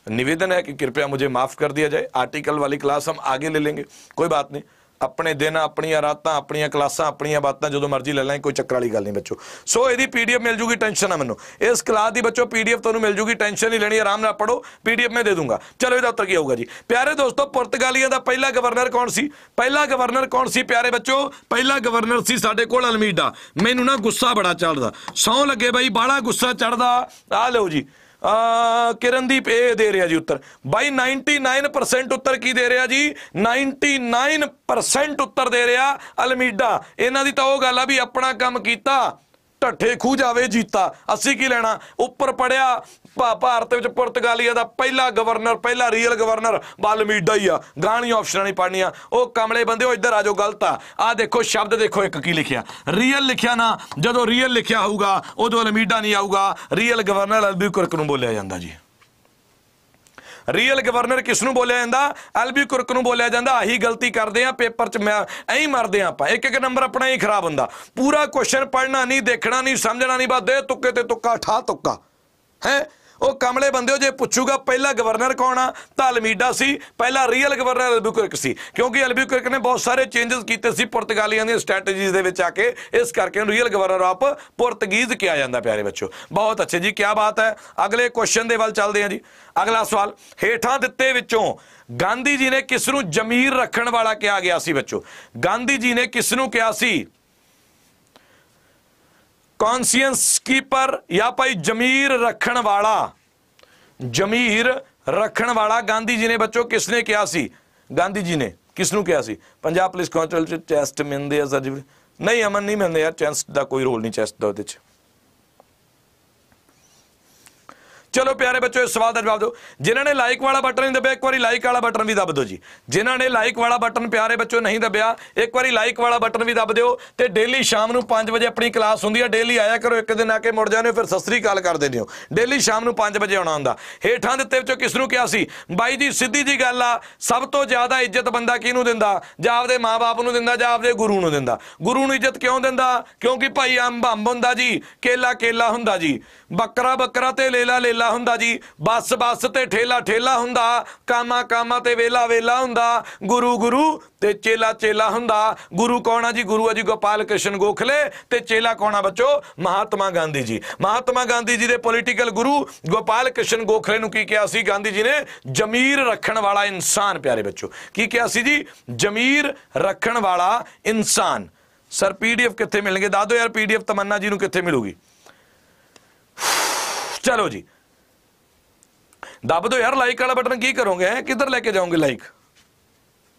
निवेदन है कि कृपया मुझे माफ कर दिया जाए आर्टिकल वाली क्लास हम आगे ले लेंगे कोई बात नहीं ਆਪਣੇ ਦਿਨ ਆਪਣੀਆਂ ਰਾਤਾਂ ਆਪਣੀਆਂ ਕਲਾਸਾਂ ਆਪਣੀਆਂ ਬਾਤਾਂ ਜਦੋਂ ਮਰਜ਼ੀ ਲੈ ਲਾਂ ਕੋਈ ਚੱਕਰ ਵਾਲੀ ਗੱਲ ਨਹੀਂ ਬੱਚੋ ਸੋ ਇਹਦੀ ਪੀਡੀਐਫ ਮਿਲ ਜੂਗੀ ਟੈਨਸ਼ਨ ਨਾ ਮੈਨੂੰ ਇਸ ਕਲਾਸ ਦੀ ਬੱਚੋ ਪੀਡੀਐਫ ਤੁਹਾਨੂੰ ਮਿਲ ਜੂਗੀ ਟੈਨਸ਼ਨ ਨਹੀਂ ਲੈਣੀ ਆਰਾਮ ਨਾਲ ਪੜੋ ਪੀਡੀਐਫ ਮੈਂ ਦੇ ਦੂੰਗਾ ਚਲੋ ਇਹਦਾ ਉੱਤਰ ਕੀ ਹੋਊਗਾ ਜੀ ਪਿਆਰੇ ਦੋਸਤੋ ਪੁਰਤਗਾਲੀਆ ਦਾ ਪਹਿਲਾ ਗਵਰਨਰ ਕੌਣ ਸੀ ਪਹਿਲਾ ਗਵਰਨਰ ਕੌਣ ਸੀ ਪਿਆਰੇ ਬੱਚੋ ਪਹਿਲਾ ਗਵਰਨਰ ਸੀ ਸਾਡੇ ਕੋਲ ਅਲਮੀਡਾ ਮੈਨੂੰ ਨਾ ਗੁੱਸਾ ਬੜਾ ਚੜਦਾ ਸੌ ਲੱਗੇ ਬਾਈ ਬਾਲਾ ਗੁੱਸਾ ਚੜਦਾ ਆ ਲਓ ਜੀ ਆ ਕਿਰਨਦੀਪ, ਇਹ ਦੇ ਰਿਹਾ ਜੀ ਉੱਤਰ। ਬਾਈ 99% ਉੱਤਰ ਕੀ ਦੇ ਰਿਹਾ ਜੀ? 99% ਉੱਤਰ ਦੇ ਰਿਹਾ ਅਲਮੀਡਾ। ਇਹਨਾਂ ਦੀ ਤਾਂ ਉਹ ਗੱਲ ਆ ਵੀ ਆਪਣਾ ਕੰਮ ਕੀਤਾ। ਢੱਠੇ ਖੂ ਜਾਵੇ ਜੀਤਾ। ਅਸੀਂ ਕੀ ਲੈਣਾ? ਉੱਪਰ ਪੜਿਆ ਭਾਰਤ ਵਿੱਚ ਪੁਰਤਗਾਲੀਆ ਦਾ ਪਹਿਲਾ ਗਵਰਨਰ, ਪਹਿਲਾ ਰੀਅਲ ਗਵਰਨਰ ਬਾਲਮੀਡਾ ਹੀ ਆ ਗਾਣੀ ਆਪਸ਼ਨਾਂ ਨਹੀਂ ਪੜਨੀਆਂ ਉਹ ਕਮਲੇ ਬੰਦੇ, ਉਹ ਇੱਧਰ ਆ ਜਾਓ, ਗਲਤ ਆ। ਆ ਦੇਖੋ, ਸ਼ਬਦ ਦੇਖੋ, ਇੱਕ ਕੀ ਲਿਖਿਆ। ਰੀਅਲ ਲਿਖਿਆ ਨਾ, ਜਦੋਂ ਰੀਅਲ ਲਿਖਿਆ ਹੋਊਗਾ, ਉਦੋਂ ਅਲਮੀਡਾ ਨਹੀਂ ਆਊਗਾ। ਰੀਅਲ ਗਵਰਨਰ ਅਲਬੀ ਕੁਰਕ ਨੂੰ ਬੋਲਿਆ ਜਾਂਦਾ ਜੀ। ਰੀਅਲ ਗਵਰਨਰ ਕਿਸ ਨੂੰ ਬੋਲਿਆ ਜਾਂਦਾ? ਐਲਬੀ ਕੁਰਕ ਨੂੰ ਬੋਲਿਆ ਜਾਂਦਾ। ਆਹੀ ਗਲਤੀ ਕਰਦੇ ਆ, ਪੇਪਰ 'ਚ ਮੈਂ ਐਂ ਮਰਦੇ ਆ ਆਪਾਂ। ਇੱਕ ਇੱਕ ਨੰਬਰ ਆਪਣਾ ਹੀ ਖਰਾਬ ਹੁੰਦਾ। ਪੂਰਾ ਕੁਐਸਚਨ ਪੜ੍ਹਨਾ ਨਹੀਂ, ਦੇਖਣਾ ਨਹੀਂ, ਸਮਝਣਾ ਨਹੀਂ, ਬਸ ਦੇ ਤੁੱਕੇ ਤੇ ਤੁੱਕਾ, ਠਾ ਤੁੱਕਾ। ਹੈ? ਉਹ ਕਮਲੇ ਬੰਦਿਓ ਜੇ ਪੁੱਛੂਗਾ ਪਹਿਲਾ ਗਵਰਨਰ ਕੌਣ ਆ, ਤਾਂ ਅਲਮੀਡਾ ਸੀ, ਪਹਿਲਾ ਰੀਅਲ ਗਵਰਨਰ ਅਲਬੂਕਰਕ ਸੀ। ਕਿਉਂਕਿ ਅਲਬੂਕਰਕ ਨੇ ਬਹੁਤ ਸਾਰੇ ਚੇਂਜਸ ਕੀਤੇ ਸੀ ਪੁਰਤਗਾਲੀਆਂ ਦੀਆਂ ਸਟ੍ਰੈਟਜੀਜ਼ ਦੇ ਵਿੱਚ ਆ ਕੇ, ਇਸ ਕਰਕੇ ਉਹਨੂੰ ਰੀਅਲ ਗਵਰਨਰ ਆਫ ਪੁਰਤਗੀਜ਼ ਕਿਹਾ ਜਾਂਦਾ, ਪਿਆਰੇ ਬੱਚੋ ਬਹੁਤ ਅੱਛੇ ਜੀ ਕੀ ਬਾਤ ਹੈ। ਅਗਲੇ ਕੁਐਸਚਨ ਦੇ ਵੱਲ ਚੱਲਦੇ ਹਾਂ ਜੀ। ਅਗਲਾ ਸਵਾਲ, ਹੇਠਾਂ ਦਿੱਤੇ ਵਿੱਚੋਂ ਗਾਂਧੀ ਜੀ ਨੇ ਕਿਸ ਨੂੰ ਜ਼ਮੀਰ ਰੱਖਣ ਵਾਲਾ ਕਿਹਾ ਗਿਆ ਸੀ ਬੱਚੋ ਗਾਂਧੀ ਜੀ ਨੇ ਕਿਸ ਨੂੰ ਕਿਹਾ ਸੀ? ਕੌਨਸੀਅੰਸ ਕੀਪਰ ਜਾਂ ਭਾਈ ਜ਼ਮੀਰ ਰੱਖਣ ਵਾਲਾ। ਜ਼ਮੀਰ ਰੱਖਣ ਵਾਲਾ ਗਾਂਧੀ ਜੀ ਨੇ ਬੱਚੋ ਕਿਸ ਨੇ ਕਿਹਾ ਸੀ? ਗਾਂਧੀ ਜੀ ਨੇ। ਕਿਸ ਨੂੰ ਕਿਹਾ ਸੀ? ਪੰਜਾਬ ਪੁਲਿਸ ਕਾਉਂਸਲ ਚ ਚੈਸਟ ਮਿਲਦੇ ਆ ਸਰ ਜੀ। ਨਹੀਂ, ਅਮਨ ਨਹੀਂ ਮਿਲਦੇ ਯਾਰ, ਚੈਸਟ ਦਾ ਕੋਈ ਰੋਲ ਨਹੀਂ, ਚੈਸਟ ਦਾ ਉਹਦੇ ਚ। ਚਲੋ ਪਿਆਰੇ ਬੱਚੋ, ਇਸ ਸਵਾਲ ਦਾ ਜਵਾਬ ਦਿਓ। ਜਿਨ੍ਹਾਂ ਨੇ ਲਾਈਕ ਵਾਲਾ ਬਟਨ ਨਹੀਂ ਦਬਿਆ, ਇੱਕ ਵਾਰੀ ਲਾਈਕ ਵਾਲਾ ਬਟਨ ਵੀ ਦਬ ਦਿਓ ਜੀ। ਜਿਨ੍ਹਾਂ ਨੇ ਲਾਈਕ ਵਾਲਾ ਬਟਨ ਪਿਆਰੇ ਬੱਚੋ ਨਹੀਂ ਦਬਿਆ, ਇੱਕ ਵਾਰੀ ਲਾਈਕ ਵਾਲਾ ਬਟਨ ਵੀ ਦਬ ਦਿਓ ਤੇ ਡੇਲੀ ਸ਼ਾਮ ਨੂੰ 5 ਵਜੇ ਆਪਣੀ ਕਲਾਸ ਹੁੰਦੀ ਹੈ ਡੇਲੀ ਆਇਆ ਕਰੋ, ਇੱਕ ਦਿਨ ਆ ਕੇ ਮੁੜ ਜਾਂਦੇ ਹੋ, ਫਿਰ ਸਤਿ ਸ੍ਰੀ ਅਕਾਲ ਕਰ ਦਿੰਦੇ ਹੋ। ਡੇਲੀ ਸ਼ਾਮ ਨੂੰ 5 ਵਜੇ ਆਉਣਾ ਹੁੰਦਾ। ਹੇਠਾਂ ਦਿੱਤੇ ਵਿੱਚੋਂ ਕਿਸ ਨੂੰ ਕਿਹਾ ਸੀ? ਬਾਈ ਜੀ, ਸਿੱਧੀ ਜੀ ਗੱਲ ਆ, ਸਭ ਤੋਂ ਜ਼ਿਆਦਾ ਇੱਜ਼ਤ ਬੰਦਾ ਕਿਹਨੂੰ ਦਿੰਦਾ? ਜਾਂ ਆਪਦੇ ਮਾਪੇ ਨੂੰ ਦਿੰਦਾ ਜਾਂ ਆਪਦੇ ਗੁਰੂ ਨੂੰ ਦਿੰਦਾ? ਗੁਰੂ ਨੂੰ ਇੱਜ਼ਤ ਕਿਉਂ ਦਿੰਦਾ? ਕਿਉਂਕਿ ਭਾਈ ਅੰਬ ਅੰਬ ਹੁੰਦਾ ਜੀ ਕੇਲਾ ਕੇਲਾ ਹੁੰਦਾ ਜੀ। ਬੱਕਰਾ ਬੱਕਰਾ ਤੇ ਲੇਲਾ ਲੇਲਾ ਹੁੰਦਾ ਜੀ। ਬੱਸ ਬੱਸ ਤੇ ਠੇਲਾ ਠੇਲਾ ਹੁੰਦਾ। ਕਾਮਾ ਕਾਮਾ ਤੇ ਵੇਲਾ ਵੇਲਾ ਹੁੰਦਾ। ਗੁਰੂ ਗੁਰੂ ਤੇ ਚੇਲਾ ਚੇਲਾ ਹੁੰਦਾ। ਗੁਰੂ ਕੌਣ ਜੀ? ਗੁਰੂ ਆ ਗੋਪਾਲ ਕ੍ਰਿਸ਼ਨ ਗੋਖਲੇ ਤੇ ਚੇਲਾ ਕੌਣ ਬੱਚੋ? ਮਹਾਤਮਾ ਗਾਂਧੀ ਜੀ। ਮਹਾਤਮਾ ਗਾਂਧੀ ਜੀ ਦੇ ਪੋਲੀਟੀਕਲ ਗੁਰੂ ਗੋਪਾਲ ਕ੍ਰਿਸ਼ਨ ਗੋਖਲੇ ਨੂੰ ਕੀ ਕਿਹਾ ਸੀ? ਗਾਂਧੀ ਜੀ ਨੇ, ਜ਼ਮੀਰ ਰੱਖਣ ਵਾਲਾ ਇਨਸਾਨ ਪਿਆਰੇ ਬੱਚੋ। ਕੀ ਕਿਹਾ ਸੀ ਜੀ? ਜ਼ਮੀਰ ਰੱਖਣ ਵਾਲਾ ਇਨਸਾਨ। ਸਰ ਪੀਡੀਐਫ ਕਿੱਥੇ ਮਿਲਣਗੇ? ਦੱਸ ਦਿਓ ਯਾਰ ਪੀਡੀਐਫ ਤਮੰਨਾ ਜੀ ਨੂੰ ਕਿੱਥੇ ਮਿਲੂਗੀ? ਚਲੋ ਜੀ। ਦੱਬ ਦਿਓ ਯਾਰ ਲਾਈਕ ਵਾਲਾ ਬਟਨ ਕੀ ਕਰੋਗੇ ਕਿੱਧਰ ਲੈ ਕੇ ਜਾਓਗੇ ਲਾਈਕ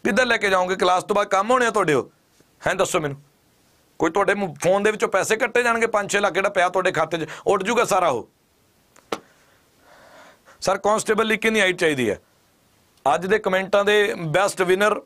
ਕਿੱਧਰ ਲੈ ਕੇ ਜਾਓਗੇ? ਕਲਾਸ ਤੋਂ ਬਾਅਦ ਕੰਮ ਹੋਣੇ ਆ ਤੁਹਾਡੇ ਹੋ ਹੈ, ਦੱਸੋ ਮੈਨੂੰ। ਕੋਈ ਤੁਹਾਡੇ ਫੋਨ ਦੇ ਵਿੱਚੋਂ ਪੈਸੇ ਕੱਟੇ ਜਾਣਗੇ 5-6 ਲੱਖ ਜਿਹੜਾ ਪਿਆ ਤੁਹਾਡੇ ਖਾਤੇ 'ਚ, ਉੱਡ ਜੂਗਾ ਸਾਰਾ ਉਹ। ਸਰ ਕਨਸਟੇਬਲ ਲਿਖ ਕੇ ਨਹੀਂ ਆਈ ਚਾਹੀਦੀ ਹੈ? ਅੱਜ ਦੇ ਕਮੈਂਟਾਂ ਦੇ best winner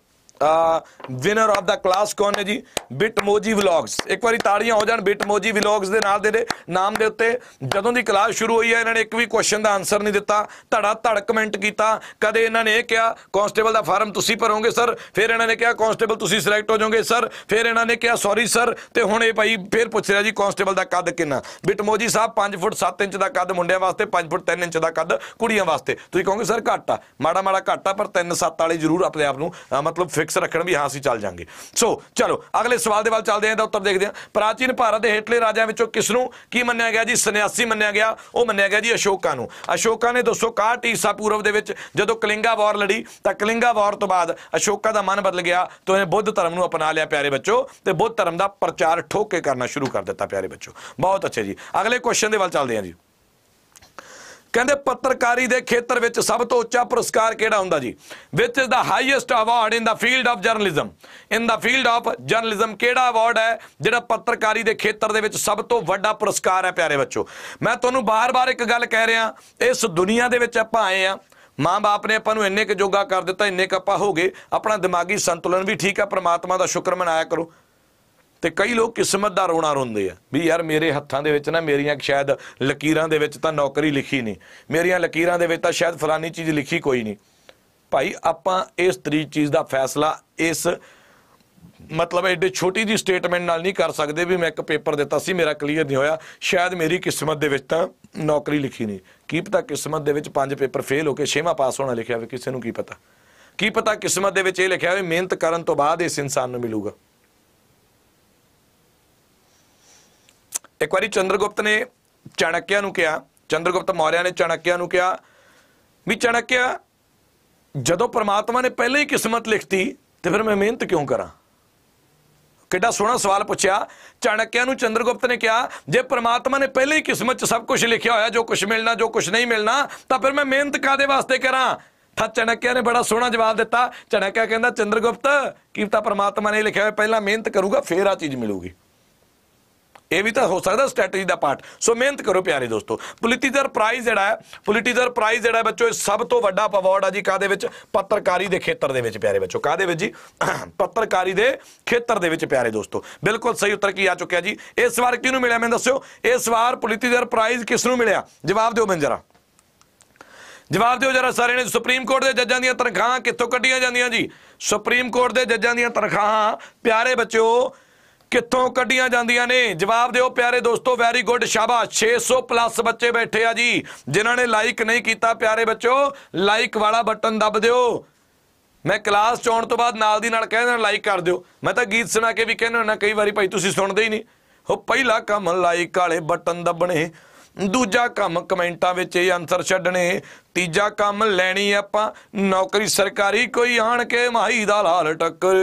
winner of the class ਕੌਣ ਹੈ ਜੀ? Bitmoji vlogs. ਇੱਕ ਵਾਰੀ ਤਾੜੀਆਂ ਹੋ ਜਾਣ, ਬਿਟਮੋਜੀ ਵਲੌਗਸ ਦੇ ਨਾਲ ਦੇ ਨਾਮ ਦੇ ਉੱਤੇ। ਜਦੋਂ ਦੀ ਕਲਾਸ ਸ਼ੁਰੂ ਹੋਈ ਹੈ, ਇਹਨਾਂ ਨੇ ਇੱਕ ਵੀ ਕੁਐਸਚਨ ਦਾ ਆਨਸਰ ਨਹੀਂ ਦਿੱਤਾ। ਧੜਾ ਧੜ ਕਮੈਂਟ ਕੀਤਾ। ਕਦੇ ਇਹਨਾਂ ਨੇ ਇਹ ਕਿਹਾ ਕਾਂਸਟੇਬਲ ਦਾ ਫਾਰਮ ਤੁਸੀਂ ਭਰੋਗੇ ਸਰ ਫਿਰ ਇਹਨਾਂ ਨੇ ਕਿਹਾ ਕਾਂਸਟੇਬਲ ਤੁਸੀਂ ਸਿਲੈਕਟ ਹੋ ਜਾਓਗੇ ਸਰ ਫਿਰ ਇਹਨਾਂ ਨੇ ਕਿਹਾ ਸੌਰੀ ਸਰ ਤੇ ਹੁਣ ਇਹ ਭਾਈ ਫਿਰ ਪੁੱਛ ਰਿਹਾ ਜੀ ਕਾਂਸਟੇਬਲ ਦਾ ਕੱਦ ਕਿੰਨਾ? ਬਿਟਮੋਜੀ ਸਾਹਿਬ 5 ਫੁੱਟ 7 ਇੰਚ ਦਾ ਕੱਦ, ਮੁੰਡਿਆਂ ਵਾਸਤੇ 5 ਫੁੱਟ 3 ਇੰਚ ਦਾ ਕੱਦ, ਕੁੜੀਆਂ ਵਾਸਤੇ। ਤੁਸੀਂ ਕਹੋਗੇ ਸਰ ਘੱਟ ਆ। ਮਾੜਾ ਮਾੜਾ ਘੱਟ ਆ, ਪਰ 3 7 ਵਾਲੇ ਜ਼ਰੂਰ ਆਪਣੇ ਆਪ ਨੂੰ ਮਤਲਬ ਫਿਕਸ ਰੱਖਣ ਵੀ ਹਾਂ ਅਸੀਂ ਚੱਲ ਜਾਾਂਗੇ। ਸੋ ਚਲੋ, ਅਗਲੇ ਸਵਾਲ ਦੇ ਵੱਲ ਚੱਲਦੇ ਹਾਂ ਤਾਂ ਉੱਤਰ ਦੇਖਦੇ ਹਾਂ। ਪ੍ਰਾਚੀਨ ਭਾਰਤ ਦੇ ਹੇਠਲੇ ਰਾਜਿਆਂ ਵਿੱਚੋਂ ਕਿਸ ਨੂੰ ਕੀ ਮੰਨਿਆ ਗਿਆ ਜੀ? ਸੰਨਿਆਸੀ ਮੰਨਿਆ ਗਿਆ, ਉਹ ਮੰਨਿਆ ਗਿਆ ਜੀ ਅਸ਼ੋਕਾ ਨੂੰ। ਅਸ਼ੋਕਾ ਨੇ 261 ਈਸਾ ਪੂਰਵ ਦੇ ਵਿੱਚ ਜਦੋਂ ਕਲਿੰਗਾ ਵਾਰ ਲੜੀ, ਤਾਂ ਕਲਿੰਗਾ ਵਾਰ ਤੋਂ ਬਾਅਦ ਅਸ਼ੋਕਾ ਦਾ ਮਨ ਬਦਲ ਗਿਆ, ਤੇ ਉਹਨੇ ਬੁੱਧ ਧਰਮ ਨੂੰ ਅਪਣਾ ਲਿਆ ਪਿਆਰੇ ਬੱਚੋ, ਤੇ ਬੁੱਧ ਧਰਮ ਦਾ ਪ੍ਰਚਾਰ ਠੋਕ ਕੇ ਕਰਨਾ ਸ਼ੁਰੂ ਕਰ ਦਿੱਤਾ ਪਿਆਰੇ ਬੱਚੋ। ਬਹੁਤ ਅੱਛੇ ਜੀ। ਅਗਲੇ ਕੁਐਸਚਨ ਦੇ ਵੱਲ ਚੱਲਦੇ ਹਾਂ ਜੀ। ਕਹਿੰਦੇ ਪੱਤਰਕਾਰੀ ਦੇ ਖੇਤਰ ਵਿੱਚ ਸਭ ਤੋਂ ਉੱਚਾ ਪੁਰਸਕਾਰ ਕਿਹੜਾ ਹੁੰਦਾ ਜੀ? Which is the highest award in the field of journalism in the field of journalism ਕਿਹੜਾ ਅਵਾਰਡ ਹੈ? ਜਿਹੜਾ ਪੱਤਰਕਾਰੀ ਦੇ ਖੇਤਰ ਦੇ ਵਿੱਚ ਸਭ ਤੋਂ ਵੱਡਾ ਪੁਰਸਕਾਰ ਹੈ ਪਿਆਰੇ ਬੱਚੋ। ਮੈਂ ਤੁਹਾਨੂੰ ਬਾਰ-ਬਾਰ ਇੱਕ ਗੱਲ ਕਹਿ ਰਿਹਾ, ਇਸ ਦੁਨੀਆ ਦੇ ਵਿੱਚ ਆਪਾਂ ਆਏ ਆ ਮਾਂ-ਬਾਪ ਨੇ ਆਪਾਂ ਨੂੰ ਇੰਨੇ ਕੁ ਜੋਗਾ ਕਰ ਦਿੱਤਾ, ਇੰਨੇ ਕੁ ਆਪਾਂ ਹੋ ਗਏ। ਆਪਣਾ ਦਿਮਾਗੀ ਸੰਤੁਲਨ ਵੀ ਠੀਕ ਆ ਪ੍ਰਮਾਤਮਾ ਦਾ ਸ਼ੁਕਰ ਮਨਾਇਆ ਕਰੋ। ਤੇ ਕਈ ਲੋਕ ਕਿਸਮਤ ਦਾ ਰੋਣਾ ਰੋਂਦੇ ਆ, ਵੀ ਯਾਰ ਮੇਰੇ ਹੱਥਾਂ ਦੇ ਵਿੱਚ ਨਾ ਮੇਰੀਆਂ ਸ਼ਾਇਦ ਲਕੀਰਾਂ ਦੇ ਵਿੱਚ ਤਾਂ ਨੌਕਰੀ ਲਿਖੀ ਨਹੀਂ, ਮੇਰੀਆਂ ਲਕੀਰਾਂ ਦੇ ਵਿੱਚ ਤਾਂ ਸ਼ਾਇਦ ਫਲਾਨੀ ਚੀਜ਼ ਲਿਖੀ ਕੋਈ ਨਹੀਂ। ਭਾਈ, ਆਪਾਂ ਇਸ ਤਰੀ ਚੀਜ਼ ਦਾ ਫੈਸਲਾ ਇਸ ਮਤਲਬ ਐਡੇ ਛੋਟੀ ਜੀ ਸਟੇਟਮੈਂਟ ਨਾਲ ਨਹੀਂ ਕਰ ਸਕਦੇ ਵੀ ਮੈਂ ਇੱਕ ਪੇਪਰ ਦਿੱਤਾ ਸੀ, ਮੇਰਾ ਕਲੀਅਰ ਨਹੀਂ ਹੋਇਆ, ਸ਼ਾਇਦ ਮੇਰੀ ਕਿਸਮਤ ਦੇ ਵਿੱਚ ਤਾਂ ਨੌਕਰੀ ਲਿਖੀ ਨਹੀਂ। ਕੀ ਪਤਾ ਕਿਸਮਤ ਦੇ ਵਿੱਚ ਪੰਜ ਪੇਪਰ ਫੇਲ ਹੋ ਕੇ ਛੇਵਾਂ ਪਾਸ ਹੋਣਾ ਲਿਖਿਆ ਹੋਵੇ, ਕਿਸੇ ਨੂੰ ਕੀ ਪਤਾ। ਕੀ ਪਤਾ ਕਿਸਮਤ ਦੇ ਵਿੱਚ ਇਹ ਲਿਖਿਆ ਹੋਵੇ, ਮਿਹਨਤ ਕਰਨ ਤੋਂ ਬਾਅਦ ਇਸ ਇਨਸਾਨ ਨੂੰ ਮਿਲੂਗਾ। ਇੱਕ ਵਾਰੀ ਚੰਦਰਗੁਪਤ ਨੇ ਚਾਣਕਿਆ ਨੂੰ ਕਿਹਾ, ਚੰਦਰਗੁਪਤ ਮੌਰਿਆ ਨੇ ਚਾਣਕਿਆ ਨੂੰ ਕਿਹਾ ਵੀ ਚਾਣਕਿਆ, ਜਦੋਂ ਪ੍ਰਮਾਤਮਾ ਨੇ ਪਹਿਲਾਂ ਹੀ ਕਿਸਮਤ ਲਿਖਤੀ ਤੇ ਫਿਰ ਮੈਂ ਮਿਹਨਤ ਕਿਉਂ ਕਰਾਂ? ਕਿੱਡਾ ਸੋਹਣਾ ਸਵਾਲ ਪੁੱਛਿਆ। ਚਾਣਕਿਆ ਨੂੰ ਚੰਦਰਗੁਪਤ ਨੇ ਕਿਹਾ, ਜੇ ਪ੍ਰਮਾਤਮਾ ਨੇ ਪਹਿਲਾਂ ਹੀ ਕਿਸਮਤ 'ਚ ਸਭ ਕੁਝ ਲਿਖਿਆ ਹੋਇਆ, ਜੋ ਕੁਝ ਮਿਲਣਾ, ਜੋ ਕੁਝ ਨਹੀਂ ਮਿਲਣਾ, ਤਾਂ ਫਿਰ ਮੈਂ ਮਿਹਨਤ ਕਾਦੇ ਵਾਸਤੇ ਕਰਾਂ? ਤਾਂ ਚਾਣਕਿਆ ਨੇ ਬੜਾ ਸੋਹਣਾ ਜਵਾਬ ਦਿੱਤਾ। ਚਾਣਕਿਆ ਕਹਿੰਦਾ, ਚੰਦਰਗੁਪਤ, ਕੀ ਤਾਂ ਪ੍ਰਮਾਤਮਾ ਨੇ ਲਿਖਿਆ ਹੋਇਆ, ਪਹਿਲਾਂ ਮਿਹਨਤ ਕਰੂਗਾ, ਫਿਰ ਆ ਚੀਜ਼ ਮਿਲੂਗੀ। ਇਹ ਵੀ ਤਾਂ ਹੋ ਸਕਦਾ ਸਟ੍ਰੈਟਜੀ ਦਾ ਪਾਰਟ। ਸੋ ਮਿਹਨਤ ਕਰੋ ਪਿਆਰੇ ਦੋਸਤੋ। ਪੁਲਿਟੀਜ਼ਰ ਪ੍ਰਾਈਜ਼ ਜਿਹੜਾ ਹੈ ਪੁਲਿਟੀਜ਼ਰ ਪ੍ਰਾਈਜ਼ ਜਿਹੜਾ ਹੈ ਬੱਚੋ, ਇਹ ਸਭ ਤੋਂ ਵੱਡਾ ਅਵਾਰਡ ਆ ਜੀ ਕਾਦੇ ਵਿੱਚ? ਪੱਤਰਕਾਰੀ ਦੇ ਖੇਤਰ ਦੇ ਵਿੱਚ ਪਿਆਰੇ ਬੱਚੋ। ਕਾਦੇ ਵਿੱਚ ਜੀ? ਪੱਤਰਕਾਰੀ ਦੇ ਖੇਤਰ ਦੇ ਵਿੱਚ ਪਿਆਰੇ ਦੋਸਤੋ। ਬਿਲਕੁਲ ਸਹੀ ਉੱਤਰ ਕੀ ਆ ਚੁੱਕਿਆ ਜੀ? ਇਸ ਵਾਰ ਕਿਹਨੂੰ ਮਿਲਿਆ ਮੈਨੂੰ ਦੱਸਿਓ? ਇਸ ਵਾਰ ਪੁਲਿਟੀਜ਼ਰ ਪ੍ਰਾਈਜ਼ ਕਿਸ ਨੂੰ ਮਿਲਿਆ? ਜਵਾਬ ਦਿਓ ਮੈਨੂੰ ਜਰਾ। ਜਵਾਬ ਦਿਓ ਜਰਾ ਸਾਰੇ ਨੇ। ਸੁਪਰੀਮ ਕੋਰਟ ਦੇ ਜੱਜਾਂ ਦੀਆਂ ਤਨਖਾਹਾਂ ਕਿੱਥੋਂ ਕੱਢੀਆਂ ਜਾਂਦੀਆਂ ਜੀ? ਸੁਪਰੀਮ ਕੋਰਟ ਦੇ ਜੱਜਾਂ ਦੀਆਂ ਤਨਖਾਹਾਂ। ਪਿਆਰੇ ਬੱਚਿਓ ਕਿੱਥੋਂ ਕੱਢੀਆਂ ਜਾਂਦੀਆਂ ਨੇ? ਜਵਾਬ ਦਿਓ ਪਿਆਰੇ ਦੋਸਤੋ ਵੈਰੀ ਗੁੱਡ ਸ਼ਾਬਾਸ਼। 600 ਪਲੱਸ ਬੱਚੇ ਬੈਠੇ ਆ ਜੀ, ਜਿਨ੍ਹਾਂ ਨੇ ਲਾਈਕ ਨਹੀਂ ਕੀਤਾ, ਪਿਆਰੇ ਬੱਚੋ ਲਾਈਕ ਵਾਲਾ ਬਟਨ ਦੱਬ ਦਿਓ। ਮੈਂ ਕਲਾਸ ਚ ਆਉਣ ਤੋਂ ਬਾਅਦ ਨਾਲ ਦੀ ਨਾਲ ਕਹਿ ਕਹਿੰਦਾ ਲਾਈਕ ਕਰ ਦਿਓ। ਮੈਂ ਤਾਂ ਗੀਤ ਸੁਣਾ ਕੇ ਵੀ ਕਹਿੰਦਾ ਹੁੰਦਾ, ਕਈ ਵਾਰੀ ਭਾਈ ਤੁਸੀਂ ਸੁਣਦੇ ਹੀ ਨਹੀਂ। ਉਹ ਪਹਿਲਾ ਕੰਮ ਲਾਈਕ ਵਾਲੇ ਬਟਨ ਦੱਬਣੇ, ਦੂਜਾ ਕੰਮ ਕਮੈਂਟਾਂ ਵਿੱਚ ਇਹ ਆਨਸਰ ਛੱਡਣੇ, ਤੀਜਾ ਕੰਮ ਲੈਣੀ ਆਪਾਂ, ਨੌਕਰੀ ਸਰਕਾਰੀ ਕੋਈ ਆਣ ਕੇ ਮਾਈ ਦਾ ਲਾਲ ਟੱਕਰ,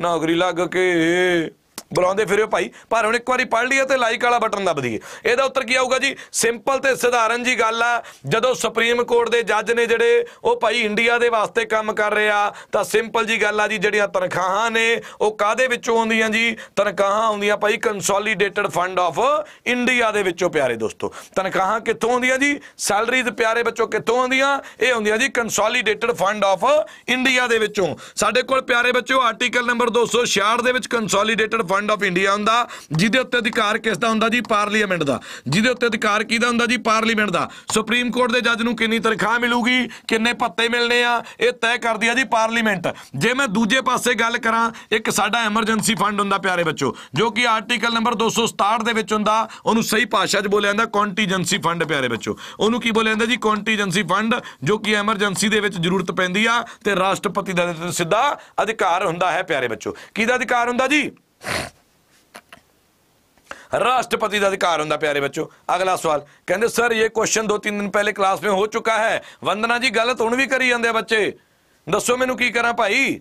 ਨੌਕਰੀ ਲੱਗ ਕੇ। ਬੁਲਾਉਂਦੇ ਫਿਰਿਓ ਭਾਈ। ਪਰ ਹੁਣ ਇੱਕ ਵਾਰੀ ਪੜ ਲਈਏ ਤੇ ਲਾਈਕ ਵਾਲਾ ਬਟਨ ਦਬ ਦਈਏ। ਇਹਦਾ ਉੱਤਰ ਕੀ ਆਊਗਾ ਜੀ? ਸਿੰਪਲ ਤੇ ਸਧਾਰਨ ਜੀ ਗੱਲ ਆ। ਜਦੋਂ ਸੁਪਰੀਮ ਕੋਰਟ ਦੇ ਜੱਜ ਨੇ ਜਿਹੜੇ ਉਹ ਭਾਈ ਇੰਡੀਆ ਦੇ ਵਾਸਤੇ ਕੰਮ ਕਰ ਰਹੇ ਆ, ਤਾਂ ਸਿੰਪਲ ਜੀ ਗੱਲ ਆ ਜੀ, ਜਿਹੜੀਆਂ ਤਨਖਾਹਾਂ ਨੇ, ਉਹ ਕਾਦੇ ਵਿੱਚੋਂ ਆਉਂਦੀਆਂ ਜੀ? ਤਨਖਾਹਾਂ ਆਉਂਦੀਆਂ ਭਾਈ ਕੰਸੋਲੀਡੇਟਡ ਫੰਡ ਆਫ ਇੰਡੀਆ ਦੇ ਵਿੱਚੋਂ, ਪਿਆਰੇ ਦੋਸਤੋ। ਤਨਖਾਹਾਂ ਕਿੱਥੋਂ ਆਉਂਦੀਆਂ ਜੀ? ਸੈਲਰੀਜ਼ ਪਿਆਰੇ ਬੱਚੋ ਕਿੱਥੋਂ ਆਉਂਦੀਆਂ? ਇਹ ਆਉਂਦੀਆਂ ਜੀ ਕੰਸੋਲੀਡੇਟਡ ਫੰਡ ਆਫ ਇੰਡੀਆ ਦੇ ਵਿੱਚੋਂ। ਸਾਡੇ ਕੋਲ ਪਿਆਰੇ ਬੱਚੋ ਆਰਟੀਕਲ ਨੰਬਰ 266 ਦੇ ਵਿੱਚ ਕੰਸੋਲੀਡੇਟਡ ਫੰਡ ਆਫ ਇੰਡੀਆ ਹੁੰਦਾ। ਜਿਹਦੇ ਉੱਤੇ ਅਧਿਕਾਰ ਕਿਸ ਦਾ ਹੁੰਦਾ ਜੀ? ਪਾਰਲੀਮੈਂਟ ਦਾ। ਜਿਹਦੇ ਉੱਤੇ ਅਧਿਕਾਰ ਕਿਹਦਾ ਹੁੰਦਾ ਜੀ? ਪਾਰਲੀਮੈਂਟ ਦਾ। ਸੁਪਰੀਮ ਕੋਰਟ ਦੇ ਜੱਜ ਨੂੰ ਕਿੰਨੀ ਤਨਖਾਹ ਮਿਲੂਗੀ? ਕਿੰਨੇ ਭੱਤੇ ਮਿਲਣੇ ਆ? ਇਹ ਤੈਅ ਕਰਦੀ ਆ ਜੀ ਪਾਰਲੀਮੈਂਟ ਜੇ ਮੈਂ ਦੂਜੇ ਪਾਸੇ ਗੱਲ ਕਰਾਂ, ਇੱਕ ਸਾਡਾ ਐਮਰਜੈਂਸੀ ਫੰਡ ਹੁੰਦਾ ਪਿਆਰੇ ਬੱਚੋ, ਜੋ ਕਿ ਆਰਟੀਕਲ ਨੰਬਰ 267 ਦੇ ਵਿੱਚ ਹੁੰਦਾ, ਉਹਨੂੰ ਸਹੀ ਭਾਸ਼ਾ 'ਚ ਬੋਲਿਆ ਜਾਂਦਾ ਕੰਟੀਜੈਂਸੀ ਫੰਡ ਪਿਆਰੇ ਬੱਚੋ। ਉਹਨੂੰ ਕੀ ਬੋਲਿਆ ਜਾਂਦਾ ਜੀ? ਕੰਟੀਜੈਂਸੀ ਫੰਡ ਜੋ ਕਿ ਐਮਰਜੈਂਸੀ ਦੇ ਵਿੱਚ ਜ਼ਰੂਰਤ ਪੈਂਦੀ ਆ, ਤੇ ਰਾਸ਼ਟਰਪਤੀ ਦਾ ਸਿੱਧਾ ਅਧਿਕਾਰ ਹੁੰਦਾ ਹੈ, ਪਿਆਰੇ ਬੱਚੋ। ਕਿਹਦਾ ਅਧਿਕਾਰ ਹੁੰਦਾ ਜੀ? राष्ट्रपति का अधिकार ਹੁੰਦਾ ਪਿਆਰੇ ਬੱਚੋ ਅਗਲਾ ਸਵਾਲ ਕਹਿੰਦੇ ਸਰ ਇਹ ਕੁਐਸਚਨ ਦੋ ਤਿੰਨ ਦਿਨ ਪਹਿਲੇ ਕਲਾਸ में हो चुका है ਵੰਦਨਾ ਜੀ ਗਲਤ ਹੁਣ ਵੀ ਕਰੀ ਜਾਂਦੇ ਆ ਬੱਚੇ ਦੱਸੋ ਮੈਨੂੰ ਕੀ ਕਰਾਂ ਭਾਈ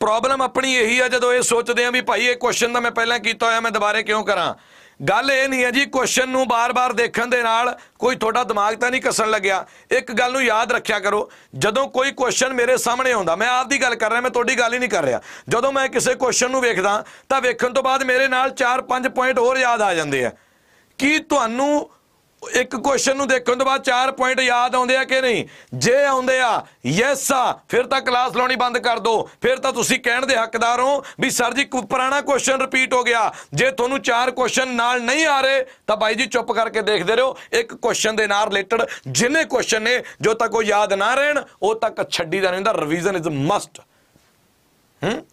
ਪ੍ਰੋਬਲਮ ਆਪਣੀ ਇਹੀ ਆ ਜਦੋਂ ਇਹ ਸੋਚਦੇ ਆ ਵੀ ਭਾਈ ਇਹ ਕੁਐਸਚਨ ਤਾਂ ਮੈਂ ਪਹਿਲਾਂ ਕੀਤਾ ਹੋਇਆ ਮੈਂ ਦੁਬਾਰੇ ਕਿਉਂ ਕਰਾਂ ਗੱਲ ਇਹ ਨਹੀਂ ਹੈ ਜੀ ਕੁਐਸਚਨ ਨੂੰ ਬਾਰ-ਬਾਰ ਦੇਖਣ ਦੇ ਨਾਲ ਕੋਈ ਤੁਹਾਡਾ ਦਿਮਾਗ ਤਾਂ ਨਹੀਂ ਕੱਸਣ ਲੱਗਿਆ। ਇੱਕ ਗੱਲ ਨੂੰ ਯਾਦ ਰੱਖਿਆ ਕਰੋ, ਜਦੋਂ ਕੋਈ ਕੁਐਸਚਨ ਮੇਰੇ ਸਾਹਮਣੇ ਆਉਂਦਾ, ਮੈਂ ਆਪ ਦੀ ਗੱਲ ਕਰ ਰਿਹਾ, ਮੈਂ ਤੁਹਾਡੀ ਗੱਲ ਹੀ ਨਹੀਂ ਕਰ ਰਿਹਾ। ਜਦੋਂ ਮੈਂ ਕਿਸੇ ਕੁਐਸਚਨ ਨੂੰ ਵੇਖਦਾ, ਤਾਂ ਵੇਖਣ ਤੋਂ ਬਾਅਦ ਮੇਰੇ ਨਾਲ 4-5 ਪੁਆਇੰਟ ਹੋਰ ਯਾਦ ਆ ਜਾਂਦੇ ਆ। ਕੀ ਤੁਹਾਨੂੰ ਇੱਕ ਕੁਐਸਚਨ ਨੂੰ ਦੇਖਣ ਤੋਂ ਬਾਅਦ ਚਾਰ ਪੁਆਇੰਟ ਯਾਦ ਆਉਂਦੇ ਆ ਕਿ ਨਹੀਂ? ਜੇ ਆਉਂਦੇ ਆ ਯੈਸ ਆ, ਫਿਰ ਤਾਂ ਕਲਾਸ ਲਾਉਣੀ ਬੰਦ ਕਰ ਦਿਓ ਫਿਰ ਤਾਂ ਤੁਸੀਂ ਕਹਿਣ ਦੇ ਹੱਕਦਾਰ ਹੋ ਵੀ ਸਰ ਜੀ ਕੋਈ ਪੁਰਾਣਾ ਕੁਐਸਚਨ ਰਿਪੀਟ ਹੋ ਗਿਆ। ਜੇ ਤੁਹਾਨੂੰ ਚਾਰ ਕੁਐਸਚਨ ਨਾਲ ਨਹੀਂ ਆ ਰਹੇ, ਤਾਂ ਬਾਈ ਜੀ ਚੁੱਪ ਕਰਕੇ ਦੇਖਦੇ ਰਹੋ। ਇੱਕ ਕੁਐਸਚਨ ਦੇ ਨਾਲ ਰਿਲੇਟਡ ਜਿੰਨੇ ਕੁਐਸਚਨ ਨੇ, ਜੋ ਤੱਕ ਉਹ ਯਾਦ ਨਾ ਰਹਿਣ, ਉਹ ਤੱਕ ਛੱਡੀ ਦਾ ਨਹੀਂ ਹੁੰਦਾ ਰਿਵੀਜ਼ਨ ਇਜ਼ ਮਸਟ ਹੂੰ?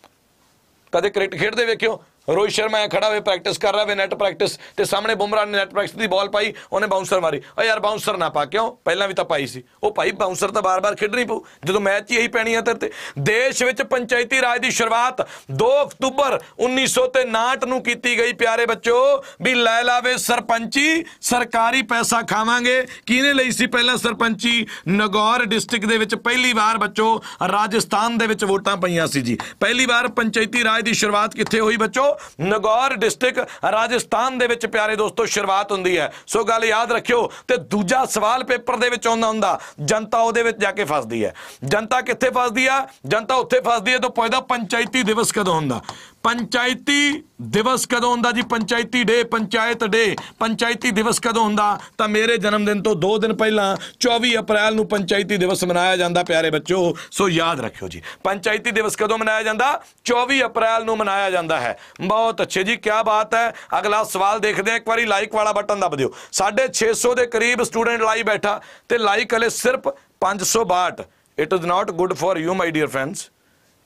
ਕਦੇ ਕ੍ਰਿਕਟ ਖੇਡਦੇ ਵੇਖਿਓ? ਰੋਹਿਤ ਸ਼ਰਮਾ ਐ ਖੜਾ ਹੋਏ ਪ੍ਰੈਕਟਿਸ ਕਰ ਰਿਹਾ ਵੇ ਨੈਟ ਪ੍ਰੈਕਟਿਸ ਤੇ ਸਾਹਮਣੇ ਬੁਮਰਾ ਨੇ ਨੈਟ ਪ੍ਰੈਕਟਿਸ ਦੀ ਬਾਲ ਪਾਈ, ਉਹਨੇ ਬਾਉਂਸਰ ਮਾਰੀ। ਓ ਯਾਰ ਬਾਉਂਸਰ ਨਾ ਪਾ, ਕਿਉਂ? ਪਹਿਲਾਂ ਵੀ ਤਾਂ ਪਾਈ ਸੀ। ਉਹ ਭਾਈ ਬਾਉਂਸਰ ਤਾਂ ਬਾਰ-ਬਾਰ ਖੇਡਣੀ ਪਊ। ਜਦੋਂ ਮੈਚ ਹੀ ਇਹੀ ਪੈਣੀ ਆ ਤੇ। ਦੇਸ਼ ਵਿੱਚ ਪੰਚਾਇਤੀ ਰਾਜ ਦੀ ਸ਼ੁਰੂਆਤ 2 ਅਕਤੂਬਰ 1959 ਨੂੰ ਕੀਤੀ ਗਈ, ਪਿਆਰੇ ਬੱਚੋ, ਵੀ ਲੈ ਲਾਵੇ ਸਰਪੰਚੀ, ਸਰਕਾਰੀ ਪੈਸਾ ਖਾਵਾਂਗੇ। ਕਿਹਨੇ ਲਈ ਸੀ ਪਹਿਲਾਂ ਸਰਪੰਚੀ? ਨਗੌਰ ਡਿਸਟ੍ਰਿਕਟ ਦੇ ਵਿੱਚ ਪਹਿਲੀ ਵਾਰ ਬੱਚੋ, ਰਾਜਸਥਾਨ ਦੇ ਵਿੱਚ ਵੋਟਾਂ ਪਈਆਂ ਸੀ ਜੀ। ਪਹਿਲੀ ਵਾਰ ਪੰਚਾਇਤੀ ਰਾਜ ਦੀ ਸ਼ੁਰੂਆਤ ਕਿੱਥੇ ਹੋਈ ਬੱਚੋ? ਨਗੌਰ ਡਿਸਟ੍ਰਿਕਟ ਰਾਜਸਥਾਨ ਦੇ ਵਿੱਚ, ਪਿਆਰੇ ਦੋਸਤੋ, ਸ਼ੁਰੂਆਤ ਹੁੰਦੀ ਹੈ। ਸੋ ਗੱਲ ਯਾਦ ਰੱਖਿਓ ਤੇ ਦੂਜਾ ਸਵਾਲ ਪੇਪਰ ਦੇ ਵਿੱਚ ਆਉਂਦਾ ਹੁੰਦਾ। ਜਨਤਾ ਉਹਦੇ ਵਿੱਚ ਜਾ ਕੇ ਫਸਦੀ ਹੈ। ਜਨਤਾ ਕਿੱਥੇ ਫਸਦੀ ਆ? ਜਨਤਾ ਉੱਥੇ ਫਸਦੀ ਹੈ ਤਾਂ ਪੁੱਛਦਾ, ਪੰਚਾਇਤੀ ਦਿਵਸ ਕਦੋਂ ਹੁੰਦਾ? ਪੰਚਾਇਤੀ ਦਿਵਸ ਕਦੋਂ ਹੁੰਦਾ ਜੀ? ਪੰਚਾਇਤੀ ਡੇ, ਪੰਚਾਇਤ ਡੇ। ਪੰਚਾਇਤੀ ਦਿਵਸ ਕਦੋਂ ਹੁੰਦਾ? ਤਾਂ ਮੇਰੇ ਜਨਮ ਦਿਨ ਤੋਂ 2 ਦਿਨ ਪਹਿਲਾਂ 24 ਅਪ੍ਰੈਲ ਨੂੰ ਪੰਚਾਇਤੀ ਦਿਵਸ ਮਨਾਇਆ ਜਾਂਦਾ, ਪਿਆਰੇ ਬੱਚੋ। ਸੋ ਯਾਦ ਰੱਖਿਓ ਜੀ, ਪੰਚਾਇਤੀ ਦਿਵਸ ਕਦੋਂ ਮਨਾਇਆ ਜਾਂਦਾ? 24 ਅਪ੍ਰੈਲ ਨੂੰ ਮਨਾਇਆ ਜਾਂਦਾ ਹੈ। ਬਹੁਤ ਅੱਛੇ ਜੀ ਕੀ ਬਾਤ ਹੈ। ਅਗਲਾ ਸਵਾਲ ਦੇਖਦੇ ਹਾਂ, ਇੱਕ ਵਾਰੀ ਲਾਈਕ ਵਾਲਾ ਬਟਨ ਦਬ ਦਿਓ। 650 ਦੇ ਕਰੀਬ ਸਟੂਡੈਂਟ ਲਾਈ ਬੈਠਾ, ਤੇ ਲਾਈਕ ਹਲੇ ਸਿਰਫ 562 it is not good for you my dear friends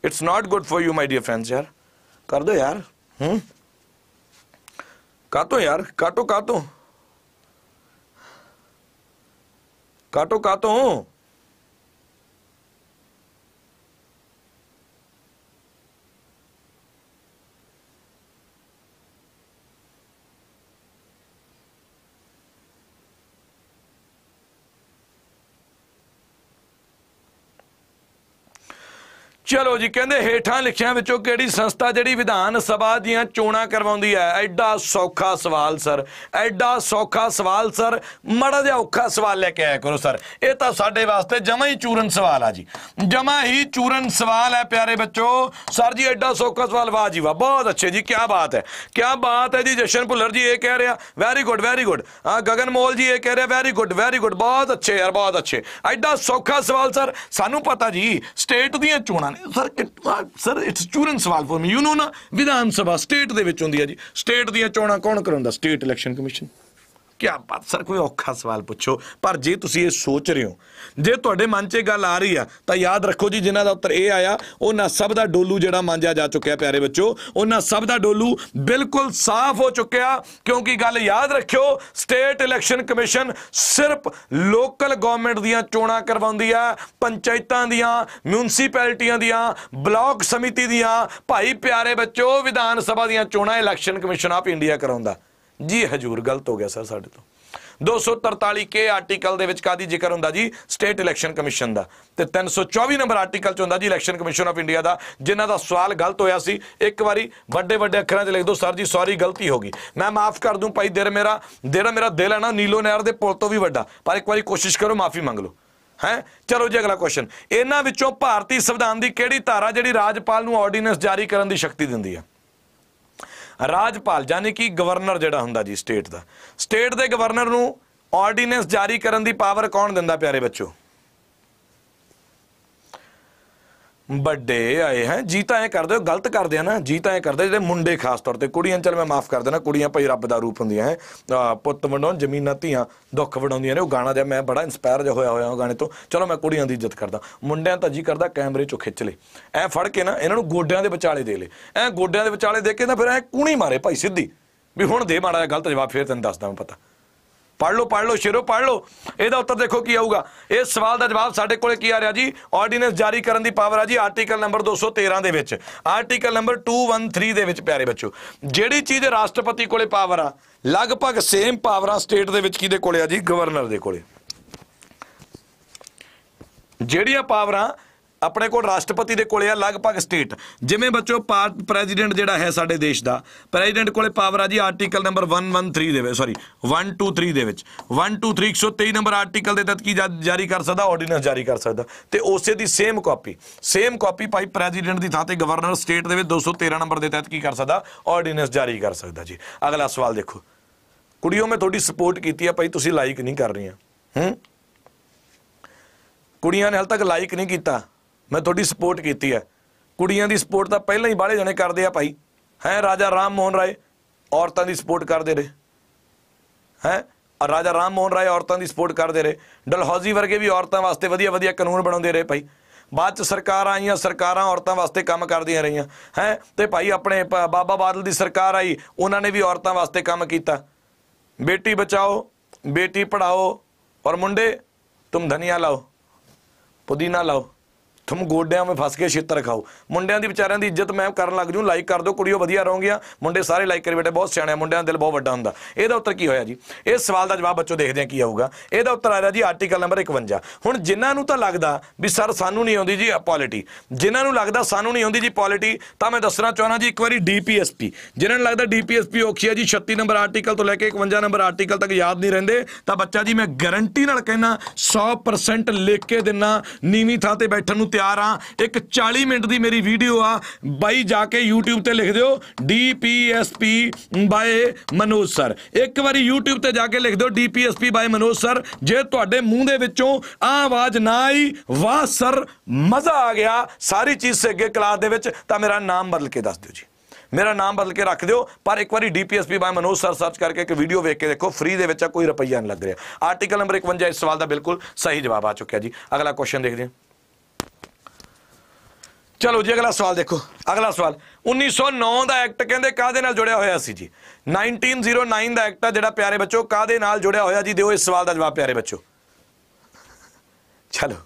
it's not good for you my dear friends ਯਾਰ। ਕਰ ਦੋ ਯਾਰ। ਹੂੰ? ਕਾਟੋ ਯਾਰ? ਕਾਟੋ ਕਾਟੋ ਕਾਟੋ ਕਾਟੋ ਚਲੋ ਜੀ, ਕਹਿੰਦੇ ਹੇਠਾਂ ਲਿਖਿਆਂ ਵਿੱਚੋਂ ਕਿਹੜੀ ਸੰਸਥਾ ਜਿਹੜੀ ਵਿਧਾਨ ਸਭਾ ਦੀਆਂ ਚੋਣਾਂ ਕਰਵਾਉਂਦੀ ਹੈ? ਐਡਾ ਸੌਖਾ ਸਵਾਲ, ਸਰ। ਐਡਾ ਸੌਖਾ ਸਵਾਲ, ਸਰ। ਮੜਾ ਜਿਹਾ ਔਖਾ ਸਵਾਲ ਲੈ ਕੇ ਆਇਆ ਕਰੋ, ਸਰ। ਇਹ ਤਾਂ ਸਾਡੇ ਵਾਸਤੇ ਜਮਾ ਹੀ ਚੂਰਨ ਸਵਾਲ ਆ ਜੀ। ਜਮਾ ਹੀ ਚੂਰਨ ਸਵਾਲ ਹੈ, ਪਿਆਰੇ ਬੱਚੋ। ਸਰ ਜੀ, ਐਡਾ ਸੌਖਾ ਸਵਾਲ, ਵਾਹ ਜੀ, ਵਾਹ। ਬਹੁਤ ਅੱਛੇ ਜੀ ਕੀ ਬਾਤ ਹੈ। ਕੀ ਬਾਤ ਹੈ ਜੀ, ਜਸ਼ਨ ਭੁੱਲਰ ਜੀ, ਇਹ ਕਹਿ ਰਿਹਾ ਵੈਰੀ ਗੁੱਡ ਵੈਰੀ ਗੁੱਡ ਹਾਂ, ਗਗਨ ਮੋਲ ਜੀ, ਇਹ ਕਹਿ ਰਿਹਾ ਵੈਰੀ ਗੁੱਡ ਵੈਰੀ ਗੁੱਡ ਬਹੁਤ ਅੱਛੇ ਯਾਰ, ਬਹੁਤ ਅੱਛੇ। ਐਡਾ ਸੌਖਾ ਸਵਾਲ, ਸਰ। ਸਾਨੂੰ ਪਤਾ ਜੀ, ਸਟੇਟ ਦੀਆਂ ਚੋਣਾਂ ਨੇ। ਸਰ ਸਰ ਇਟਸ ਚੂਰਨ ਸਵਾਲ ਫॉर ਮੀ ਯੂ نو ਨਾ, ਵਿਧਾਨ ਸਭਾ ਸਟੇਟ ਦੇ ਵਿੱਚ ਹੁੰਦੀ ਹੈ ਜੀ। ਸਟੇਟ ਦੀਆਂ ਚੋਣਾਂ ਕੌਣ ਕਰਾਉਂਦਾ? ਸਟੇਟ ਇਲੈਕਸ਼ਨ ਕਮਿਸ਼ਨ ਕੀ ਬਾਤ, ਸਰ, ਕੋਈ ਔਖਾ ਸਵਾਲ ਪੁੱਛੋ। ਪਰ ਜੇ ਤੁਸੀਂ ਇਹ ਸੋਚ ਰਹੇ ਹੋ, ਜੇ ਤੁਹਾਡੇ ਮਨ 'ਚ ਇਹ ਗੱਲ ਆ ਰਹੀ ਆ, ਤਾਂ ਯਾਦ ਰੱਖੋ ਜੀ, ਜਿਨ੍ਹਾਂ ਦਾ ਉੱਤਰ ਇਹ ਆਇਆ, ਉਹਨਾਂ ਸਭ ਦਾ ਡੋਲੂ ਜਿਹੜਾ ਮਾਂਜਿਆ ਜਾ ਚੁੱਕਿਆ ਪਿਆਰੇ ਬੱਚੋ, ਉਹਨਾਂ ਸਭ ਦਾ ਡੋਲੂ ਬਿਲਕੁਲ ਸਾਫ਼ ਹੋ ਚੁੱਕਿਆ। ਕਿਉਂਕਿ ਗੱਲ ਯਾਦ ਰੱਖਿਓ, ਸਟੇਟ ਇਲੈਕਸ਼ਨ ਕਮਿਸ਼ਨ ਸਿਰਫ ਲੋਕਲ ਗਵਰਨਮੈਂਟ ਦੀਆਂ ਚੋਣਾਂ ਕਰਵਾਉਂਦੀ ਆ, ਪੰਚਾਇਤਾਂ ਦੀਆਂ ਮਿਊਨਿਸਪੈਲਿਟੀਆਂ ਦੀਆਂ, ਬਲਾਕ ਸਮਿਤੀ ਦੀਆਂ। ਭਾਈ ਪਿਆਰੇ ਬੱਚੋ, ਵਿਧਾਨ ਸਭਾ ਦੀਆਂ ਚੋਣਾਂ ਇਲੈਕਸ਼ਨ ਕਮਿਸ਼ਨ ਆਫ ਇੰਡੀਆ ਕਰਾਉਂਦਾ। ਜੀ ਹਜੂਰ, ਗਲਤ ਹੋ ਗਿਆ ਸਰ ਸਾਡੇ ਤੋਂ। 243 ਕੇ ਆਰਟੀਕਲ ਦੇ ਵਿੱਚ ਕਾਦੀ ਜ਼ਿਕਰ ਹੁੰਦਾ ਜੀ? ਸਟੇਟ ਇਲੈਕਸ਼ਨ ਕਮਿਸ਼ਨ ਦਾ। ਤੇ 324 ਨੰਬਰ ਆਰਟੀਕਲ ਚ ਹੁੰਦਾ ਜੀ ਇਲੈਕਸ਼ਨ ਕਮਿਸ਼ਨ ਆਫ ਇੰਡੀਆ ਦਾ, ਜਿਨ੍ਹਾਂ ਦਾ ਸਵਾਲ ਗਲਤ ਹੋਇਆ ਸੀ। ਇੱਕ ਵਾਰੀ ਵੱਡੇ ਵੱਡੇ ਅੱਖਰਾਂ 'ਚ ਲਿਖ ਦਿਓ, ਸਰ ਜੀ ਸੌਰੀ ਗਲਤੀ ਹੋ ਗਈ। ਮੈਂ ਮਾਫ ਕਰ ਦੂੰ ਭਾਈ, ਦਿਲ ਮੇਰਾ ਦਿਲ ਮੇਰਾ ਦਿਲ ਹੈ ਨਾ, ਨੀਲੋ ਨਹਿਰ ਦੇ ਪੁਲ ਤੋਂ ਵੀ ਵੱਡਾ। ਪਰ ਇੱਕ ਵਾਰੀ ਕੋਸ਼ਿਸ਼ ਕਰੋ, ਮਾਫੀ ਮੰਗ ਲਓ। ਹੈ? ਚਲੋ ਜੀ, ਅਗਲਾ ਕੁਐਸਚਨ ਇਹਨਾਂ ਵਿੱਚੋਂ ਭਾਰਤੀ ਸੰਵਿਧਾਨ ਦੀ ਕਿਹੜੀ ਧਾਰਾ ਜਿਹੜੀ ਰਾਜਪਾਲ ਨੂੰ ਆਰਡੀਨੈਂਸ ਜਾਰੀ ਕਰਨ ਦੀ ਸ਼ਕਤੀ ਦਿੰਦੀ ਹੈ? ਰਾਜਪਾਲ, ਯਾਨੀ ਕਿ ਗਵਰਨਰ ਜਿਹੜਾ ਹੁੰਦਾ ਜੀ ਸਟੇਟ ਦਾ। ਸਟੇਟ ਦੇ ਗਵਰਨਰ ਨੂੰ ਆਰਡੀਨੈਂਸ ਜਾਰੀ ਕਰਨ ਦੀ ਪਾਵਰ ਕੌਣ ਦਿੰਦਾ ਪਿਆਰੇ ਬੱਚੋ ਵੱਡੇ ਆਏ ਹੈ। ਜੀ ਤਾਂ ਐ ਕਰਦੇ ਹੋ, ਗਲਤ ਕਰਦੇ ਆ ਨਾ। ਜੀ ਤਾਂ ਐ ਕਰਦੇ ਜਿਹੜੇ ਮੁੰਡੇ ਖਾਸ ਤੌਰ ਤੇ, ਕੁੜੀਆਂ ਚਲ ਮੈਂ ਮਾਫ ਕਰ ਦੇਣਾ ਕੁੜੀਆਂ ਭਾਈ ਰੱਬ ਦਾ ਰੂਪ ਹੁੰਦੀਆਂ ਹੈ। ਪੁੱਤ ਵੰਡਾਉਣ ਜ਼ਮੀਨਾਂ ਧੀਆਂ, ਦੁੱਖ ਵੰਡਾਉਂਦੀਆਂ ਨੇ, ਉਹ ਗਾਣਾ ਜਿਹਾ ਮੈਂ ਬੜਾ ਇਨਸਪਾਇਰ ਜਿਹਾ ਹੋਇਆ ਹੋਇਆ ਉਹ ਗਾਣੇ ਤੋਂ। ਚਲੋ ਮੈਂ ਕੁੜੀਆਂ ਦੀ ਇੱਜ਼ਤ ਕਰਦਾ। ਮੁੰਡਿਆਂ ਤਾਂ ਜੀ ਕਰਦਾ, ਕੈਮਰੇ ਚੋਂ ਖਿੱਚ ਲੇ। ਐ ਫੜ ਕੇ ਨਾ, ਇਹਨਾਂ ਨੂੰ ਗੋਡਿਆਂ ਦੇ ਵਿਚਾਲੇ ਦੇ ਲੇ। ਐ ਗੋਡਿਆਂ ਦੇ ਵਿਚਾਲੇ ਦੇ ਕੇ ਨਾ ਫਿਰ ਐ ਕੂਣੀ ਮਾਰੇ ਭਾਈ ਸਿੱਧੀ। ਵੀ ਹੁਣ ਦੇ ਮਾੜਾ ਜਿਹਾ ਗਲਤ ਜਵਾਬ, ਫੇਰ ਤੈਨੂੰ ਦੱਸਦਾ ਮੈਂ ਪਤਾ। ਪੜ੍ਹ ਲਓ ਪੜ੍ਹ ਲਓ, ਸ਼ੇਰੋ ਪੜ੍ਹ ਲਓ। ਇਹਦਾ ਉੱਤਰ ਦੇਖੋ ਕੀ ਆਊਗਾ। ਇਸ ਸਵਾਲ ਦਾ ਜਵਾਬ ਸਾਡੇ ਕੋਲੇ ਕੀ ਆ ਰਿਹਾ ਜੀ? ਆਰਡੀਨੈਂਸ ਜਾਰੀ ਕਰਨ ਦੀ ਪਾਵਰ ਆ ਜੀ ਆਰਟੀਕਲ ਨੰਬਰ 213 ਦੇ ਵਿੱਚ। ਆਰਟੀਕਲ ਨੰਬਰ 213 ਦੇ ਵਿੱਚ, ਪਿਆਰੇ ਬੱਚੋ ਜਿਹੜੀ ਚੀਜ਼ ਰਾਸ਼ਟਰਪਤੀ ਕੋਲੇ ਪਾਵਰ ਆ, ਲਗਭਗ ਸੇਮ ਪਾਵਰਾਂ ਸਟੇਟ ਦੇ ਵਿੱਚ ਕਿਹਦੇ ਕੋਲੇ ਆ ਜੀ? ਗਵਰਨਰ ਦੇ ਕੋਲੇ। ਜਿਹੜੀਆਂ ਪਾਵਰਾਂ ਆਪਣੇ ਕੋਲ ਰਾਸ਼ਟਰਪਤੀ ਦੇ ਕੋਲੇ ਆ, ਲਗਭਗ ਸਟੇਟ ਜਿਵੇਂ ਬੱਚੋ ਪ੍ਰੈਜ਼ੀਡੈਂਟ ਜਿਹੜਾ ਹੈ ਸਾਡੇ ਦੇਸ਼ ਦਾ। ਪ੍ਰੈਜ਼ੀਡੈਂਟ ਕੋਲੇ ਪਾਵਰ ਆ ਜੀ ਆਰਟੀਕਲ ਨੰਬਰ 113 ਦੇ ਵਿੱਚ ਸੌਰੀ 123 ਦੇ ਵਿੱਚ। 123 123 ਨੰਬਰ ਆਰਟੀਕਲ ਦੇ ਤਹਿਤ ਕੀ ਜਾ- ਜਾਰੀ ਕਰ ਸਕਦਾ? ਆਰਡੀਨੈਂਸ ਜਾਰੀ ਕਰ ਸਕਦਾ। ਤੇ ਉਸੇ ਦੀ ਸੇਮ ਕਾਪੀ ਸੇਮ ਕਾਪੀ ਭਾਈ ਪ੍ਰੈਜ਼ੀਡੈਂਟ ਦੀ ਥਾਂ ਤੇ ਗਵਰਨਰ ਸਟੇਟ ਦੇ ਵਿੱਚ 213 ਨੰਬਰ ਦੇ ਤਹਿਤ ਕੀ ਕਰ ਸਕਦਾ? ਆਰਡੀਨੈਂਸ ਜਾਰੀ ਕਰ ਸਕਦਾ ਜੀ। ਅਗਲਾ ਸਵਾਲ ਦੇਖੋ। ਕੁੜੀਓ, ਮੈਂ ਤੁਹਾਡੀ ਸਪੋਰਟ ਕੀਤੀ ਆ, ਭਾਈ ਤੁਸੀਂ ਲਾਈਕ ਨਹੀਂ ਕਰ ਰਹੀਆਂ। ਹੂੰ? ਕੁੜੀਆਂ ਨੇ ਹਾਲ ਤੱਕ ਲਾਈਕ ਨਹੀਂ ਕੀਤਾ। ਮੈਂ ਤੁਹਾਡੀ ਸਪੋਰਟ ਕੀਤੀ ਹੈ। ਕੁੜੀਆਂ ਦੀ ਸਪੋਰਟ ਤਾਂ ਪਹਿਲਾਂ ਹੀ ਬਾਹਲੇ ਜਣੇ ਕਰਦੇ ਆ ਭਾਈ। ਹੈ, ਰਾਜਾ ਰਾਮ ਮੋਹਨ ਰਾਏ, ਔਰਤਾਂ ਦੀ ਸਪੋਰਟ ਕਰਦੇ ਰਹੇ। ਹੈ, ਰਾਜਾ ਰਾਮ ਮੋਹਨ ਰਾਏ ਔਰਤਾਂ ਦੀ ਸਪੋਰਟ ਕਰਦੇ ਰਹੇ। ਡਲਹੌਜ਼ੀ ਵਰਗੇ ਵੀ ਔਰਤਾਂ ਵਾਸਤੇ ਵਧੀਆ ਵਧੀਆ ਕਾਨੂੰਨ ਬਣਾਉਂਦੇ ਰਹੇ ਭਾਈ। ਬਾਅਦ ਚ ਸਰਕਾਰਾਂ ਆਈਆਂ, ਸਰਕਾਰਾਂ ਔਰਤਾਂ ਵਾਸਤੇ ਕੰਮ ਕਰਦੀਆਂ ਰਹੀਆਂ। ਹੈ, ਤੇ ਭਾਈ ਆਪਣੇ ਬਾਬਾ ਬਾਦਲ ਦੀ ਸਰਕਾਰ ਆਈ, ਉਹਨਾਂ ਨੇ ਵੀ ਔਰਤਾਂ ਵਾਸਤੇ ਕੰਮ ਕੀਤਾ। ਬੇਟੀ ਬਚਾਓ, ਬੇਟੀ ਪੜਾਓ ਔਰ ਮੁੰਡੇ, ਤੁਮ ਧਨੀਆ ਲਾਓ, ਪੁਦੀਨਾ ਲਾਓ। ਤੁਮ ਗੋਡਿਆਂ 'ਮੇ ਫਸ ਕੇ ਛਿੱਤਰ ਖਾਓ। ਮੁੰਡਿਆਂ ਦੀ ਵਿਚਾਰਿਆਂ ਦੀ ਇੱਜ਼ਤ ਮੈਂ ਕਰਨ ਲੱਗ ਜੂ ਲਾਈਕ ਕਰ ਦਿਓ ਕੁੜੀਓ ਵਧੀਆ ਰਹੋਗੀਆਂ। ਮੁੰਡੇ ਸਾਰੇ ਲਾਈਕ ਕਰੀ ਬੈਠੇ ਬਹੁਤ ਸਿਆਣੇ ਆ, ਮੁੰਡਿਆਂ ਦਾ ਦਿਲ ਬਹੁਤ ਵੱਡਾ ਹੁੰਦਾ। ਇਹਦਾ ਉੱਤਰ ਕੀ ਹੋਇਆ ਜੀ? ਇਸ ਸਵਾਲ ਦਾ ਜਵਾਬ ਬੱਚੋ ਦੇਖਦੇ ਆ ਕੀ ਆਊਗਾ। ਇਹਦਾ ਉੱਤਰ ਆ ਰਿਹਾ ਜੀ ਆਰਟੀਕਲ ਨੰਬਰ 51 ਹੁਣ ਜਿਨ੍ਹਾਂ ਨੂੰ ਤਾਂ ਲੱਗਦਾ ਵੀ ਸਰ ਸਾਨੂੰ ਨਹੀਂ ਆਉਂਦੀ ਜੀ ਪੋਲਿਟੀ ਜਿਨ੍ਹਾਂ ਨੂੰ ਲੱਗਦਾ ਸਾਨੂੰ ਨਹੀਂ ਆਉਂਦੀ ਜੀ ਪੋਲਿਟੀ ਤਾਂ ਮੈਂ ਦੱਸਣਾ ਚਾਹਣਾ ਜੀ ਇੱਕ ਵਾਰੀ ਡੀਪੀਐਸਪੀ ਜਿਨ੍ਹਾਂ ਨੂੰ ਲੱਗਦਾ ਡੀਪੀਐਸਪੀ ਔਖੀ ਹੈ ਜੀ 36 ਨੰਬਰ ਆਰਟੀਕਲ ਤੋਂ ਲੈ ਕੇ 51 ਨੰਬਰ ਆਰਟੀਕਲ ਤੱਕ ਯਾਦ ਨਹੀਂ ਰਹਿੰਦੇ। ਤਾਂ ਬੱਚਾ ਜੀ ਮੈਂ ਗਾਰੰਟੀ ਨਾਲ ਕਹਿਣਾ 100% ਲਿਖ ਕੇ ਦਿੰਨਾ ਨੀਵੀਂ ਥਾਂ ਤੇ ਬੈਠਣ ਨੂੰ ਤਿਆਰ ਆ। ਇੱਕ 40 ਮਿੰਟ ਦੀ ਮੇਰੀ ਵੀਡੀਓ ਆ। ਬਾਈ ਜਾ ਕੇ YouTube ਤੇ ਲਿਖ ਦਿਓ। DPSP by Manoj sir. ਇੱਕ ਵਾਰੀ YouTube ਤੇ ਜਾ ਕੇ ਲਿਖ ਦਿਓ। DPSP by Manoj sir. ਜੇ ਤੁਹਾਡੇ ਮੂੰਹ ਦੇ ਵਿੱਚੋਂ ਆ ਆਵਾਜ਼ ਨਾ ਆਈ, ਵਾਹ ਸਰ, ਮਜ਼ਾ ਆ ਗਿਆ। ਸਾਰੀ ਚੀਜ਼ ਸੇ ਅੱਗੇ ਕਲਾਸ ਦੇ ਵਿੱਚ। ਤਾਂ ਮੇਰਾ ਨਾਮ ਬਦਲ ਕੇ ਦੱਸ ਦਿਓ ਜੀ। ਮੇਰਾ ਨਾਮ ਬਦਲ ਕੇ ਰੱਖ ਦਿਓ। ਪਰ ਇੱਕ ਵਾਰੀ DPSP by Manoj sir search ਕਰਕੇ ਇੱਕ ਵੀਡੀਓ ਵੇਖ ਕੇ ਦੇਖੋ। ਫ੍ਰੀ ਦੇ ਵਿੱਚ ਕੋਈ ਰੁਪਈਆ ਨਹੀਂ ਲੱਗ ਰਿਹਾ। ਆਰਟੀਕਲ ਨੰਬਰ 51 ਇਸ ਸਵਾਲ ਦਾ ਬਿਲਕੁਲ ਸਹੀ ਜਵਾਬ ਆ ਚੁੱਕਿਆ ਜੀ। ਅਗਲਾ ਕੁਐਸਚਨ ਦੇਖਦੇ ਹਾਂ। ਚਲੋ ਜੀ, ਅਗਲਾ ਸਵਾਲ ਦੇਖੋ। ਅਗਲਾ ਸਵਾਲ। 1909 ਦਾ ਐਕਟ ਕਹਿੰਦੇ ਕਾਦੇ ਨਾਲ ਜੁੜਿਆ ਹੋਇਆ ਸੀ ਜੀ? 1909 ਦਾ ਐਕਟ ਆ ਜਿਹੜਾ ਪਿਆਰੇ ਬੱਚੋ ਕਾਦੇ ਨਾਲ ਜੁੜਿਆ ਹੋਇਆ ਜੀ? ਦਿਓ ਇਸ ਸਵਾਲ ਦਾ ਜਵਾਬ ਪਿਆਰੇ ਬੱਚੋ। ਚਲੋ।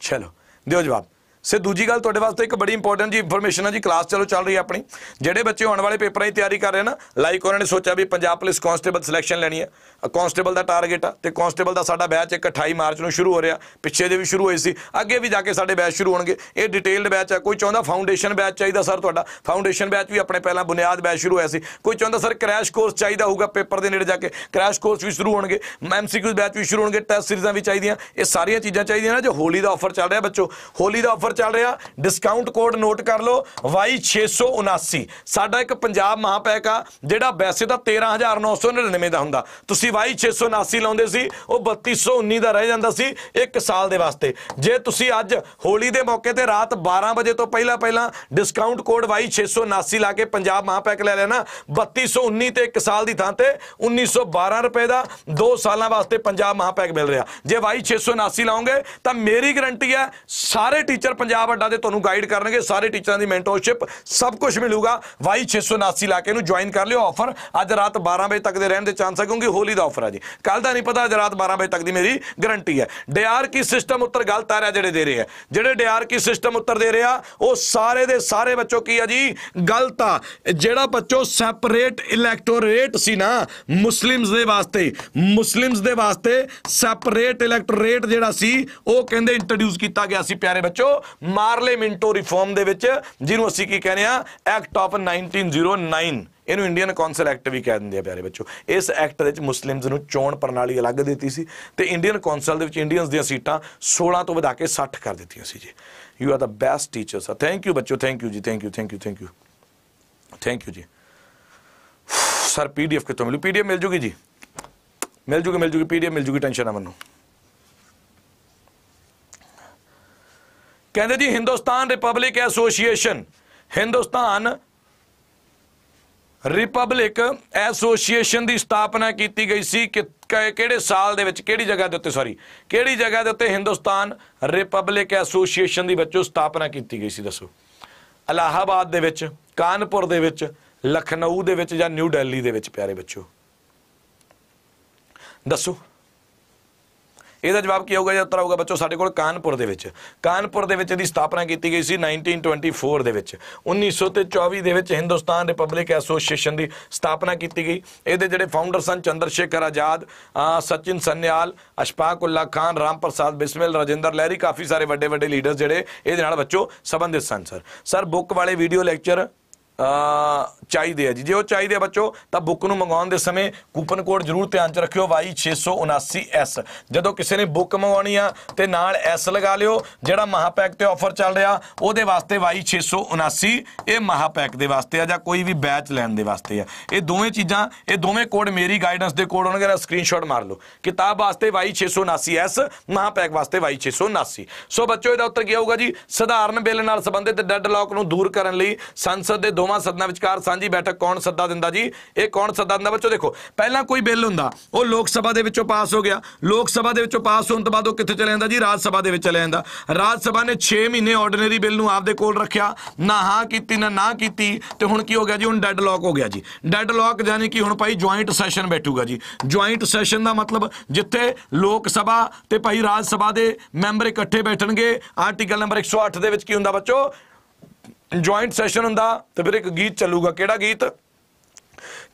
ਚਲੋ। ਦਿਓ ਜਵਾਬ। ਸੇ ਦੂਜੀ ਗੱਲ ਤੁਹਾਡੇ ਵਾਸਤੇ ਇੱਕ ਬੜੀ ਇੰਪੋਰਟੈਂਟ ਜੀ ਇਨਫੋਰਮੇਸ਼ਨ ਹੈ ਜੀ ਕਲਾਸ ਚਲੋ ਚੱਲ ਰਹੀ ਹੈ ਆਪਣੀ। ਜਿਹੜੇ ਬੱਚੇ ਆਉਣ ਵਾਲੇ ਪੇਪਰਾਂ ਦੀ ਤਿਆਰੀ ਕਰ ਰਹੇ ਨਾ ਲਾਈਕ ਉਹਨਾਂ ਨੇ ਸੋਚਿਆ ਵੀ ਪੰਜਾਬ ਪੁਲਿਸ ਕਾਂਸਟੇਬਲ ਸਿਲੈਕਸ਼ਨ ਲੈਣੀ ਹੈ ਕਾਂਸਟੇਬਲ ਦਾ ਟਾਰਗੇਟ ਆ ਤੇ ਕਾਂਸਟੇਬਲ ਦਾ ਸਾਡਾ ਬੈਚ ਇੱਕ 28 ਮਾਰਚ ਨੂੰ ਸ਼ੁਰੂ ਹੋ ਰਿਹਾ। ਪਿੱਛੇ ਦੇ ਵੀ ਸ਼ੁਰੂ ਹੋਏ ਸੀ, ਅੱਗੇ ਵੀ ਜਾ ਕੇ ਸਾਡੇ ਬੈਚ ਸ਼ੁਰੂ ਹੋਣਗੇ। ਇਹ ਡਿਟੇਲਡ ਬੈਚ ਆ, ਕੋਈ ਚਾਹੁੰਦਾ ਫਾਊਂਡੇਸ਼ਨ ਬੈਚ ਚਾਹੀਦਾ ਸਰ ਤੁਹਾਡਾ? ਫਾਊਂਡੇਸ਼ਨ ਬੈਚ ਵੀ ਆਪਣੇ ਪਹਿਲਾਂ ਬੁਨਿਆਦ ਬੈਚ ਸ਼ੁਰੂ ਹੋਇਆ ਸੀ। ਕੋਈ ਚਾਹੁੰਦਾ ਸਰ ਕ੍ਰੈਸ਼ ਕੋਰਸ ਚਾਹੀਦਾ ਹੋਊਗਾ ਪੇਪਰ ਦੇ ਨੇੜੇ ਜਾ ਕੇ? ਕ੍ਰੈਸ਼ ਕੋਰਸ ਵੀ ਸ਼ੁਰੂ ਹੋਣਗੇ ਐਮਸੀਕਿਊ ਬੈਚ ਵੀ ਸ਼ੁਰੂ ਹੋਣਗੇ ਟੈਸਟ ਸੀਰੀਜ਼ਾਂ ਵੀ ਚਾਹੀਦੀਆਂ। ਇਹ ਸਾਰੀਆਂ ਚੀਜ਼ਾਂ ਚਾਹੀਦੀਆਂ ਨਾ, ਜੋ ਹੋਲੀ ਦਾ ਆਫਰ ਚੱਲ ਰਿਹਾ ਬੱਚੋ। ਹੋਲੀ ਦਾ ਆਫਰ ਚੱਲ ਰਿਹਾ। ਡਿਸਕਾਊਂਟ ਕੋਡ ਨੋਟ ਕਰ ਲਓ Y679 ਸਾਡਾ ਇੱਕ ਪੰਜਾਬ ਮਹਾਪੈਕ ਆ, ਜਿਹੜਾ ਵੈਸੇ ਤਾਂ 13999 ਦਾ ਹੁੰਦਾ। ਤੁਸੀਂ Y679 ਲਾਉਂਦੇ ਸੀ, ਉਹ 3219 ਦਾ ਰਹਿ ਜਾਂਦਾ ਸੀ ਇੱਕ ਸਾਲ ਦੇ ਵਾਸਤੇ। ਜੇ ਤੁਸੀਂ ਅੱਜ ਹੋਲੀ ਦੇ ਮੌਕੇ ਤੇ ਰਾਤ 12 ਵਜੇ ਤੋਂ ਪਹਿਲਾਂ ਪਹਿਲਾਂ ਡਿਸਕਾਊਂਟ ਕੋਡ Y679 ਲਾ ਕੇ ਪੰਜਾਬ ਮਹਾਪੈਕ ਲੈ ਲੈਣਾ 3219 ਤੇ ਇੱਕ ਸਾਲ ਦੀ ਥਾਂ ਤੇ 1912 ਰੁਪਏ ਦਾ 2 ਸਾਲਾਂ ਵਾਸਤੇ ਪੰਜਾਬ ਮਹਾਪੈਕ ਮਿਲ ਰਿਹਾ। ਜੇ Y679 ਲਾਉਂਗੇ ਤਾਂ ਮੇਰੀ ਗਰੰਟੀ ਹੈ, ਸਾਰੇ ਟੀਚਰ ਪੰਜਾਬ ਅੱਡਾ ਦੇ ਤੁਹਾਨੂੰ ਗਾਈਡ ਕਰਨਗੇ, ਸਾਰੇ ਟੀਚਰਾਂ ਦੀ ਮੈਂਟੋਰਸ਼ਿਪ ਸਭ ਕੁਝ ਮਿਲੂਗਾ। Y679 ਲਾ ਕੇ ਇਹਨੂੰ ਜੁਆਇਨ ਕਰ ਲਿਓ ਆਫਰ ਅੱਜ ਰਾਤ 12 ਵਜੇ ਤੱਕ ਦੇ ਰਹਿਣ ਦੇ ਚਾਂਸ ਹੈ ਕਿਉਂਕਿ ਹੋਲੀ ਦਾ ਆਫਰ ਹੈ ਜੀ। ਕੱਲ ਦਾ ਨਹੀਂ ਪਤਾ, ਅੱਜ ਰਾਤ 12 ਵਜੇ ਤੱਕ ਦੀ ਮੇਰੀ ਗਾਰੰਟੀ ਹੈ ਡਿਆਰ ਕੀ ਸਿਸਟਮ ਉੱਤਰ ਗਲਤ ਆ ਰਿਹਾ, ਜਿਹੜੇ ਦੇ ਰਹੇ ਆ। ਜਿਹੜੇ ਡਿਆਰ ਕੀ ਸਿਸਟਮ ਉੱਤਰ ਦੇ ਰਹੇ ਆ, ਉਹ ਸਾਰੇ ਦੇ ਸਾਰੇ ਬੱਚੋ ਕੀ ਆ ਜੀ? ਗਲਤ ਆ। ਜਿਹੜਾ ਬੱਚੋ ਸੈਪਰੇਟ ਇਲੈਕਟੋਰੇਟ ਸੀ ਨਾ, ਮੁਸਲਿਮਸ ਦੇ ਵਾਸਤੇ, ਮੁਸਲਿਮਸ ਦੇ ਵਾਸਤੇ ਸੈਪਰੇਟ ਇਲੈਕਟੋਰੇਟ ਜਿਹੜਾ ਸੀ, ਉਹ ਕਹਿੰਦੇ ਇੰਟਰੋਡਿਊਸ ਕੀਤਾ ਗਿਆ ਸੀ, ਪਿਆਰੇ ਬੱਚੋ। ਮਾਰਲੇ ਰਿਫਾਰਮ ਦੇ ਵਿੱਚ, ਜਿਹਨੂੰ ਅਸੀਂ ਕੀ ਕਹਿੰਦੇ ਆ ਐਕਟ ਆਫ 1909 ਇਹਨੂੰ ਇੰਡੀਅਨ ਕੌਂਸਲ ਐਕਟ ਵੀ ਕਹਿ ਦਿੰਦੇ ਆ ਪਿਆਰੇ ਬੱਚੋ ਇਸ ਐਕਟ ਦੇ ਵਿੱਚ ਮੁਸਲਿਮਸ ਨੂੰ ਚੋਣ ਪ੍ਰਣਾਲੀ ਅਲੱਗ ਦਿੱਤੀ ਸੀ ਤੇ ਇੰਡੀਅਨ ਕੌਂਸਲ ਦੇ ਵਿੱਚ ਇੰਡੀਅਨਸ ਦੀਆਂ ਸੀਟਾਂ 16 ਤੋਂ ਵਧਾ ਕੇ 60 ਕਰ ਦਿੱਤੀਆਂ ਸੀ ਜੀ। You are the best teacher sir thank you ਬੱਚੋ ਥੈਂਕ ਯੂ ਜੀ thank you thank you thank you thank you ਜੀ। ਸਰ ਪੀਡੀਐਫ ਕਿੱਥੋਂ ਮਿਲੂ? ਪੀਡੀਐਫ ਮਿਲ ਜੂਗੀ ਜੀ? ਮਿਲ ਜੂਗੀ ਮਿਲ ਜੂਗੀ ਪੀਡੀਐਫ ਮਿਲ ਜੂਗੀ ਟੈਨਸ਼ਨ ਨਾ ਮੰਨੋ। ਕਹਿੰਦੇ ਜੀ Hindustan republic association Hindustan republic association ਦੀ ਸਥਾਪਨਾ ਕੀਤੀ ਗਈ ਸੀ ਕਿ ਕਿਹੜੇ ਸਾਲ ਦੇ ਵਿੱਚ, ਕਿਹੜੀ ਜਗ੍ਹਾ ਦੇ ਉੱਤੇ ਸੌਰੀ ਕਿਹੜੀ ਜਗ੍ਹਾ ਦੇ ਉੱਤੇ ਹਿੰਦੁਸਤਾਨ ਰਿਪਬਲਿਕ ਐਸੋਸੀਏਸ਼ਨ ਦੀ ਵਿੱਚੋਂ ਸਥਾਪਨਾ ਕੀਤੀ ਗਈ ਸੀ, ਦੱਸੋ। ਇਲਾਹਾਬਾਦ ਦੇ ਵਿੱਚ, ਕਾਨਪੁਰ ਦੇ ਵਿੱਚ, ਲਖਨਊ ਦੇ ਵਿੱਚ ਜਾਂ ਨਿਊ ਦਿੱਲੀ ਦੇ ਵਿੱਚ, ਪਿਆਰੇ ਬੱਚੋ ਦੱਸੋ। ਇਹਦਾ ਜਵਾਬ ਕੀ ਹੋਊਗਾ? ਜਾਂ ਉੱਤਰ ਆਊਗਾ ਬੱਚੋ ਸਾਡੇ ਕੋਲ ਕਾਨਪੁਰ ਦੇ ਵਿੱਚ। ਕਾਨਪੁਰ ਦੇ ਵਿੱਚ ਇਹਦੀ ਸਥਾਪਨਾ ਕੀਤੀ ਗਈ ਸੀ 1924 ਦੇ ਵਿੱਚ। 1924 ਦੇ ਵਿੱਚ ਹਿੰਦੁਸਤਾਨ ਰਿਪਬਲਿਕ ਐਸੋਸੀਏਸ਼ਨ ਦੀ ਸਥਾਪਨਾ ਕੀਤੀ ਗਈ। ਇਹਦੇ ਜਿਹੜੇ ਫਾਊਂਡਰ ਸਨ ਚੰਦਰ ਸ਼ੇਖਰ ਆਜ਼ਾਦ ਸਚਿਨ ਸੰਨਿਆਲ ਅਸ਼ਫਾਕ ਉੱਲਾ ਖਾਨ, ਰਾਮ ਪ੍ਰਸਾਦ ਬਿਸਮਿਲ, ਰਾਜਿੰਦਰ ਲਹਿਰੀ, ਕਾਫੀ ਸਾਰੇ ਵੱਡੇ ਵੱਡੇ ਲੀਡਰਸ ਜਿਹੜੇ ਇਹਦੇ ਨਾਲ ਬੱਚੋ ਸੰਬੰਧਿਤ ਸਨ ਸਰ ਸਰ ਬੁੱਕ ਵਾਲੇ ਵੀਡੀਓ ਲੈਕਚਰ ਚਾਹੀਦੇ ਆ ਜੀ। ਜੇ ਉਹ ਚਾਹੀਦੇ ਆ ਬੱਚੋ, ਤਾਂ ਬੁੱਕ ਨੂੰ ਮੰਗਵਾਉਣ ਦੇ ਸਮੇਂ ਕੂਪਨ ਕੋਡ ਜ਼ਰੂਰ ਧਿਆਨ 'ਚ ਰੱਖਿਓ Y679S ਜਦੋਂ ਕਿਸੇ ਨੇ ਬੁੱਕ ਮੰਗਵਾਉਣੀ ਆ, ਤੇ ਨਾਲ S ਲਗਾ ਲਿਓ, ਜਿਹੜਾ ਮਹਾਪੈਕ ਤੇ ਆਫਰ ਚੱਲ ਰਿਹਾ, ਉਹਦੇ ਵਾਸਤੇ Y679 ਇਹ ਮਹਾਪੈਕ ਦੇ ਵਾਸਤੇ ਆ, ਜਾਂ ਕੋਈ ਵੀ ਬੈਚ ਲੈਣ ਦੇ ਵਾਸਤੇ ਆ। ਇਹ ਦੋਵੇਂ ਚੀਜ਼ਾਂ, ਇਹ ਦੋਵੇਂ ਕੋਡ ਮੇਰੀ ਗਾਈਡੈਂਸ ਦੇ ਕੋਡ ਹੋਣਗੇ ਨਾ ਸਕਰੀਨਸ਼ਾਟ ਮਾਰ ਲਓ। ਕਿਤਾਬ ਵਾਸਤੇ Y679S ਮਹਾਪੈਕ ਵਾਸਤੇ Y679 ਸੋ ਬੱਚੋ, ਇਹਦਾ ਉੱਤਰ ਕੀ ਆਊਗਾ ਜੀ? ਸਧਾਰਨ ਬਿੱਲ ਨਾਲ ਸੰਬੰਧਿਤ ਡੈਡਲੌਕ ਨੂੰ ਦੂਰ ਕਰਨ ਲਈ ਸੰਸਦ ਦੇ ਦੋਵਾਂ ਸਦਨਾਂ ਵਿਚਕਾਰ ਸਾਂਝੀ ਬੈਠਕ ਕੌਣ ਸੱਦਾ ਦਿੰਦਾ ਜੀ? ਇਹ ਕੌਣ ਸੱਦਾ ਦਿੰਦਾ? ਬੱਚੋ ਦੇਖੋ, ਪਹਿਲਾਂ ਕੋਈ ਬਿੱਲ ਹੁੰਦਾ, ਉਹ ਲੋਕ ਸਭਾ ਦੇ ਵਿੱਚੋਂ ਪਾਸ ਹੋ ਗਿਆ। ਲੋਕ ਸਭਾ ਦੇ ਵਿੱਚੋਂ ਪਾਸ ਹੋਣ ਤੋਂ ਬਾਅਦ ਉਹ ਕਿੱਥੇ ਚਲੇ ਜਾਂਦਾ ਜੀ? ਰਾਜ ਸਭਾ ਦੇ ਵਿੱਚ ਚਲੇ ਜਾਂਦਾ। ਰਾਜ ਸਭਾ ਨੇ 6 ਮਹੀਨੇ ਆਰਡੀਨਰੀ ਬਿੱਲ ਨੂੰ ਆਪਦੇ ਕੋਲ ਰੱਖਿਆ, ਨਾ ਹਾਂ ਕੀਤੀ, ਨਾ ਨਾ ਕੀਤੀ, ਤੇ ਹੁਣ ਕੀ ਹੋ ਗਿਆ ਜੀ? ਹੁਣ ਡੈਡਲੌਕ ਹੋ ਗਿਆ ਜੀ। ਡੈਡਲੌਕ ਯਾਨੀ ਕਿ ਹੁਣ ਭਾਈ ਜੁਆਇੰਟ ਸੈਸ਼ਨ ਬੈਠੂਗਾ ਜੀ। ਜੁਆਇੰਟ ਸੈਸ਼ਨ ਦਾ ਮਤਲਬ ਜਿੱਥੇ ਲੋਕ ਸਭਾ ਤੇ ਭਾਈ ਰਾਜ ਸਭਾ ਦੇ ਮੈਂਬਰ ਇਕੱਠੇ ਬੈਠਣਗੇ ਆਰਟੀਕਲ ਨੰਬਰ 108 ਦੇ ਵਿੱਚ ਕੀ ਹੁੰਦਾ ਬੱਚੋ? ਜੁਆਇੰਟ ਸੈਸ਼ਨ ਹੁੰਦਾ ਤੇ ਫਿਰ ਇੱਕ ਗੀਤ ਚੱਲੂਗਾ। ਕਿਹੜਾ ਗੀਤ?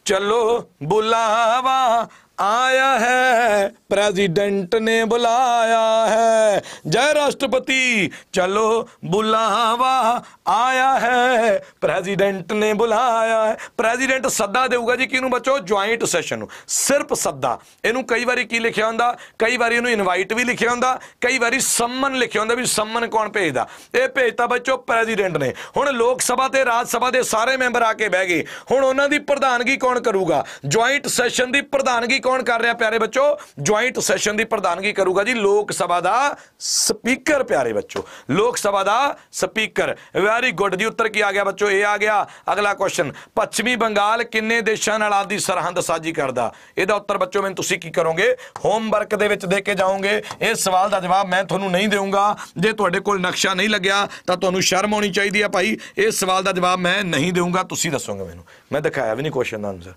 ਚਲੋ ਬੁਲਾਵਾ ਆਇਆ ਹੈ, ਪ੍ਰੈਜ਼ੀਡੈਂਟ ਨੇ ਬੁਲਾਇਆ ਹੈ। ਜੈ ਰਾਸ਼ਟਰਪਤੀ, ਚਲੋ ਬੁਲਾਵਾ, ਆਇਆ ਹੈ, ਪ੍ਰੈਜ਼ੀਡੈਂਟ ਨੇ ਬੁਲਾਇਆ ਹੈ। ਪ੍ਰੈਜ਼ੀਡੈਂਟ ਸੱਦਾ ਦੇਊਗਾ ਜੀ, ਕਿਹਨੂੰ ਬੱਚੋ? ਜੁਆਇੰਟ ਸੈਸ਼ਨ ਨੂੰ। ਸਿਰਫ ਸੱਦਾ। ਇਹਨੂੰ ਕਈ ਵਾਰੀ ਕੀ ਲਿਖਿਆ ਹੁੰਦਾ? ਕਈ ਵਾਰੀ ਇਹਨੂੰ ਇਨਵਾਈਟ ਵੀ ਲਿਖਿਆ ਹੁੰਦਾ। ਕਈ ਵਾਰੀ ਸੰਮਨ ਲਿਖਿਆ ਹੁੰਦਾ ਵੀ ਸੰਮਨ ਕੌਣ ਭੇਜਦਾ? ਇਹ ਭੇਜਤਾ ਬੱਚੋ ਪ੍ਰੈਜ਼ੀਡੈਂਟ ਨੇ। ਹੁਣ ਲੋਕ ਸਭਾ ਤੇ ਰਾਜ ਸਭਾ ਦੇ ਸਾਰੇ ਮੈਂਬਰ ਆ ਕੇ ਬਹਿ ਗਏ। ਹੁਣ ਉਹਨਾਂ ਦੀ ਪ੍ਰਧਾਨਗੀ ਕੌਣ ਕਰੂਗਾ? ਜੁਆਇੰਟ ਸੈਸ਼ਨ ਦੀ ਪ੍ਰਧਾਨਗੀ ਕੌਣ ਕਰ ਰਿਹਾ ਪਿਆਰੇ ਬੱਚੋ? ਜੁਆਇੰਟ ਸੈਸ਼ਨ ਦੀ ਪ੍ਰਧਾਨਗੀ ਕਰੂਗਾ ਜੀ ਲੋਕ ਸਭਾ ਦਾ ਸਪੀਕਰ ਪਿਆਰੇ ਬੱਚੋ। ਲੋਕ ਸਭਾ ਦਾ ਸਪੀਕਰ। ਵੈਰੀ ਗੁੱਡ ਜੀ, ਉੱਤਰ ਕੀ ਆ ਗਿਆ ਬੱਚੋ? ਇਹ ਆ ਗਿਆ। ਅਗਲਾ ਕੁਐਸਚਨ ਪੱਛਮੀ ਬੰਗਾਲ ਕਿੰਨੇ ਦੇਸ਼ਾਂ ਨਾਲ ਆਪਦੀ ਸਰਹੰਦ ਸਾਂਝੀ ਕਰਦਾ? ਇਹਦਾ ਉੱਤਰ ਬੱਚੋ, ਮੈਨੂੰ ਤੁਸੀਂ ਕੀ ਕਰੋਗੇ? ਹੋਮਵਰਕ ਦੇ ਵਿੱਚ ਦੇ ਕੇ ਜਾਓਗੇ। ਇਹ ਸਵਾਲ ਦਾ ਜਵਾਬ ਮੈਂ ਤੁਹਾਨੂੰ ਨਹੀਂ ਦੇਵਾਂਗਾ ਜੇ ਤੁਹਾਡੇ ਕੋਲ ਨਕਸ਼ਾ ਨਹੀਂ ਲੱਗਿਆ, ਤਾਂ ਤੁਹਾਨੂੰ ਸ਼ਰਮ ਆਉਣੀ ਚਾਹੀਦੀ ਹੈ ਭਾਈ। ਇਸ ਸਵਾਲ ਦਾ ਜਵਾਬ ਮੈਂ ਨਹੀਂ ਦੇਵਾਂਗਾ ਤੁਸੀਂ ਦੱਸੋਗੇ ਮੈਨੂੰ। ਮੈਂ ਦਿਖਾਇਆ ਵੀ ਨਹੀਂ ਕੁਐਸਚਨ ਦਾ ਆਨਸਰ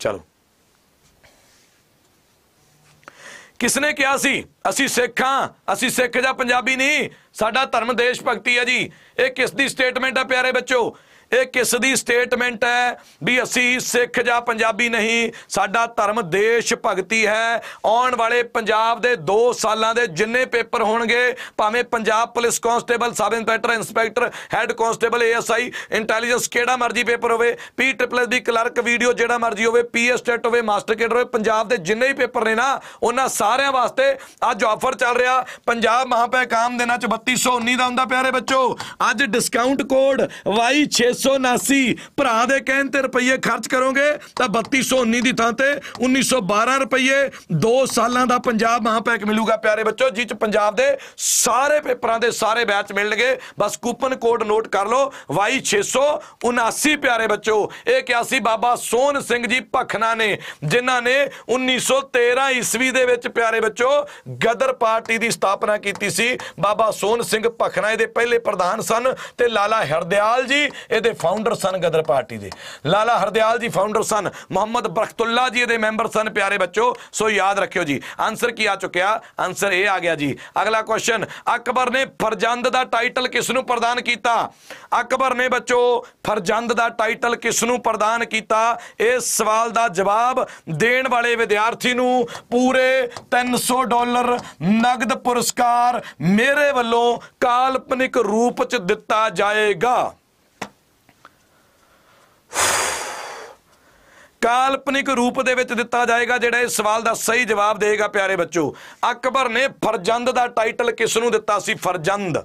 ਚਲੋ। ਕਿਸਨੇ ਕਿਹਾ ਸੀ? ਅਸੀਂ ਸਿੱਖ ਹਾਂ, ਅਸੀਂ ਸਿੱਖ ਜਾਂ ਪੰਜਾਬੀ ਨਹੀਂ। ਸਾਡਾ ਧਰਮ ਦੇਸ਼ ਭਗਤੀ ਹੈ ਜੀ। ਇਹ ਕਿਸ ਦੀ ਸਟੇਟਮੈਂਟ ਹੈ ਪਿਆਰੇ ਬੱਚੋ? ਇਹ ਕਿਸ ਦੀ ਸਟੇਟਮੈਂਟ ਹੈ? ਵੀ ਅਸੀਂ ਸਿੱਖ ਜਾਂ ਪੰਜਾਬੀ ਨਹੀਂ, ਸਾਡਾ ਧਰਮ ਦੇਸ਼ ਭਗਤੀ ਹੈ। ਆਉਣ ਵਾਲੇ ਪੰਜਾਬ ਦੇ 2 ਸਾਲਾਂ ਦੇ ਜਿੰਨੇ ਪੇਪਰ ਹੋਣਗੇ, ਭਾਵੇਂ Punjab police constable sub inspector inspector, head constable ASI, intelligence ਕਿਹੜਾ ਮਰਜ਼ੀ ਪੇਪਰ ਹੋਵੇ ਪੀ ਟ੍ਰਿਪਲ ਦੀ ਕਲਰਕ ਵੀਡੀਓ ਜਿਹੜਾ ਮਰਜ਼ੀ ਹੋਵੇ, ਪੀਐਸ ਟੈਟ ਹੋਵੇ, ਮਾਸਟਰ ਕੇਡਰ ਹੋਵੇ, ਪੰਜਾਬ ਦੇ ਜਿੰਨੇ ਹੀ ਪੇਪਰ ਨੇ ਨਾ, ਉਹਨਾਂ ਸਾਰਿਆਂ ਵਾਸਤੇ ਅੱਜ ਆਫਰ ਚੱਲ ਰਿਹਾ। ਪੰਜਾਬ ਮਹਾਪੈਕ ਆਮ ਦਿਨਾਂ ਚ 3219 ਦਾ ਹੁੰਦਾ ਪਿਆਰੇ ਬੱਚੋ। ਅੱਜ ਡਿਸਕਾਊਂਟ ਕੋਡ Y679 ਭਰਾ ਦੇ ਕਹਿਣ ਤੇ ਰੁਪਏ ਖਰਚ ਕਰੋਗੇ, ਤਾਂ 3219 ਦੀ ਥਾਂ ਤੇ 1912 ਰੁਪਏ 2 ਸਾਲਾਂ ਦਾ ਪੰਜਾਬ ਮਹਾਪੈਕ ਮਿਲੂਗਾ, ਪਿਆਰੇ ਬੱਚੋ, ਜਿਹ ਚ ਪੰਜਾਬ ਦੇ ਸਾਰੇ ਪੇਪਰਾਂ ਦੇ ਸਾਰੇ ਬੈਚ ਮਿਲਣਗੇ। ਬਸ ਕੂਪਨ ਕੋਡ ਨੋਟ ਕਰ ਲਓ Y679 ਪਿਆਰੇ ਬੱਚੋ। ਇਹ ਕਿਹਾ ਸੀ ਬਾਬਾ ਸੋਹਣ ਸਿੰਘ ਜੀ ਭਖਨਾ ਨੇ, ਜਿਨ੍ਹਾਂ ਨੇ 1913 ਈਸਵੀ ਦੇ ਵਿੱਚ, ਪਿਆਰੇ ਬੱਚੋ, ਗਦਰ ਪਾਰਟੀ ਦੀ ਸਥਾਪਨਾ ਕੀਤੀ ਸੀ। ਬਾਬਾ ਸੋਹਣ ਸਿੰਘ ਭਖਨਾ ਇਹਦੇ ਪਹਿਲੇ ਪ੍ਰਧਾਨ ਸਨ ਤੇ ਲਾਲਾ ਹਰਦਿਆਲ ਜੀ ਇਹਦੇ ਫਾਊਂਡਰ ਸਨ ਗਦਰ ਪਾਰਟੀ ਦੇ। ਲਾਲਾ ਹਰਦਿਆਲ ਜੀ ਫਾਊਂਡਰ ਸਨ, ਮੁਹੰਮਦ ਬਰਖਤੁੱਲਾ ਜੀ ਇਹਦੇ ਮੈਂਬਰ ਸਨ, ਪਿਆਰੇ ਬੱਚੋ। ਸੋ ਯਾਦ ਰੱਖਿਓ ਜੀ ਆਨਸਰ ਕੀ ਆ ਚੁੱਕਿਆ? ਆਨਸਰ ਇਹ ਆ ਗਿਆ ਜੀ। ਅਗਲਾ ਕੁਐਸਚਨ ਅਕਬਰ ਨੇ ਫਰਜ਼ੰਦ ਦਾ ਟਾਈਟਲ ਕਿਸ ਨੂੰ ਪ੍ਰਦਾਨ ਕੀਤਾ? ਅਕਬਰ ਨੇ ਬੱਚੋ, ਫਰਜ਼ੰਦ ਦਾ ਟਾਈਟਲ ਕਿਸ ਨੂੰ ਪ੍ਰਦਾਨ ਕੀਤਾ? ਇਸ ਸਵਾਲ ਦਾ ਜਵਾਬ ਦੇਣ ਵਾਲੇ ਵਿਦਿਆਰਥੀ ਨੂੰ ਪੂਰੇ 300 ਡਾਲਰ ਨਗਦ ਪੁਰਸਕਾਰ ਮੇਰੇ ਵੱਲੋਂ ਕਾਲਪਨਿਕ ਰੂਪ ਚ ਦਿੱਤਾ ਜਾਏਗਾ। ਕਾਲਪਨਿਕ ਰੂਪ ਦੇ ਵਿੱਚ ਦਿੱਤਾ ਜਾਏਗਾ ਜਿਹੜਾ ਇਸ ਸਵਾਲ ਦਾ ਸਹੀ ਜਵਾਬ ਦੇਗਾ ਪਿਆਰੇ ਬੱਚੋ। ਅਕਬਰ ਨੇ ਫਰਜ਼ੰਦ ਦਾ ਟਾਈਟਲ ਕਿਸ ਨੂੰ ਦਿੱਤਾ ਸੀ? ਫਰਜ਼ੰਦ।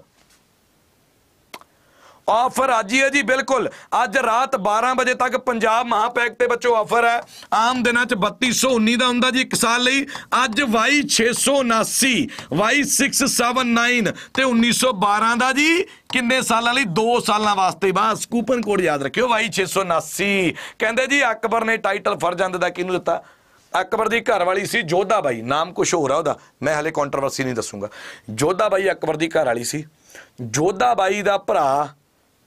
ਆਫਰ ਅੱਜ ਹੀ ਹੈ ਜੀ, ਬਿਲਕੁਲ। ਅੱਜ ਰਾਤ 12 ਵਜੇ ਤੱਕ ਪੰਜਾਬ ਮਹਾਪੈਕ ਤੇ ਬੱਚੋ ਆਫਰ ਹੈ। ਆਮ ਦਿਨਾਂ ਚ 3219 ਦਾ ਹੁੰਦਾ ਜੀ ਇੱਕ ਸਾਲ ਲਈ। ਅੱਜ Y679 Y679 ਤੇ 1912 ਦਾ ਜੀ। ਕਿੰਨੇ ਸਾਲਾਂ ਲਈ? 2 ਸਾਲਾਂ ਵਾਸਤੇ। ਬਸ ਕੂਪਨ ਕੋਡ ਯਾਦ ਰੱਖਿਓ Y679 ਕਹਿੰਦੇ ਜੀ, ਅਕਬਰ ਨੇ ਟਾਈਟਲ ਫਰਜ਼ੰਦ ਦਾ ਕਿਹਨੂੰ ਦਿੱਤਾ? ਅਕਬਰ ਦੀ ਘਰ ਵਾਲੀ ਸੀ ਜੋਧਾ ਬਾਈ। ਨਾਮ ਕੁਝ ਹੋਰ ਆ ਉਹਦਾ। ਮੈਂ ਹਲੇ ਕੰਟਰੋਵਰਸੀ ਨਹੀਂ ਦੱਸੂਗਾ। ਜੋਧਾ ਬਾਈ ਅਕਬਰ ਦੀ ਘਰ ਵਾਲੀ ਸੀ। ਜੋਧਾ ਬਾਈ ਦਾ ਭਰਾ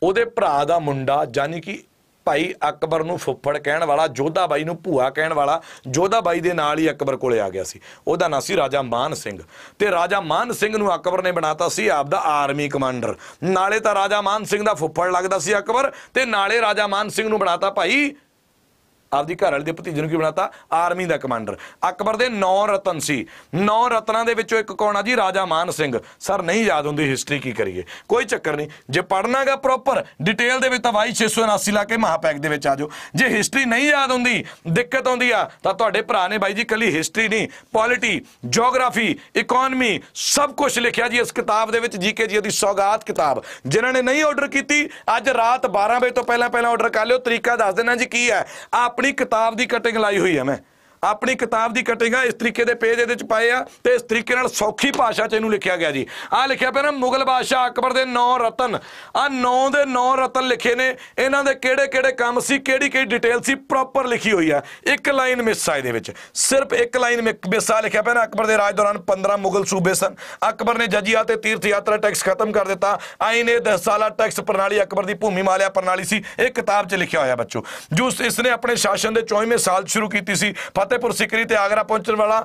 ਉਹਦੇ ਭਰਾ ਦਾ ਮੁੰਡਾ ਯਾਨੀ ਕਿ ਭਾਈ ਅਕਬਰ ਨੂੰ ਫੁੱਫੜ ਕਹਿਣ ਵਾਲਾ, ਜੋਧਾ ਬਾਈ ਨੂੰ ਭੂਆ ਕਹਿਣ ਵਾਲਾ, ਜੋਧਾ ਬਾਈ ਦੇ ਨਾਲ ਹੀ ਅਕਬਰ ਕੋਲੇ ਆ ਗਿਆ ਸੀ। ਉਹਦਾ ਨਾਂ ਸੀ ਰਾਜਾ ਮਾਨ ਸਿੰਘ। ਤੇ ਰਾਜਾ ਮਾਨ ਸਿੰਘ ਨੂੰ ਅਕਬਰ ਨੇ ਬਣਾਤਾ ਸੀ ਆਪਦਾ ਆਰਮੀ ਕਮਾਂਡਰ। ਨਾਲੇ ਤਾਂ ਰਾਜਾ ਮਾਨ ਸਿੰਘ ਦਾ ਫੁੱਫੜ ਲੱਗਦਾ ਸੀ ਅਕਬਰ, ਤੇ ਨਾਲੇ ਰਾਜਾ ਮਾਨ ਸਿੰਘ ਨੂੰ ਬਣਾਤਾ ਭਾਈ ਆਪਦੀ ਘਰ ਵਾਲੀ ਦੇ ਭਤੀਜੇ ਨੂੰ ਕੀ ਬਣਾਤਾ? ਆਰਮੀ ਦਾ ਕਮਾਂਡਰ। ਅਕਬਰ ਦੇ 9 ਰਤਨ ਸੀ। 9 ਰਤਨਾਂ ਦੇ ਵਿੱਚੋਂ ਇੱਕ ਕੌਣ ਆ ਜੀ? ਰਾਜਾ ਮਾਨ ਸਿੰਘ। ਸਰ, ਨਹੀਂ ਯਾਦ ਹੁੰਦੀ ਹਿਸਟਰੀ ਕੀ ਕਰੀਏ। ਕੋਈ ਚੱਕਰ ਨਹੀਂ। ਜੇ ਪੜਨਾਗਾ ਪ੍ਰੋਪਰ ਡਿਟੇਲ ਦੇ ਵਿੱਚ ਤਾਂ ਵਾਈ 679 ਲਾ ਕੇ ਮਹਾਪੈਕ ਦੇ ਵਿੱਚ ਆ ਜਾਓ। ਜੇ ਹਿਸਟਰੀ ਨਹੀਂ ਯਾਦ ਹੁੰਦੀ, ਦਿੱਕਤ ਆਉਂਦੀ ਆ, ਤਾਂ ਤੁਹਾਡੇ ਭਰਾ ਨੇ ਬਾਈ ਜੀ ਕੱਲੀ ਹਿਸਟਰੀ ਨਹੀਂ ਪੋਲਿਟੀ ਜੀਓਗ੍ਰਾਫੀ ਇਕਨੋਮੀ ਸਭ ਕੁਝ ਲਿਖਿਆ ਜੀ ਇਸ ਕਿਤਾਬ ਦੇ ਵਿੱਚ, ਜੀਕੇ ਜੀ ਦੀ ਸੌਗਾਤ ਕਿਤਾਬ। ਜਿਨ੍ਹਾਂ ਨੇ ਨਹੀਂ ਆਰਡਰ ਕੀਤੀ, ਅੱਜ ਰਾਤ 12 ਵਜੇ ਤੋਂ ਪਹਿਲਾਂ ਪਹਿਲਾਂ ਆਰਡਰ ਕਰ ਲਿਓ। ਤਰੀਕਾ ਦੱਸ ਦੇਣਾ ਜੀ ਕੀ ਹੈ? ਆਪ ਆਪਣੀ ਕਿਤਾਬ ਦੀ ਕਟਿੰਗ ਲਾਈ ਹੋਈ ਹੈ ਮੈਂ। ਆਪਣੀ ਕਿਤਾਬ ਦੀ ਕਟਿੰਗ ਆ, ਇਸ ਤਰੀਕੇ ਦੇ ਪੇਜ ਇਹਦੇ ਚ ਪਾਏ ਆ ਤੇ ਇਸ ਤਰੀਕੇ ਨਾਲ ਸੌਖੀ ਭਾਸ਼ਾ ਚ ਇਹਨੂੰ ਲਿਖਿਆ ਗਿਆ ਜੀ। ਆ ਲਿਖਿਆ ਪਿਆ ਨਾ ਮੁਗਲ ਬਾਦਸ਼ਾਹ ਅਕਬਰ ਦੇ 9 ਰਤਨ। ਆ 9 ਦੇ 9 ਰਤਨ ਲਿਖੇ ਨੇ। ਇਹਨਾਂ ਦੇ ਕਿਹੜੇ ਕਿਹੜੇ ਕੰਮ ਸੀ ਕਿਹੜੀ ਕਿਹੜੀ ਡਿਟੇਲ ਸੀ ਪ੍ਰੋਪਰ ਲਿਖੀ ਹੋਈ ਆ। ਇੱਕ ਲਾਈਨ ਮਿਸ ਆ ਇਹਦੇ ਵਿੱਚ। ਸਿਰਫ ਇੱਕ ਲਾਈਨ ਮਿਸ ਆ ਲਿਖਿਆ ਪਿਆ ਨਾ ਅਕਬਰ ਦੇ ਰਾਜ ਦੌਰਾਨ 15 ਮੁਗਲ ਸੂਬੇ ਸਨ। ਅਕਬਰ ਨੇ ਜਜੀਆ ਤੇ ਤੀਰਥ ਯਾਤਰਾ ਟੈਕਸ ਖਤਮ ਕਰ ਦਿੱਤਾ। ਆਈਨ ਇਹ 10 ਸਾਲਾ ਟੈਕਸ ਪ੍ਰਣਾਲੀ ਅਕਬਰ ਦੀ ਭੂਮੀ ਮਾਲਿਆ ਪ੍ਰਣਾਲੀ ਸੀ। ਇਹ ਕਿਤਾਬ 'ਚ ਲਿਖਿਆ ਹੋਇਆ ਬੱਚੋ। ਜੋ ਇਸ ਨੇ ਆਪਣੇ ਸ਼ਾਸਨ ਦੇ 24ਵੇਂ ਸਾਲ ਸ਼ੁਰੂ ਕੀਤੀ ਸੀ। ਫਤਿਹਪੁਰ ਸਿਕਰੀ ਤੇ ਆਗਰਾ ਪਹੁੰਚਣ ਵਾਲਾ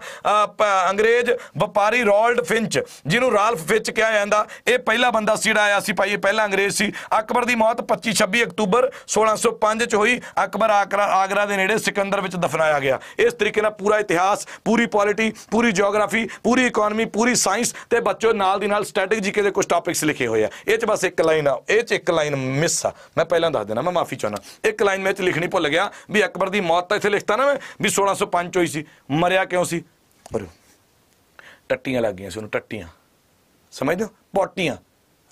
ਅੰਗਰੇਜ਼ ਵਪਾਰੀ ਰੋਲਡ ਫਿੰਚ, ਜਿਹਨੂੰ ਰਾਲਫ ਫਿੰਚ ਕਿਹਾ ਜਾਂਦਾ, ਇਹ ਪਹਿਲਾ ਬੰਦਾ ਸੀ ਜਿਹੜਾ ਆਇਆ ਸੀ ਭਾਈ, ਇਹ ਪਹਿਲਾ ਅੰਗਰੇਜ਼ ਸੀ। ਅਕਬਰ ਦੀ ਮੌਤ 25 26 ਅਕਤੂਬਰ 1605 ਚ ਹੋਈ। ਅਕਬਰ ਆਗਰਾ ਦੇ ਨੇੜੇ ਸਿਕੰਦਰ ਵਿੱਚ ਦਫਨਾਇਆ ਗਿਆ। ਇਸ ਤਰੀਕੇ ਨਾਲ ਪੂਰਾ ਇਤਿਹਾਸ, ਪੂਰੀ ਪੋਲਿਟੀ, ਪੂਰੀ ਜੀਓਗ੍ਰਾਫੀ ਪੂਰੀ ਇਕਨੋਮੀ ਪੂਰੀ ਸਾਇੰਸ ਤੇ ਬੱਚੋ ਨਾਲ ਦੀ ਨਾਲ ਸਟ੍ਰੈਟੇਜੀ ਜੀਕੇ ਦੇ ਕੁਝ ਟਾਪਿਕਸ ਲਿਖੇ ਹੋਏ ਆ। ਇਹ ਚ ਬਸ ਇੱਕ ਲਾਈਨ ਆ, ਇਹ ਚ ਇੱਕ ਲਾਈਨ ਮਿਸ ਆ। ਮੈਂ ਪਹਿਲਾਂ ਦੱਸ ਦੇਣਾ, ਮੈਂ ਮਾਫੀ ਚਾਹਨਾ ਇੱਕ ਲਾਈਨ ਮੈਂ ਚ ਲਿਖਣੀ ਭੁੱਲ ਗਿਆ ਵੀ ਅਕਬਰ ਦੀ ਮੌਤ ਤਾਂ ਇੱਥੇ ਲਿਖਤਾ ਨਾ ਮੈਂ, ਵੀ 1605 ਚ ਹੋਈ ਸੀ। ਮਰਿਆ ਕਿਉਂ ਸੀ? ਪਰ ਟੱਟੀਆਂ ਲੱਗ ਗਈਆਂ ਸੀ ਉਹਨੂੰ, ਟੱਟੀਆਂ। ਸਮਝਦੇ ਹੋ? ਪੋਟੀਆਂ।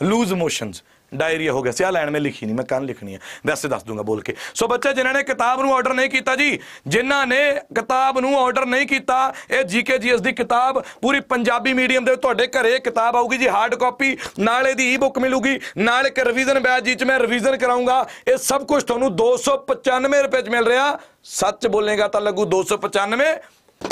ਲੂਜ਼ ਮੋਸ਼ਨਸ ਡਾਇਰੀਆ ਹੋ ਗਿਆ ਸੀ ਆ ਲਾਈਨ ਮੈਂ ਲਿਖੀ ਨਹੀਂ, ਮੈਂ ਕੱਲ ਲਿਖਣੀ ਹੈ ਵੈਸੇ ਦੱਸ ਦੂੰਗਾ ਬੋਲ ਕੇ। ਸੋ ਬੱਚੇ, ਜਿਨ੍ਹਾਂ ਨੇ ਕਿਤਾਬ ਨੂੰ ਆਰਡਰ ਨਹੀਂ ਕੀਤਾ ਜੀ, ਜਿਨ੍ਹਾਂ ਨੇ ਕਿਤਾਬ ਨੂੰ ਆਰਡਰ ਨਹੀਂ ਕੀਤਾ, ਇਹ ਜੀਕੇ ਜੀਐਸ ਦੀ ਕਿਤਾਬ ਪੂਰੀ ਪੰਜਾਬੀ ਮੀਡੀਅਮ ਦੇ ਤੁਹਾਡੇ ਘਰੇ ਕਿਤਾਬ ਆਊਗੀ ਜੀ ਹਾਰਡ ਕਾਪੀ ਨਾਲ ਇਹਦੀ ਈ-ਬੁੱਕ ਮਿਲੂਗੀ, ਨਾਲ ਇੱਕ ਰਿਵੀਜ਼ਨ ਬੈਚ ਜੀ ਚ ਮੈਂ ਰਿਵੀਜ਼ਨ ਕਰਾਉਂਗਾ ਇਹ ਸਭ ਕੁਝ ਤੁਹਾਨੂੰ 295 ਰੁਪਏ ਚ ਮਿਲ ਰਿਹਾ। ਸੱਚ ਬੋਲੇਗਾ ਤਾਂ ਲੱਗੂ 295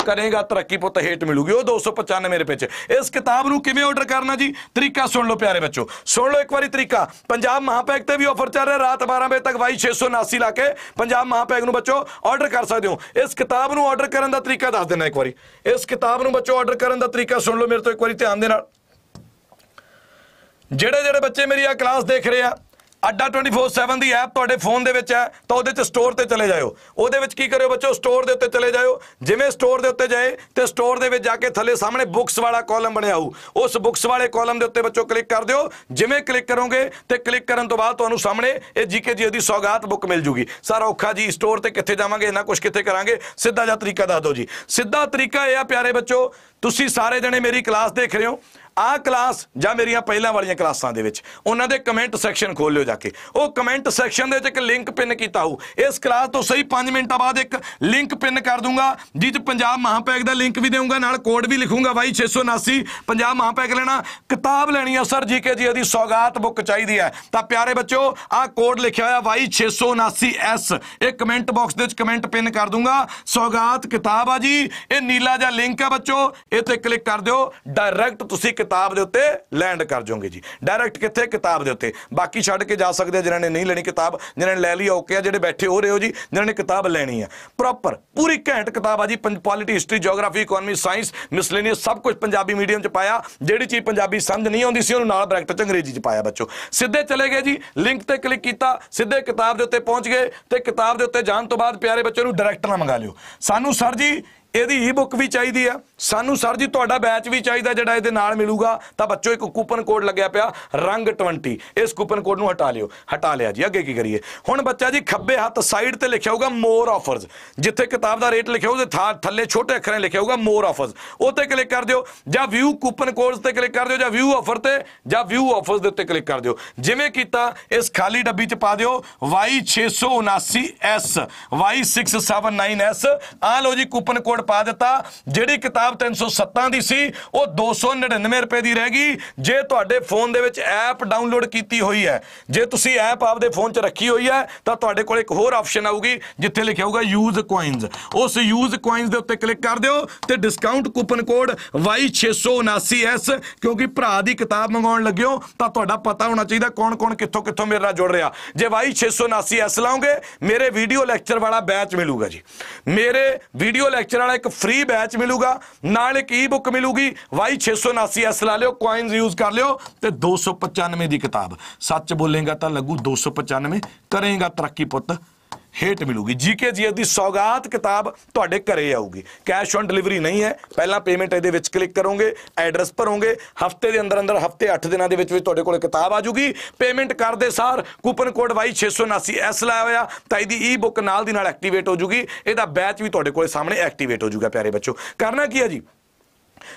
ਕਰੇਗਾ, ਤਰੱਕੀ ਪੁੱਤ ਹੇਠ ਮਿਲੂਗੀ। ਉਹ 295 ਰੁਪਏ ਚ ਇਸ ਕਿਤਾਬ ਨੂੰ ਕਿਵੇਂ ਆਰਡਰ ਕਰਨਾ ਜੀ? ਤਰੀਕਾ ਸੁਣ ਲਓ ਪਿਆਰੇ ਬੱਚੋ। ਸੁਣ ਲਓ ਇੱਕ ਵਾਰੀ ਤਰੀਕਾ। ਪੰਜਾਬ ਮਹਾਪੈਕ ਤੇ ਵੀ ਆਫਰ ਚੱਲ ਰਿਹਾ। ਰਾਤ 12 ਵਜੇ ਤੱਕ ਵਾਈ 679 ਲਾ ਕੇ ਪੰਜਾਬ ਮਹਾਪੈਕ ਨੂੰ ਬੱਚੋ ਆਰਡਰ ਕਰ ਸਕਦੇ ਹੋ। ਇਸ ਕਿਤਾਬ ਨੂੰ ਆਰਡਰ ਕਰਨ ਦਾ ਤਰੀਕਾ ਦੱਸ ਦੇਣਾ ਇੱਕ ਵਾਰੀ। ਇਸ ਕਿਤਾਬ ਨੂੰ ਬੱਚੋ ਆਰਡਰ ਕਰਨ ਦਾ ਤਰੀਕਾ ਸੁਣ ਲਓ ਮੇਰੇ ਤੋਂ ਇੱਕ ਵਾਰੀ ਧਿਆਨ ਦੇ ਨਾਲ। ਜਿਹੜੇ ਜਿਹੜੇ ਬੱਚੇ ਮੇਰੀ ਆ ਕਲਾਸ ਦੇਖ ਰਹੇ ਆ ਅੱਡਾ 24/7 ਦੀ ਐਪ ਤੁਹਾਡੇ ਫੋਨ ਦੇ ਵਿੱਚ ਹੈ, ਤਾਂ ਉਹਦੇ 'ਚ ਸਟੋਰ ਤੇ ਚਲੇ ਜਾਇਓ। ਉਹਦੇ ਵਿੱਚ ਕੀ ਕਰਿਓ ਬੱਚੋ ਸਟੋਰ ਦੇ ਉੱਤੇ ਚਲੇ ਜਾਇਓ। ਜਿਵੇਂ ਸਟੋਰ ਦੇ ਉੱਤੇ ਜਾਏ, ਤੇ ਸਟੋਰ ਦੇ ਵਿੱਚ ਜਾ ਕੇ ਥੱਲੇ ਸਾਹਮਣੇ ਬੁੱਕਸ ਵਾਲਾ ਕਾਲਮ ਬਣਿਆ ਹੋਊ। ਉਸ ਬੁੱਕਸ ਵਾਲੇ ਕਾਲਮ ਦੇ ਉੱਤੇ ਬੱਚੋ ਕਲਿੱਕ ਕਰ ਦਿਓ। ਜਿਵੇਂ ਕਲਿੱਕ ਕਰੋਗੇ, ਤੇ ਕਲਿੱਕ ਕਰਨ ਤੋਂ ਬਾਅਦ ਤੁਹਾਨੂੰ ਸਾਹਮਣੇ ਇਹ ਜੀਕੇ ਜੀ ਦੀ ਸੌਗਾਤ ਬੁੱਕ ਮਿਲ ਜੂਗੀ। ਸਾਰਾ ਔਖਾ ਜੀ ਸਟੋਰ ਤੇ ਕਿੱਥੇ ਜਾਵਾਂਗੇ ਇਹਨਾਂ ਕੁਝ ਕਿੱਥੇ ਕਰਾਂਗੇ? ਸਿੱਧਾ ਜਿਹਾ ਤਰੀਕਾ ਦੱਸ ਦਿਓ ਜੀ। ਸਿੱਧਾ ਤਰੀਕਾ ਇਹ ਆ ਪਿਆਰੇ ਬੱਚੋ, ਤੁਸੀਂ ਸਾਰੇ ਜਣੇ ਮੇਰੀ ਕਲਾਸ ਦੇਖ ਰਹੇ ਹੋ। ਆਹ ਕਲਾਸ ਜਾਂ ਮੇਰੀਆਂ ਪਹਿਲਾਂ ਵਾਲੀਆਂ ਕਲਾਸਾਂ ਦੇ ਵਿੱਚ, ਉਹਨਾਂ ਦੇ ਕਮੈਂਟ ਸੈਕਸ਼ਨ ਖੋਲ ਲਿਓ ਜਾ ਕੇ। ਉਹ ਕਮੈਂਟ ਸੈਕਸ਼ਨ ਦੇ ਵਿੱਚ ਇੱਕ ਲਿੰਕ ਪਿੰਨ ਕੀਤਾ ਹੋਊ। ਇਸ ਕਲਾਸ ਤੋਂ ਸਹੀ 5 ਮਿੰਟਾਂ ਬਾਅਦ ਇੱਕ ਲਿੰਕ ਪਿੰਨ ਕਰ ਦੂੰਗਾ, ਜਿਹ ਪੰਜਾਬ ਮਹਾਪੈਕ ਦਾ ਲਿੰਕ ਵੀ ਦੇਵਾਂਗਾ ਨਾਲ ਕੋਡ ਵੀ ਲਿਖੂੰਗਾ ਬਾਈ 679 ਪੰਜਾਬ ਮਹਾਪੈਕ ਲੈਣਾ। ਕਿਤਾਬ ਲੈਣੀ ਆ ਸਰ ਜੀਕੇ ਜੀ ਦੀ ਸੌਗਾਤ ਬੁੱਕ ਚਾਹੀਦੀ ਹੈ। ਤਾਂ ਪਿਆਰੇ ਬੱਚੋ ਆਹ ਕੋਡ ਲਿਖਿਆ ਹੋਇਆ ਬਾਈ 679S ਇਹ ਕਮੈਂਟ ਬਾਕਸ ਦੇ ਵਿੱਚ ਕਮੈਂਟ ਪਿੰਨ ਕਰ ਦੂੰਗਾ। ਸੌਗਾਤ ਕਿਤਾਬ ਆ ਜੀ। ਇਹ ਨੀਲਾ ਜਿਹਾ ਲਿੰਕ ਆ ਬੱਚੋ ਇਹ ਤੇ ਕਲਿੱਕ ਕਰ ਦਿਓ। ਡਾਇਰੈਕਟ ਤੁਸੀਂ ਕਿਤਾਬ ਦੇ ਉੱਤੇ ਲੈਂਡ ਕਰ ਜਾਓਗੇ ਜੀ। ਡਾਇਰੈਕਟ ਕਿੱਥੇ? ਕਿਤਾਬ ਦੇ ਉੱਤੇ। ਬਾਕੀ ਛੱਡ ਕੇ ਜਾ ਸਕਦੇ ਆ ਜਿਨ੍ਹਾਂ ਨੇ ਨਹੀਂ ਲੈਣੀ ਕਿਤਾਬ, ਜਿਨ੍ਹਾਂ ਨੇ ਲੈ ਲਈ ਓਕੇ ਆ, ਜਿਹੜੇ ਬੈਠੇ ਹੋ ਰਹੇ ਹੋ ਜੀ, ਜਿਨ੍ਹਾਂ ਨੇ ਕਿਤਾਬ ਲੈਣੀ ਆ। ਪ੍ਰੋਪਰ ਪੂਰੀ ਘੈਂਟ ਕਿਤਾਬ ਆ ਜੀ polity history geography economy science miscellaneous ਸਭ ਕੁਝ ਪੰਜਾਬੀ ਮੀਡੀਅਮ ਚ ਪਾਇਆ। ਜਿਹੜੀ ਚੀਜ਼ ਪੰਜਾਬੀ ਸਮਝ ਨਹੀਂ ਆਉਂਦੀ ਸੀ, ਉਹਨੂੰ ਨਾਲ ਬ੍ਰੈਕਟ ਚ ਅੰਗਰੇਜ਼ੀ ਚ ਪਾਇਆ ਬੱਚੋ। ਸਿੱਧੇ ਚਲੇ ਗਏ ਜੀ ਲਿੰਕ ਤੇ ਕਲਿੱਕ ਕੀਤਾ, ਸਿੱਧੇ ਕਿਤਾਬ ਦੇ ਉੱਤੇ ਪਹੁੰਚ ਗਏ ਤੇ ਕਿਤਾਬ ਦੇ ਉੱਤੇ ਜਾਣ ਤੋਂ ਬਾਅਦ ਪਿਆਰੇ ਬੱਚੇ ਨੂੰ ਡਾਇਰੈਕਟ ਨਾ ਮੰਗਾ ਲਿਓ। ਸਾਨੂੰ ਸਰ ਜੀ, ਇਹਦੀ ਈ ਬੁੱਕ ਵੀ ਚਾਹੀਦੀ ਆ। ਸਾਨੂੰ ਸਰ ਜੀ, ਤੁਹਾਡਾ ਬੈਚ ਵੀ ਚਾਹੀਦਾ ਜਿਹੜਾ ਇਹਦੇ ਨਾਲ ਮਿਲੂਗਾ। ਤਾਂ ਬੱਚੋ, ਇੱਕ ਕੂਪਨ ਕੋਡ ਲੱਗਿਆ ਪਿਆ, ਰੰਗ 20 ਇਸ ਕੂਪਨ ਕੋਡ ਨੂੰ ਹਟਾ ਲਿਓ। ਹਟਾ ਲਿਆ ਜੀ, ਅੱਗੇ ਕੀ ਕਰੀਏ? ਹੁਣ ਬੱਚਾ ਜੀ, ਖੱਬੇ ਹੱਥ ਸਾਈਡ ਤੇ ਲਿਖਿਆ ਹੋਊਗਾ ਮੋਰ ਆਫਰਸ ਜਿੱਥੇ ਕਿਤਾਬ ਦਾ ਰੇਟ ਲਿਖਿਆ ਉਹਦੇ ਥਾ- ਥੱਲੇ ਛੋਟੇ ਅੱਖਰਾਂ 'ਚ ਲਿਖਿਆ ਹੋਊਗਾ ਮੋਰ ਆਫਰਸ ਉਹ ਤੇ ਕਲਿੱਕ ਕਰ ਦਿਓ, ਜਾਂ ਵਿਊ ਕੂਪਨ ਕੋਡਸ ਤੇ ਕਲਿੱਕ ਕਰ ਦਿਓ, ਜਾਂ ਵਿਊ ਆਫਰ ਤੇ, ਜਾਂ ਵਿਊ ਆਫਰਸ ਦੇ ਉੱਤੇ ਕਲਿੱਕ ਕਰ ਦਿਓ। ਜਿਵੇਂ ਕੀਤਾ, ਇਸ ਖਾਲੀ ਡੱਬੀ 'ਚ ਪਾ ਦਿਓ Y679S Y679S ਆ ਲਓ ਜੀ ਕੂਪਨ ਕੋਡ ਪਾ ਦਿੱਤਾ, ਜਿਹੜੀ ਕਿਤਾਬ 307 ਦੀ ਸੀ, ਉਹ 299 ਰੁਪਏ ਦੀ ਰਹਿ ਗਈ। ਜੇ ਤੁਹਾਡੇ ਫੋਨ ਦੇ ਵਿੱਚ ਐਪ ਡਾਊਨਲੋਡ ਕੀਤੀ ਹੋਈ ਹੈ, ਜੇ ਤੁਸੀਂ ਐਪ ਆਪਦੇ ਫੋਨ 'ਚ ਰੱਖੀ ਹੋਈ ਹੈ, ਤਾਂ ਤੁਹਾਡੇ ਕੋਲ ਇੱਕ ਹੋਰ ਆਪਸ਼ਨ ਆਊਗੀ, ਜਿੱਥੇ ਲਿਖਿਆ ਹੋਊਗਾ ਯੂਜ਼ ਕੋਇਨਸ ਉਸ ਯੂਜ਼ ਕੋਇਨਸ ਦੇ ਉੱਤੇ ਕਲਿੱਕ ਕਰ ਦਿਓ ਤੇ ਡਿਸਕਾਊਂਟ ਕੂਪਨ ਕੋਡ Y679S ਕਿਉਂਕਿ ਭਰਾ ਦੀ ਕਿਤਾਬ ਮੰਗਾਉਣ ਲੱਗਿਓ, ਤਾਂ ਤੁਹਾਡਾ ਪਤਾ ਹੋਣਾ ਚਾਹੀਦਾ ਕੌਣ ਕੌਣ ਕਿੱਥੋਂ ਕਿੱਥੋਂ ਮੇਰੇ ਨਾਲ ਜੁੜ ਰਿਹਾ। ਜੇ Y679S ਲਾਉਂਗੇ ਮੇਰੇ ਵੀਡੀਓ ਲੈਕਚਰ ਵਾਲਾ ਬੈਚ ਮਿਲੂਗਾ ਜੀ। ਮੇਰੇ ਵੀਡੀਓ ਲੈਕਚਰ ਵਾਲਾ ਇੱਕ ਫ੍ਰੀ ਬੈਚ ਮਿਲੂਗਾ। ਨਾਲ ਇੱਕ ਈ-ਬੁੱਕ ਮਿਲੂਗੀ? Y679S ਲਾ ਲਿਓ ਕੋਇਨਸ ਯੂਜ਼ ਕਰ ਲਿਓ ਤੇ 295 ਦੀ ਕਿਤਾਬ। ਸੱਚ ਬੋਲੇਗਾ ਤਾਂ ਲੱਗੂ 295 ਕਰੇਗਾ ਤਰੱਕੀ ਪੁੱਤ। ਹੇਠ ਮਿਲੂਗੀ। ਜੀਕੇ ਜੀਐਸ ਦੀ ਸੌਗਾਤ ਕਿਤਾਬ ਤੁਹਾਡੇ ਘਰੇ ਆਊਗੀ। ਕੈਸ਼ ਔਨ ਡਿਲੀਵਰੀ ਨਹੀਂ ਹੈ। ਪਹਿਲਾਂ ਪੇਮੈਂਟ ਇਹਦੇ ਵਿੱਚ ਕਲਿੱਕ ਕਰੋਗੇ ਐਡਰੈਸ ਭਰੋਗੇ, ਹਫ਼ਤੇ ਦੇ ਅੰਦਰ ਅੰਦਰ, ਹਫ਼ਤੇ 8 ਦਿਨਾਂ ਦੇ ਵਿੱਚ ਵਿੱਚ ਤੁਹਾਡੇ ਕੋਲ ਕਿਤਾਬ ਆ ਜੂਗੀ ਪੇਮੈਂਟ ਕਰਦੇ ਸਾਰ ਕੂਪਨ ਕੋਡ ਵਾਈ 679 ਐਸ ਲਾਇਆ ਹੋਇਆ, ਤਾਂ ਇਹਦੀ ਈ ਬੁੱਕ ਨਾਲ ਦੀ ਨਾਲ ਐਕਟੀਵੇਟ ਹੋ ਜੂਗੀ ਇਹਦਾ ਬੈਚ ਵੀ ਤੁਹਾਡੇ ਕੋਲ ਸਾਹਮਣੇ ਐਕਟੀਵੇਟ ਹੋ ਜੂਗਾ ਪਿਆਰੇ ਬੱਚੋ ਕਰਨਾ ਕੀ ਹੈ ਜੀ?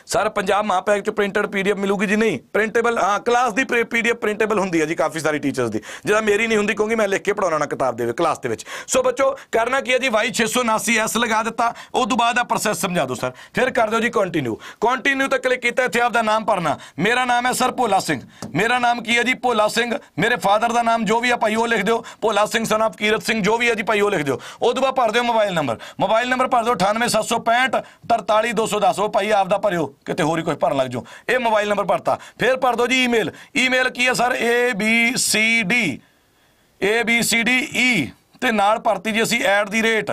ਸਰ ਪੰਜਾਬ ਮਾਪੈਕ ਚ ਪ੍ਰਿੰਟਡ ਪੀਡੀਐਫ ਮਿਲੂਗੀ ਜੀ ਨਹੀਂ? ਪ੍ਰਿੰਟੇਬਲ ਹਾਂ ਕਲਾਸ ਦੀ ਪੀਡੀਐਫ ਪ੍ਰਿੰਟੇਬਲ ਹੁੰਦੀ ਹੈ ਜੀ ਕਾਫੀ ਸਾਰੀ ਟੀਚਰਸ ਦੀ। ਜਿਹਦਾ ਮੇਰੀ ਨਹੀਂ ਹੁੰਦੀ ਕਿਉਂਕਿ ਮੈਂ ਲਿਖ ਕੇ ਪੜਾਉਣਾ ਨਾ ਕਿਤਾਬ ਦੇ ਵਿੱਚ ਕਲਾਸ ਦੇ ਵਿੱਚ। ਸੋ ਬੱਚੋ, ਕਰਨਾ ਕੀ ਹੈ ਜੀ? ਵਾਈ 679 ਐਸ ਲਗਾ ਦਿੱਤਾ ਉਸ ਤੋਂ ਬਾਅਦ ਦਾ ਪ੍ਰੋਸੈਸ ਸਮਝਾ ਦਿਓ ਸਰ ਫਿਰ ਕਰ ਦਿਓ ਜੀ ਕੰਟੀਨਿਊ ਕੰਟੀਨਿਊ ਤੇ ਕਲਿੱਕ ਕੀਤਾ, ਇੱਥੇ ਆਪਦਾ ਨਾਮ ਭਰਨਾ। ਮੇਰਾ ਨਾਮ ਹੈ ਸਰ ਭੋਲਾ ਸਿੰਘ। ਮੇਰਾ ਨਾਮ ਕੀ ਹੈ ਜੀ? ਭੋਲਾ ਸਿੰਘ। ਮੇਰੇ ਫਾਦਰ ਦਾ ਨਾਮ ਜੋ ਵੀ ਆ, ਭਾਈ ਉਹ ਲਿਖ ਦਿਓ। ਭੋਲਾ ਸਿੰਘ ਸਨ ਆਫ ਕੀਰਤ ਸਿੰਘ, ਜੋ ਵੀ ਹੈ ਜੀ, ਭਾਈ ਉਹ ਲਿਖ ਦਿਓ। ਉਸ ਤੋਂ ਬਾਅਦ ਭਰ ਦਿਓ ਮੋਬਾਈਲ ਨੰਬਰ ਮੋਬਾਈਲ ਨੰਬਰ ਭਰ ਦਿਓ 98765 43210 ਉਹ ਭਾਈ ਆਪਦਾ ਭਰਿਓ। ਕਿਤੇ ਹੋਰ ਹੀ ਕੁਝ ਭਰਨ ਲੱਗ ਜਾਓ। ਇਹ ਮੋਬਾਈਲ ਨੰਬਰ ਭਰਤਾ। ਫਿਰ ਭਰ ਦਿਓ ਜੀ ਈਮੇਲ। ਈਮੇਲ ਕੀ ਹੈ sir? A B C D A B C D E ਤੇ ਨਾਲ ਭਰਤੀ ਜੀ ਅਸੀਂ at the rate.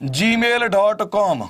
gmail.com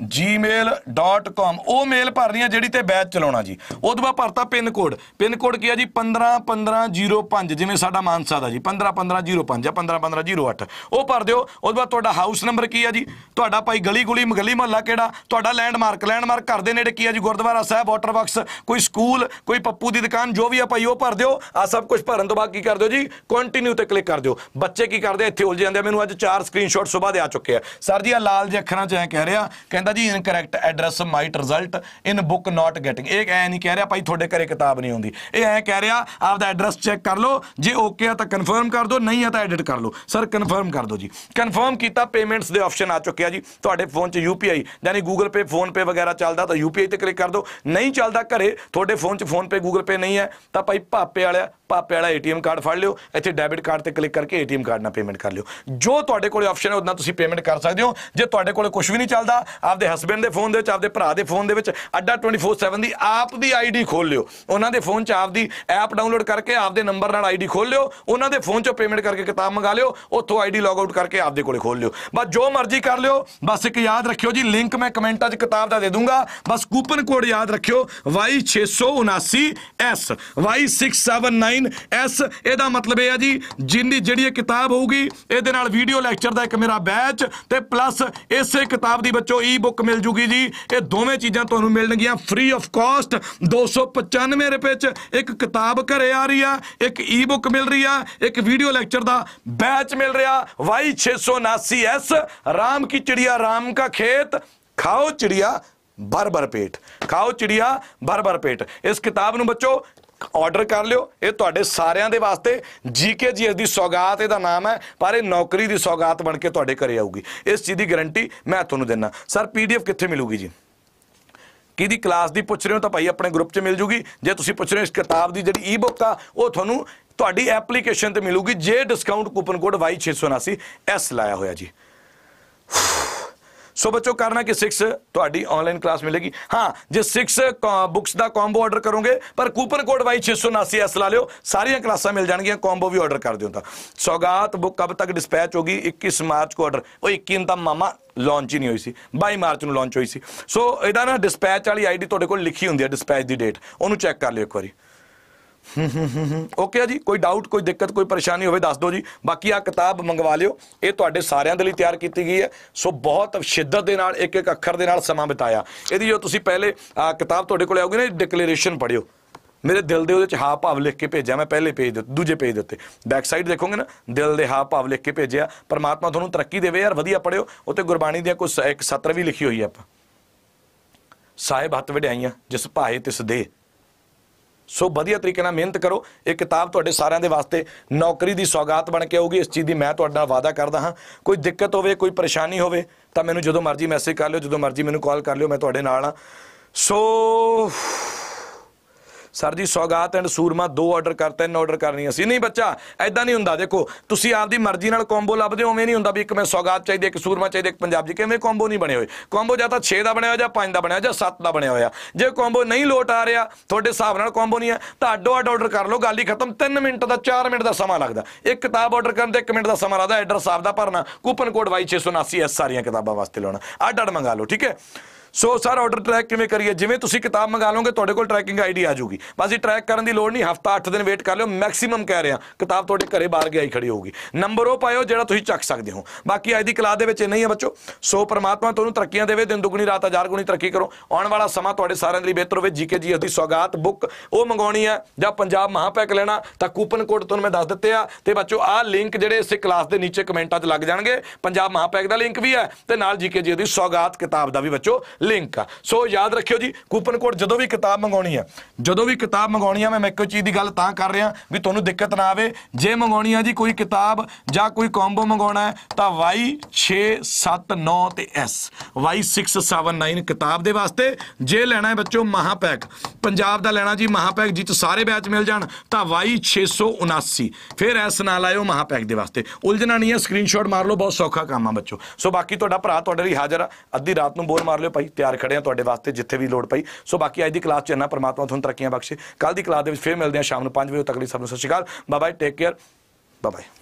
gmail.com ਉਹ ਮੇਲ ਭਰਨੀ ਆ ਜਿਹੜੀ ਤੇ ਬੈਚ ਚਲਾਉਣਾ ਜੀ। ਉਹ ਤੋਂ ਬਾਅਦ ਭਰਤਾ ਪਿੰਨ ਕੋਡ। ਪਿੰਨ ਕੋਡ ਕੀ ਆ ਜੀ? 151505 ਜਿਵੇਂ ਸਾਡਾ ਮਾਨਸਾ ਦਾ ਜੀ। 151505 ਜਾਂ 151508 ਉਹ ਭਰ ਦਿਓ। ਉਹ ਤੋਂ ਬਾਅਦ ਤੁਹਾਡਾ ਹਾਊਸ ਨੰਬਰ ਕੀ ਆ ਜੀ? ਤੁਹਾਡਾ ਭਾਈ ਗਲੀ ਗੁਲੀ ਗਲੀ ਮਹੱਲਾ ਕਿਹੜਾ? ਤੁਹਾਡਾ ਲੈਂਡਮਾਰਕ ਲੈਂਡਮਾਰਕ ਘਰ ਦੇ ਨੇੜੇ ਕੀ ਆ ਜੀ? ਗੁਰਦੁਆਰਾ ਸਾਹਿਬ ਵਾਟਰ ਬਾਕਸ ਕੋਈ ਸਕੂਲ ਕੋਈ ਪੱਪੂ ਦੀ ਦੁਕਾਨ, ਜੋ ਵੀ ਆ ਭਾਈ ਉਹ ਭਰ ਦਿਓ। ਆ ਸਭ ਕੁਝ ਭਰਨ ਤੋਂ ਬਾਅਦ ਕੀ ਕਰ ਦਿਓ ਜੀ? ਕੰਟੀਨਿਊ ਤੇ ਕਲਿੱਕ ਕਰ ਦਿਓ। ਬੱਚੇ ਕੀ ਕਰਦੇ ਇੱਥੇ ਉਲਝ ਜਾਂਦੇ ਆ। ਮੈਨੂੰ ਅੱਜ ਚਾਰ ਸਕਰੀਨਸ਼ਾਟ ਸਵੇਰ ਦੇ ਆ ਚੁੱਕੇ ਆ। ਸਰ ਜੀ ਆ ਲਾਲ ਜਿਹੇ ਅੱਖਰਾਂ 'ਚ ਐ ਕਹਿ ਰਿਹਾ, ਕਹਿੰਦਾ ਜੀ incorrect address might result in book not getting ਇਹ ਐ ਨਹੀਂ ਕਹਿ ਰਿਹਾ ਭਾਈ ਤੁਹਾਡੇ ਘਰੇ ਕਿਤਾਬ ਨਹੀਂ ਆਉਂਦੀ। ਇਹ ਐ ਕਹਿ ਰਿਹਾ, ਆਪਦਾ ਐਡਰੈਸ ਚੈੱਕ ਕਰ ਲਓ, ਜੇ ਓਕੇ ਆ ਤਾਂ ਕਨਫਰਮ ਕਰ ਦਿਓ, ਨਹੀਂ ਆ ਤਾਂ ਐਡਿਟ ਕਰ ਲਓ। ਸਰ ਕਨਫਰਮ ਕਰ ਦਿਓ ਜੀ। ਕਨਫਰਮ ਕੀਤਾ ਪੇਮੈਂਟਸ ਦੇ ਆਪਸ਼ਨ ਆ ਚੁੱਕੇ ਆ ਜੀ। ਤੁਹਾਡੇ ਫੋਨ 'ਚ ਯੂਪੀਆਈ ਯਾਨੀ ਗੂਗਲ ਪੇ ਫੋਨ ਪੇ ਵਗੈਰਾ ਚੱਲਦਾ ਤਾਂ ਯੂਪੀਆਈ ਤੇ ਕਲਿੱਕ ਕਰ ਦਿਓ। ਨਹੀਂ ਚੱਲਦਾ ਘਰੇ, ਤੁਹਾਡੇ ਫੋਨ 'ਚ ਫੋਨ ਪੇ ਗੂਗਲ ਪੇ ਨਹੀਂ ਹੈ, ਤਾਂ ਭਾਈ ਭਾਪੇ ਵਾਲਿਆ, ਭਾਪੇ ਵਾਲਾ ਏਟੀਐਮ ਕਾਰਡ ਫੜ ਲਿਓ, ਇੱਥੇ ਡੈਬਿਟ ਕਾਰਡ ਤੇ ਕਲਿੱਕ ਕਰਕੇ ਏਟੀਐਮ ਕਾਰਡ ਨਾਲ ਪੇਮੈਂਟ ਕਰ ਲਿਓ। ਜੋ ਤੁਹਾਡੇ ਕੋਲੇ ਆਪਸ਼ਨ ਹੈ, ਉਹਦਾਂ ਤੁਸੀਂ ਪੇਮੈਂਟ ਕਰ ਸਕਦੇ ਹੋ। ਜੇ ਤੁਹਾਡੇ ਕੋਲੇ ਕੁਝ ਵੀ ਨਹੀਂ ਚੱਲਦਾ ਆਪਦੇ ਹਸਬੰਡ ਦੇ ਫੋਨ ਦੇ ਵਿੱਚ, ਆਪਦੇ ਭਰਾ ਦੇ ਫੋਨ ਦੇ ਵਿੱਚ ਅੱਡਾ 24/7 ਦੀ ਆਪ ਦੀ ਆਈਡੀ ਖੋਲ ਲਿਓ। ਉਹਨਾਂ ਦੇ ਫੋਨ 'ਚ ਆਪਦੀ ਐਪ ਡਾਊਨਲੋਡ ਕਰਕੇ ਆਪਦੇ ਨੰਬਰ ਨਾਲ ਆਈਡੀ ਖੋਲ ਲਿਓ। ਉਹਨਾਂ ਦੇ ਫੋਨ 'ਚੋਂ ਪੇਮੈਂਟ ਕਰਕੇ ਕਿਤਾਬ ਮੰਗਾ ਲਿਓ। ਉੱਥੋਂ ਆਈਡੀ ਲੌਗ ਆਊਟ ਕਰਕੇ ਆਪਦੇ ਕੋਲੇ ਖੋਲ ਲਿਓ। ਬਸ ਜੋ ਮਰਜ਼ੀ ਕਰ ਲਿਓ। ਬਸ ਇੱਕ ਯਾਦ ਰੱਖਿਓ ਜੀ ਲਿੰਕ ਮੈਂ ਕਮੈਂਟਾਂ 'ਚ ਕਿਤਾਬ ਦਾ ਦੇ ਦੂੰਗਾ। ਬਸ ਕੂਪਨ ਕੋਡ ਯਾਦ ਰੱਖਿਓ। Y679S Y679S ਇਹਦਾ ਮਤਲਬ ਇਹ ਆ ਜੀ, ਜਿੰਨੀ ਜਿਹੜੀ ਇਹ ਕਿਤਾਬ ਹੋਊਗੀ, ਇਹਦੇ ਨਾਲ ਵੀਡੀਓ ਲੈਕਚਰ ਦਾ ਇੱਕ ਮੇਰਾ ਬੈਚ ਤੇ ਪਲੱਸ ਇਸੇ ਕਿਤਾਬ ਦੀ ਬੱਚੋ ਈ ਬੁੱਕ ਮਿਲ ਜੂਗੀ ਜੀ। ਇਹ ਦੋਵੇਂ ਚੀਜ਼ਾਂ ਤੁਹਾਨੂੰ ਮਿਲਣਗੀਆਂ ਫ੍ਰੀ ਆਫ ਕਾਸਟ 295 ਰੁਪਏ ਚ ਇੱਕ ਕਿਤਾਬ ਘਰੇ ਆ ਰਹੀ ਆ, ਇੱਕ ਈ ਬੁੱਕ ਮਿਲ ਰਹੀ ਆ, ਇੱਕ ਵੀਡੀਓ ਲੈਕਚਰ ਦਾ ਬੈਚ ਮਿਲ ਰਿਹਾ। Y679S ਰਾਮ ਕੀ ਚਿੜੀਆ, ਰਾਮ ਕਾ ਖੇਤ। ਖਾਓ ਚਿੜੀਆ ਭਰ ਪੇਟ। ਖਾਓ ਚਿੜੀਆ ਭਰ ਪੇਟ। ਇਸ ਕਿਤਾਬ ਨੂੰ ਬੱਚੋ ਆਰਡਰ ਕਰ ਲਿਓ। ਇਹ ਤੁਹਾਡੇ ਸਾਰਿਆਂ ਦੇ ਵਾਸਤੇ ਜੀਕੇ ਜੀ ਦੀ ਸੌਗਾਤ, ਇਹਦਾ ਨਾਮ ਹੈ, ਪਰ ਇਹ ਨੌਕਰੀ ਦੀ ਸੌਗਾਤ ਬਣ ਕੇ ਤੁਹਾਡੇ ਘਰੇ ਆਊਗੀ। ਇਸ ਚੀਜ਼ ਦੀ ਗਾਰੰਟੀ ਮੈਂ ਤੁਹਾਨੂੰ ਦਿੰਦਾ। ਸਰ ਪੀਡੀਐਫ ਕਿੱਥੇ ਮਿਲੂਗੀ ਜੀ? ਕਿਹਦੀ ਕਲਾਸ ਦੀ ਪੁੱਛ ਰਹੇ ਹੋ ਤਾਂ ਭਾਈ ਆਪਣੇ ਗਰੁੱਪ 'ਚ ਮਿਲ ਜੂਗੀ। ਜੇ ਤੁਸੀਂ ਪੁੱਛ ਰਹੇ ਹੋ ਇਸ ਕਿਤਾਬ ਦੀ ਜਿਹੜੀ ਈ-ਬੁੱਕ ਆ, ਉਹ ਤੁਹਾਨੂੰ ਤੁਹਾਡੀ ਐਪਲੀਕੇਸ਼ਨ ਤੇ ਮਿਲੂਗੀ। ਜੇ discount coupon code Y679 S ਲਾਇਆ ਹੋਇਆ ਜੀ। ਸੋ ਬੱਚੋ, ਕਰਨਾ ਕਿ? 6 ਤੁਹਾਡੀ ਆਨਲਾਈਨ ਕਲਾਸ ਮਿਲੇਗੀ। ਹਾਂ, ਜੇ 6 ਬੁక్స్ ਦਾ ਕੰਬੋ ਆਰਡਰ ਕਰੋਗੇ, ਪਰ ਕੂਪਨ ਕੋਡ ਵਾਈ 679 ਐਸ ਲਾ ਲਿਓ, ਸਾਰੀਆਂ ਕਲਾਸਾਂ ਮਿਲ ਜਾਣਗੀਆਂ ਕੰਬੋ ਵੀ ਆਰਡਰ ਕਰ ਦਿਓ ਤਾਂ। ਸੌਗਾਤ ਬੁੱਕ ਕਬ ਤੱਕ ਡਿਸਪੈਚ ਹੋਗੀ? 21 ਮਾਰਚ ਕੋ ਆਰਡਰ ਉਹ 21 ਦਾ ਮਾਮਾ ਲਾਂਚ ਹੀ ਨਹੀਂ ਹੋਈ ਸੀ। 22 ਮਾਰਚ ਨੂੰ ਲਾਂਚ ਹੋਈ ਸੀ। ਸੋ ਇਹਦਾ ਨਾ ਡਿਸਪੈਚ ਵਾਲੀ ਆਈਡੀ ਤੁਹਾਡੇ ਕੋਲ ਲਿਖੀ ਹੁੰਦੀ ਹੈ ਡਿਸਪੈਚ ਦੀ ਡੇਟ ਉਹਨੂੰ ਚੈੱਕ ਕਰ ਲਿਓ ਇੱਕ ਵਾਰੀ। ਓਕੇ ਆ ਜੀ, ਕੋਈ ਡਾਊਟ ਕੋਈ ਦਿੱਕਤ, ਕੋਈ ਪਰੇਸ਼ਾਨੀ ਹੋਵੇ ਦੱਸ ਦਿਓ ਜੀ। ਬਾਕੀ ਆ ਕਿਤਾਬ ਮੰਗਵਾ ਲਿਓ। ਇਹ ਤੁਹਾਡੇ ਸਾਰਿਆਂ ਦੇ ਲਈ ਤਿਆਰ ਕੀਤੀ ਗਈ ਹੈ। ਸੋ ਬਹੁਤ ਸ਼ਿੱਦਤ ਦੇ ਨਾਲ ਇੱਕ ਇੱਕ ਅੱਖਰ ਦੇ ਨਾਲ ਸਮਾਂ ਬਿਤਾਇਆ। ਇਹਦੀ ਜੋ ਤੁਸੀਂ ਪਹਿਲੇ ਆਹ ਕਿਤਾਬ ਤੁਹਾਡੇ ਕੋਲ ਆਉਗੀ ਨਾ ਡਿਕਲੇਰੇਸ਼ਨ ਪੜਿਓ ਮੇਰੇ ਦਿਲ ਦੇ ਉਹਦੇ ਚ ਹਾਵ ਭਾਵ ਲਿਖ ਕੇ ਭੇਜਿਆ, ਮੈਂ ਪਹਿਲੇ ਪੇਜ ਦੇ, ਦੂਜੇ ਪੇਜ ਦੇ ਉੱਤੇ। ਬੈਕ ਸਾਈਡ ਦੇਖੋਗੇ ਨਾ, ਦਿਲ ਦੇ ਹਾਵ ਭਾਵ ਲਿਖ ਕੇ ਭੇਜਿਆ। ਪਰਮਾਤਮਾ ਤੁਹਾਨੂੰ ਤਰੱਕੀ ਦੇਵੇ, ਯਾਰ ਵਧੀਆ ਪੜਿਓ ਉੱਤੇ ਗੁਰਬਾਣੀ ਦੀਆਂ ਕੁਝ ਇੱਕ ਸਤਰ ਵੀ ਲਿਖੀ ਹੋਈ ਹੈ ਆਪਾਂ। ਸਾਹਿਬ ਹੱਥ ਵਡਿਆਈਆਂ, ਜਿਸ ਭਾਏ ਤਿਸ ਦੇ ਸੋ ਵਧੀਆ ਤਰੀਕੇ ਨਾਲ ਮਿਹਨਤ ਕਰੋ। ਇਹ ਕਿਤਾਬ ਤੁਹਾਡੇ ਸਾਰਿਆਂ ਦੇ ਵਾਸਤੇ ਨੌਕਰੀ ਦੀ ਸੌਗਾਤ ਬਣ ਕੇ ਆਊਗੀ। ਇਸ ਚੀਜ਼ ਦੀ ਮੈਂ ਤੁਹਾਡੇ ਨਾਲ ਵਾਅਦਾ ਕਰਦਾ ਹਾਂ। ਕੋਈ ਦਿੱਕਤ ਹੋਵੇ, ਕੋਈ ਪਰੇਸ਼ਾਨੀ ਹੋਵੇ, ਤਾਂ ਮੈਨੂੰ ਜਦੋਂ ਮਰਜ਼ੀ ਮੈਸੇਜ ਕਰ ਲਿਓ, ਜਦੋਂ ਮਰਜ਼ੀ ਮੈਨੂੰ ਕਾਲ ਕਰ ਲਿਓ, ਮੈਂ ਤੁਹਾਡੇ ਨਾਲ ਹਾਂ। ਸੋ ਸਰ ਜੀ, ਸੌਗਾਤ ਐਂਡ ਸੂਰਮਾ ਦੋ ਆਰਡਰ ਕਰ ਤਿੰਨ ਆਰਡਰ ਕਰਨੀਆਂ ਸੀ ਨਹੀਂ ਬੱਚਾ ਐਦਾਂ ਨਹੀਂ ਹੁੰਦਾ। ਦੇਖੋ, ਤੁਸੀਂ ਆਪਦੀ ਮਰਜ਼ੀ ਨਾਲ ਕੰਬੋ ਲੱਭਦੇ ਹੋ, ਉਵੇਂ ਨਹੀਂ ਹੁੰਦਾ ਵੀ ਇੱਕ ਮੈਂ ਸੌਗਾਤ ਚਾਹੀਦੀ, ਇੱਕ ਸੂਰਮਾ ਚਾਹੀਦੀ, ਇੱਕ ਪੰਜਾਬੀ ਕਿਵੇਂ ਕੰਬੋ ਨਹੀਂ ਬਣੇ ਹੋਏ? ਕੰਬੋ ਜਾਂ ਤਾਂ 6 ਦਾ ਬਣਿਆ ਹੋਇਆ ਜਾਂ 5 ਦਾ ਬਣਿਆ ਹੋਇਆ ਜਾਂ 7 ਦਾ ਬਣਿਆ ਹੋਇਆ। ਜੇ ਕੰਬੋ ਨਹੀਂ ਲੋਟ ਆ ਰਿਹਾ, ਤੁਹਾਡੇ ਹਿਸਾਬ ਨਾਲ ਕੰਬੋ ਨਹੀਂ ਹੈ। ਤਾਂ ਅੱਡੋ ਅੱਡ ਆਰਡਰ ਕਰ ਲਓ, ਗੱਲ ਹੀ ਖਤਮ। 3 ਮਿੰਟ ਦਾ 4 ਮਿੰਟ ਦਾ ਸਮਾਂ ਲੱਗਦਾ। ਇੱਕ ਕਿਤਾਬ ਆਰਡਰ ਕਰਨ ਤੇ 1 ਮਿੰਟ ਦਾ ਸਮਾਂ ਲੱਗਦਾ, ਐਡਰੈਸ ਆਪਦਾ ਭਰਨਾ। ਕੂਪਨ ਕੋਡ Y679 ਐਸ ਸਾਰੀਆਂ ਕਿਤਾਬਾਂ ਵਾਸਤੇ ਲਾਉਣਾ। ਅੱਡ ਅੱਡ ਮੰਗਾ ਲਓ, ਠੀਕ ਹੈ? ਸੋ ਸਰ ਆਰਡਰ ਟਰੈਕ ਕਿਵੇਂ ਕਰੀਏ? ਜਿਵੇਂ ਤੁਸੀਂ ਕਿਤਾਬ ਮੰਗਾ ਲਓਗੇ, ਤੁਹਾਡੇ ਕੋਲ ਟਰੈਕਿੰਗ ਆਈਡੀ ਆ ਜਾਊਗੀ। ਬਸ ਇਹ ਟਰੈਕ ਕਰਨ ਦੀ ਲੋੜ ਨਹੀਂ, ਹਫਤਾ 8 ਦਿਨ ਵੇਟ ਕਰ ਲਿਓ ਮੈਕਸਿਮਮ ਕਹਿ ਰਿਹਾ, ਕਿਤਾਬ ਤੁਹਾਡੇ ਘਰੇ ਬਾਹਰ ਗਿਆ ਹੀ ਖੜੀ ਹੋਊਗੀ। ਨੰਬਰ ਉਹ ਪਾਇਓ ਜਿਹੜਾ ਤੁਸੀਂ ਚੱਕ ਸਕਦੇ ਹੋ। ਬਾਕੀ ਅੱਜ ਦੀ ਕਲਾਸ ਦੇ ਵਿੱਚ ਇੰਨਾ ਹੀ ਹੈ ਬੱਚੋ। ਸੋ ਪਰਮਾਤਮਾ ਤੁਹਾਨੂੰ ਤਰੱਕੀਆਂ ਦੇਵੇ, ਦਿਨ ਦੁਗਣੀ, ਰਾਤ ਹਜ਼ਾਰ ਗੁਣੀ ਤਰੱਕੀ ਕਰੋ। ਆਉਣ ਵਾਲਾ ਸਮਾਂ ਤੁਹਾਡੇ ਸਾਰਿਆਂ ਦੇ ਲਈ ਬਿਹਤਰ ਹੋਵੇ। ਜੀਕੇ ਜੀ ਦੀ ਸੌਗਾਤ ਬੁੱਕ ਉਹ ਮੰਗਾਉਣੀ ਹੈ ਜਾਂ ਪੰਜਾਬ ਮਹਾਪੈਕ ਲੈਣਾ, ਤਾਂ ਕੂਪਨ ਕੋਡ ਤੁਹਾਨੂੰ ਮੈਂ ਦੱਸ ਦਿੱਤੇ ਆ। ਤੇ ਬੱਚੋ ਆਹ ਲਿੰਕ ਜਿਹੜੇ ਇਸੇ ਕਲਾਸ ਦੇ ਨੀਚੇ ਕਮੈਂਟਾਂ 'ਚ ਲੱਗ ਜਾਣਗੇ। ਪੰਜਾਬ ਮਹਾਪੈਕ ਦਾ ਲਿੰਕ ਵੀ ਹੈ ਤੇ ਨਾਲ ਜੀਕੇ ਜੀ ਦੀ ਸੌਗਾਤ ਕਿਤਾਬ ਦਾ ਵੀ ਬੱਚੋ। ਲਿੰਕ ਆ। ਸੋ ਯਾਦ ਰੱਖਿਓ ਜੀ, ਕੂਪਨ ਕੋਡ ਜਦੋਂ ਵੀ ਕਿਤਾਬ ਮੰਗਾਉਣੀ ਆ, ਜਦੋਂ ਵੀ ਕਿਤਾਬ ਮੰਗਾਉਣੀ ਆ, ਮੈਂ ਇੱਕੋ ਚੀਜ਼ ਦੀ ਗੱਲ ਤਾਂ ਕਰ ਰਿਹਾ ਵੀ ਤੁਹਾਨੂੰ ਦਿੱਕਤ ਨਾ ਆਵੇ। ਜੇ ਮੰਗਾਉਣੀ ਆ ਜੀ ਕੋਈ ਕਿਤਾਬ ਜਾਂ ਕੋਈ ਕੰਬੋ ਮੰਗਾਉਣਾ ਹੈ, ਤਾਂ Y679 ਤੇ S Y679 ਕਿਤਾਬ ਦੇ ਵਾਸਤੇ ਜੇ ਲੈਣਾ ਹੈ ਬੱਚੋ ਮਹਾਪੈਕ। ਪੰਜਾਬ ਦਾ ਲੈਣਾ ਜੀ ਮਹਾਪੈਕ ਜਿੱਚ ਸਾਰੇ ਬੈਚ ਮਿਲ ਜਾਣ, ਤਾਂ Y679 ਫਿਰ S ਨਾਲ ਆਇਓ ਮਹਾਪੈਕ ਦੇ ਵਾਸਤੇ। ਉਲਝਣਾ ਨਹੀਂ ਹੈ ਸਕਰੀਨਸ਼ਾਟ ਮਾਰ ਲਓ, ਬਹੁਤ ਸੌਖਾ ਕੰਮ ਆ ਬੱਚੋ। ਸੋ ਬਾਕੀ ਤੁਹਾਡਾ ਭਰਾ ਤੁਹਾਡੇ ਲਈ ਹਾਜ਼ਰ ਆ। ਅੱਧੀ ਰਾਤ ਨੂੰ ਬੋਲ ਮਾਰ ਲਿਓ ਭਾਈ। ਤਿਆਰ ਖੜੇ ਆ ਤੁਹਾਡੇ ਵਾਸਤੇ ਜਿੱਥੇ ਵੀ ਲੋੜ ਪਈ। ਸੋ ਬਾਕੀ ਅੱਜ ਦੀ ਕਲਾਸ ਚ ਇੰਨਾ ਪਰਮਾਤਮਾ ਤੁਹਾਨੂੰ ਤਰੱਕੀਆਂ ਬਖਸ਼ੇ। ਕੱਲ ਦੀ ਕਲਾਸ ਦੇ ਵਿੱਚ ਫਿਰ ਮਿਲਦੇ ਆ ਸ਼ਾਮ ਨੂੰ 5 ਵਜੇ ਤੱਕ ਲਈ ਸਭ ਨੂੰ ਸਤਿ ਸ਼੍ਰੀ ਅਕਾਲ। Bye bye take care bye bye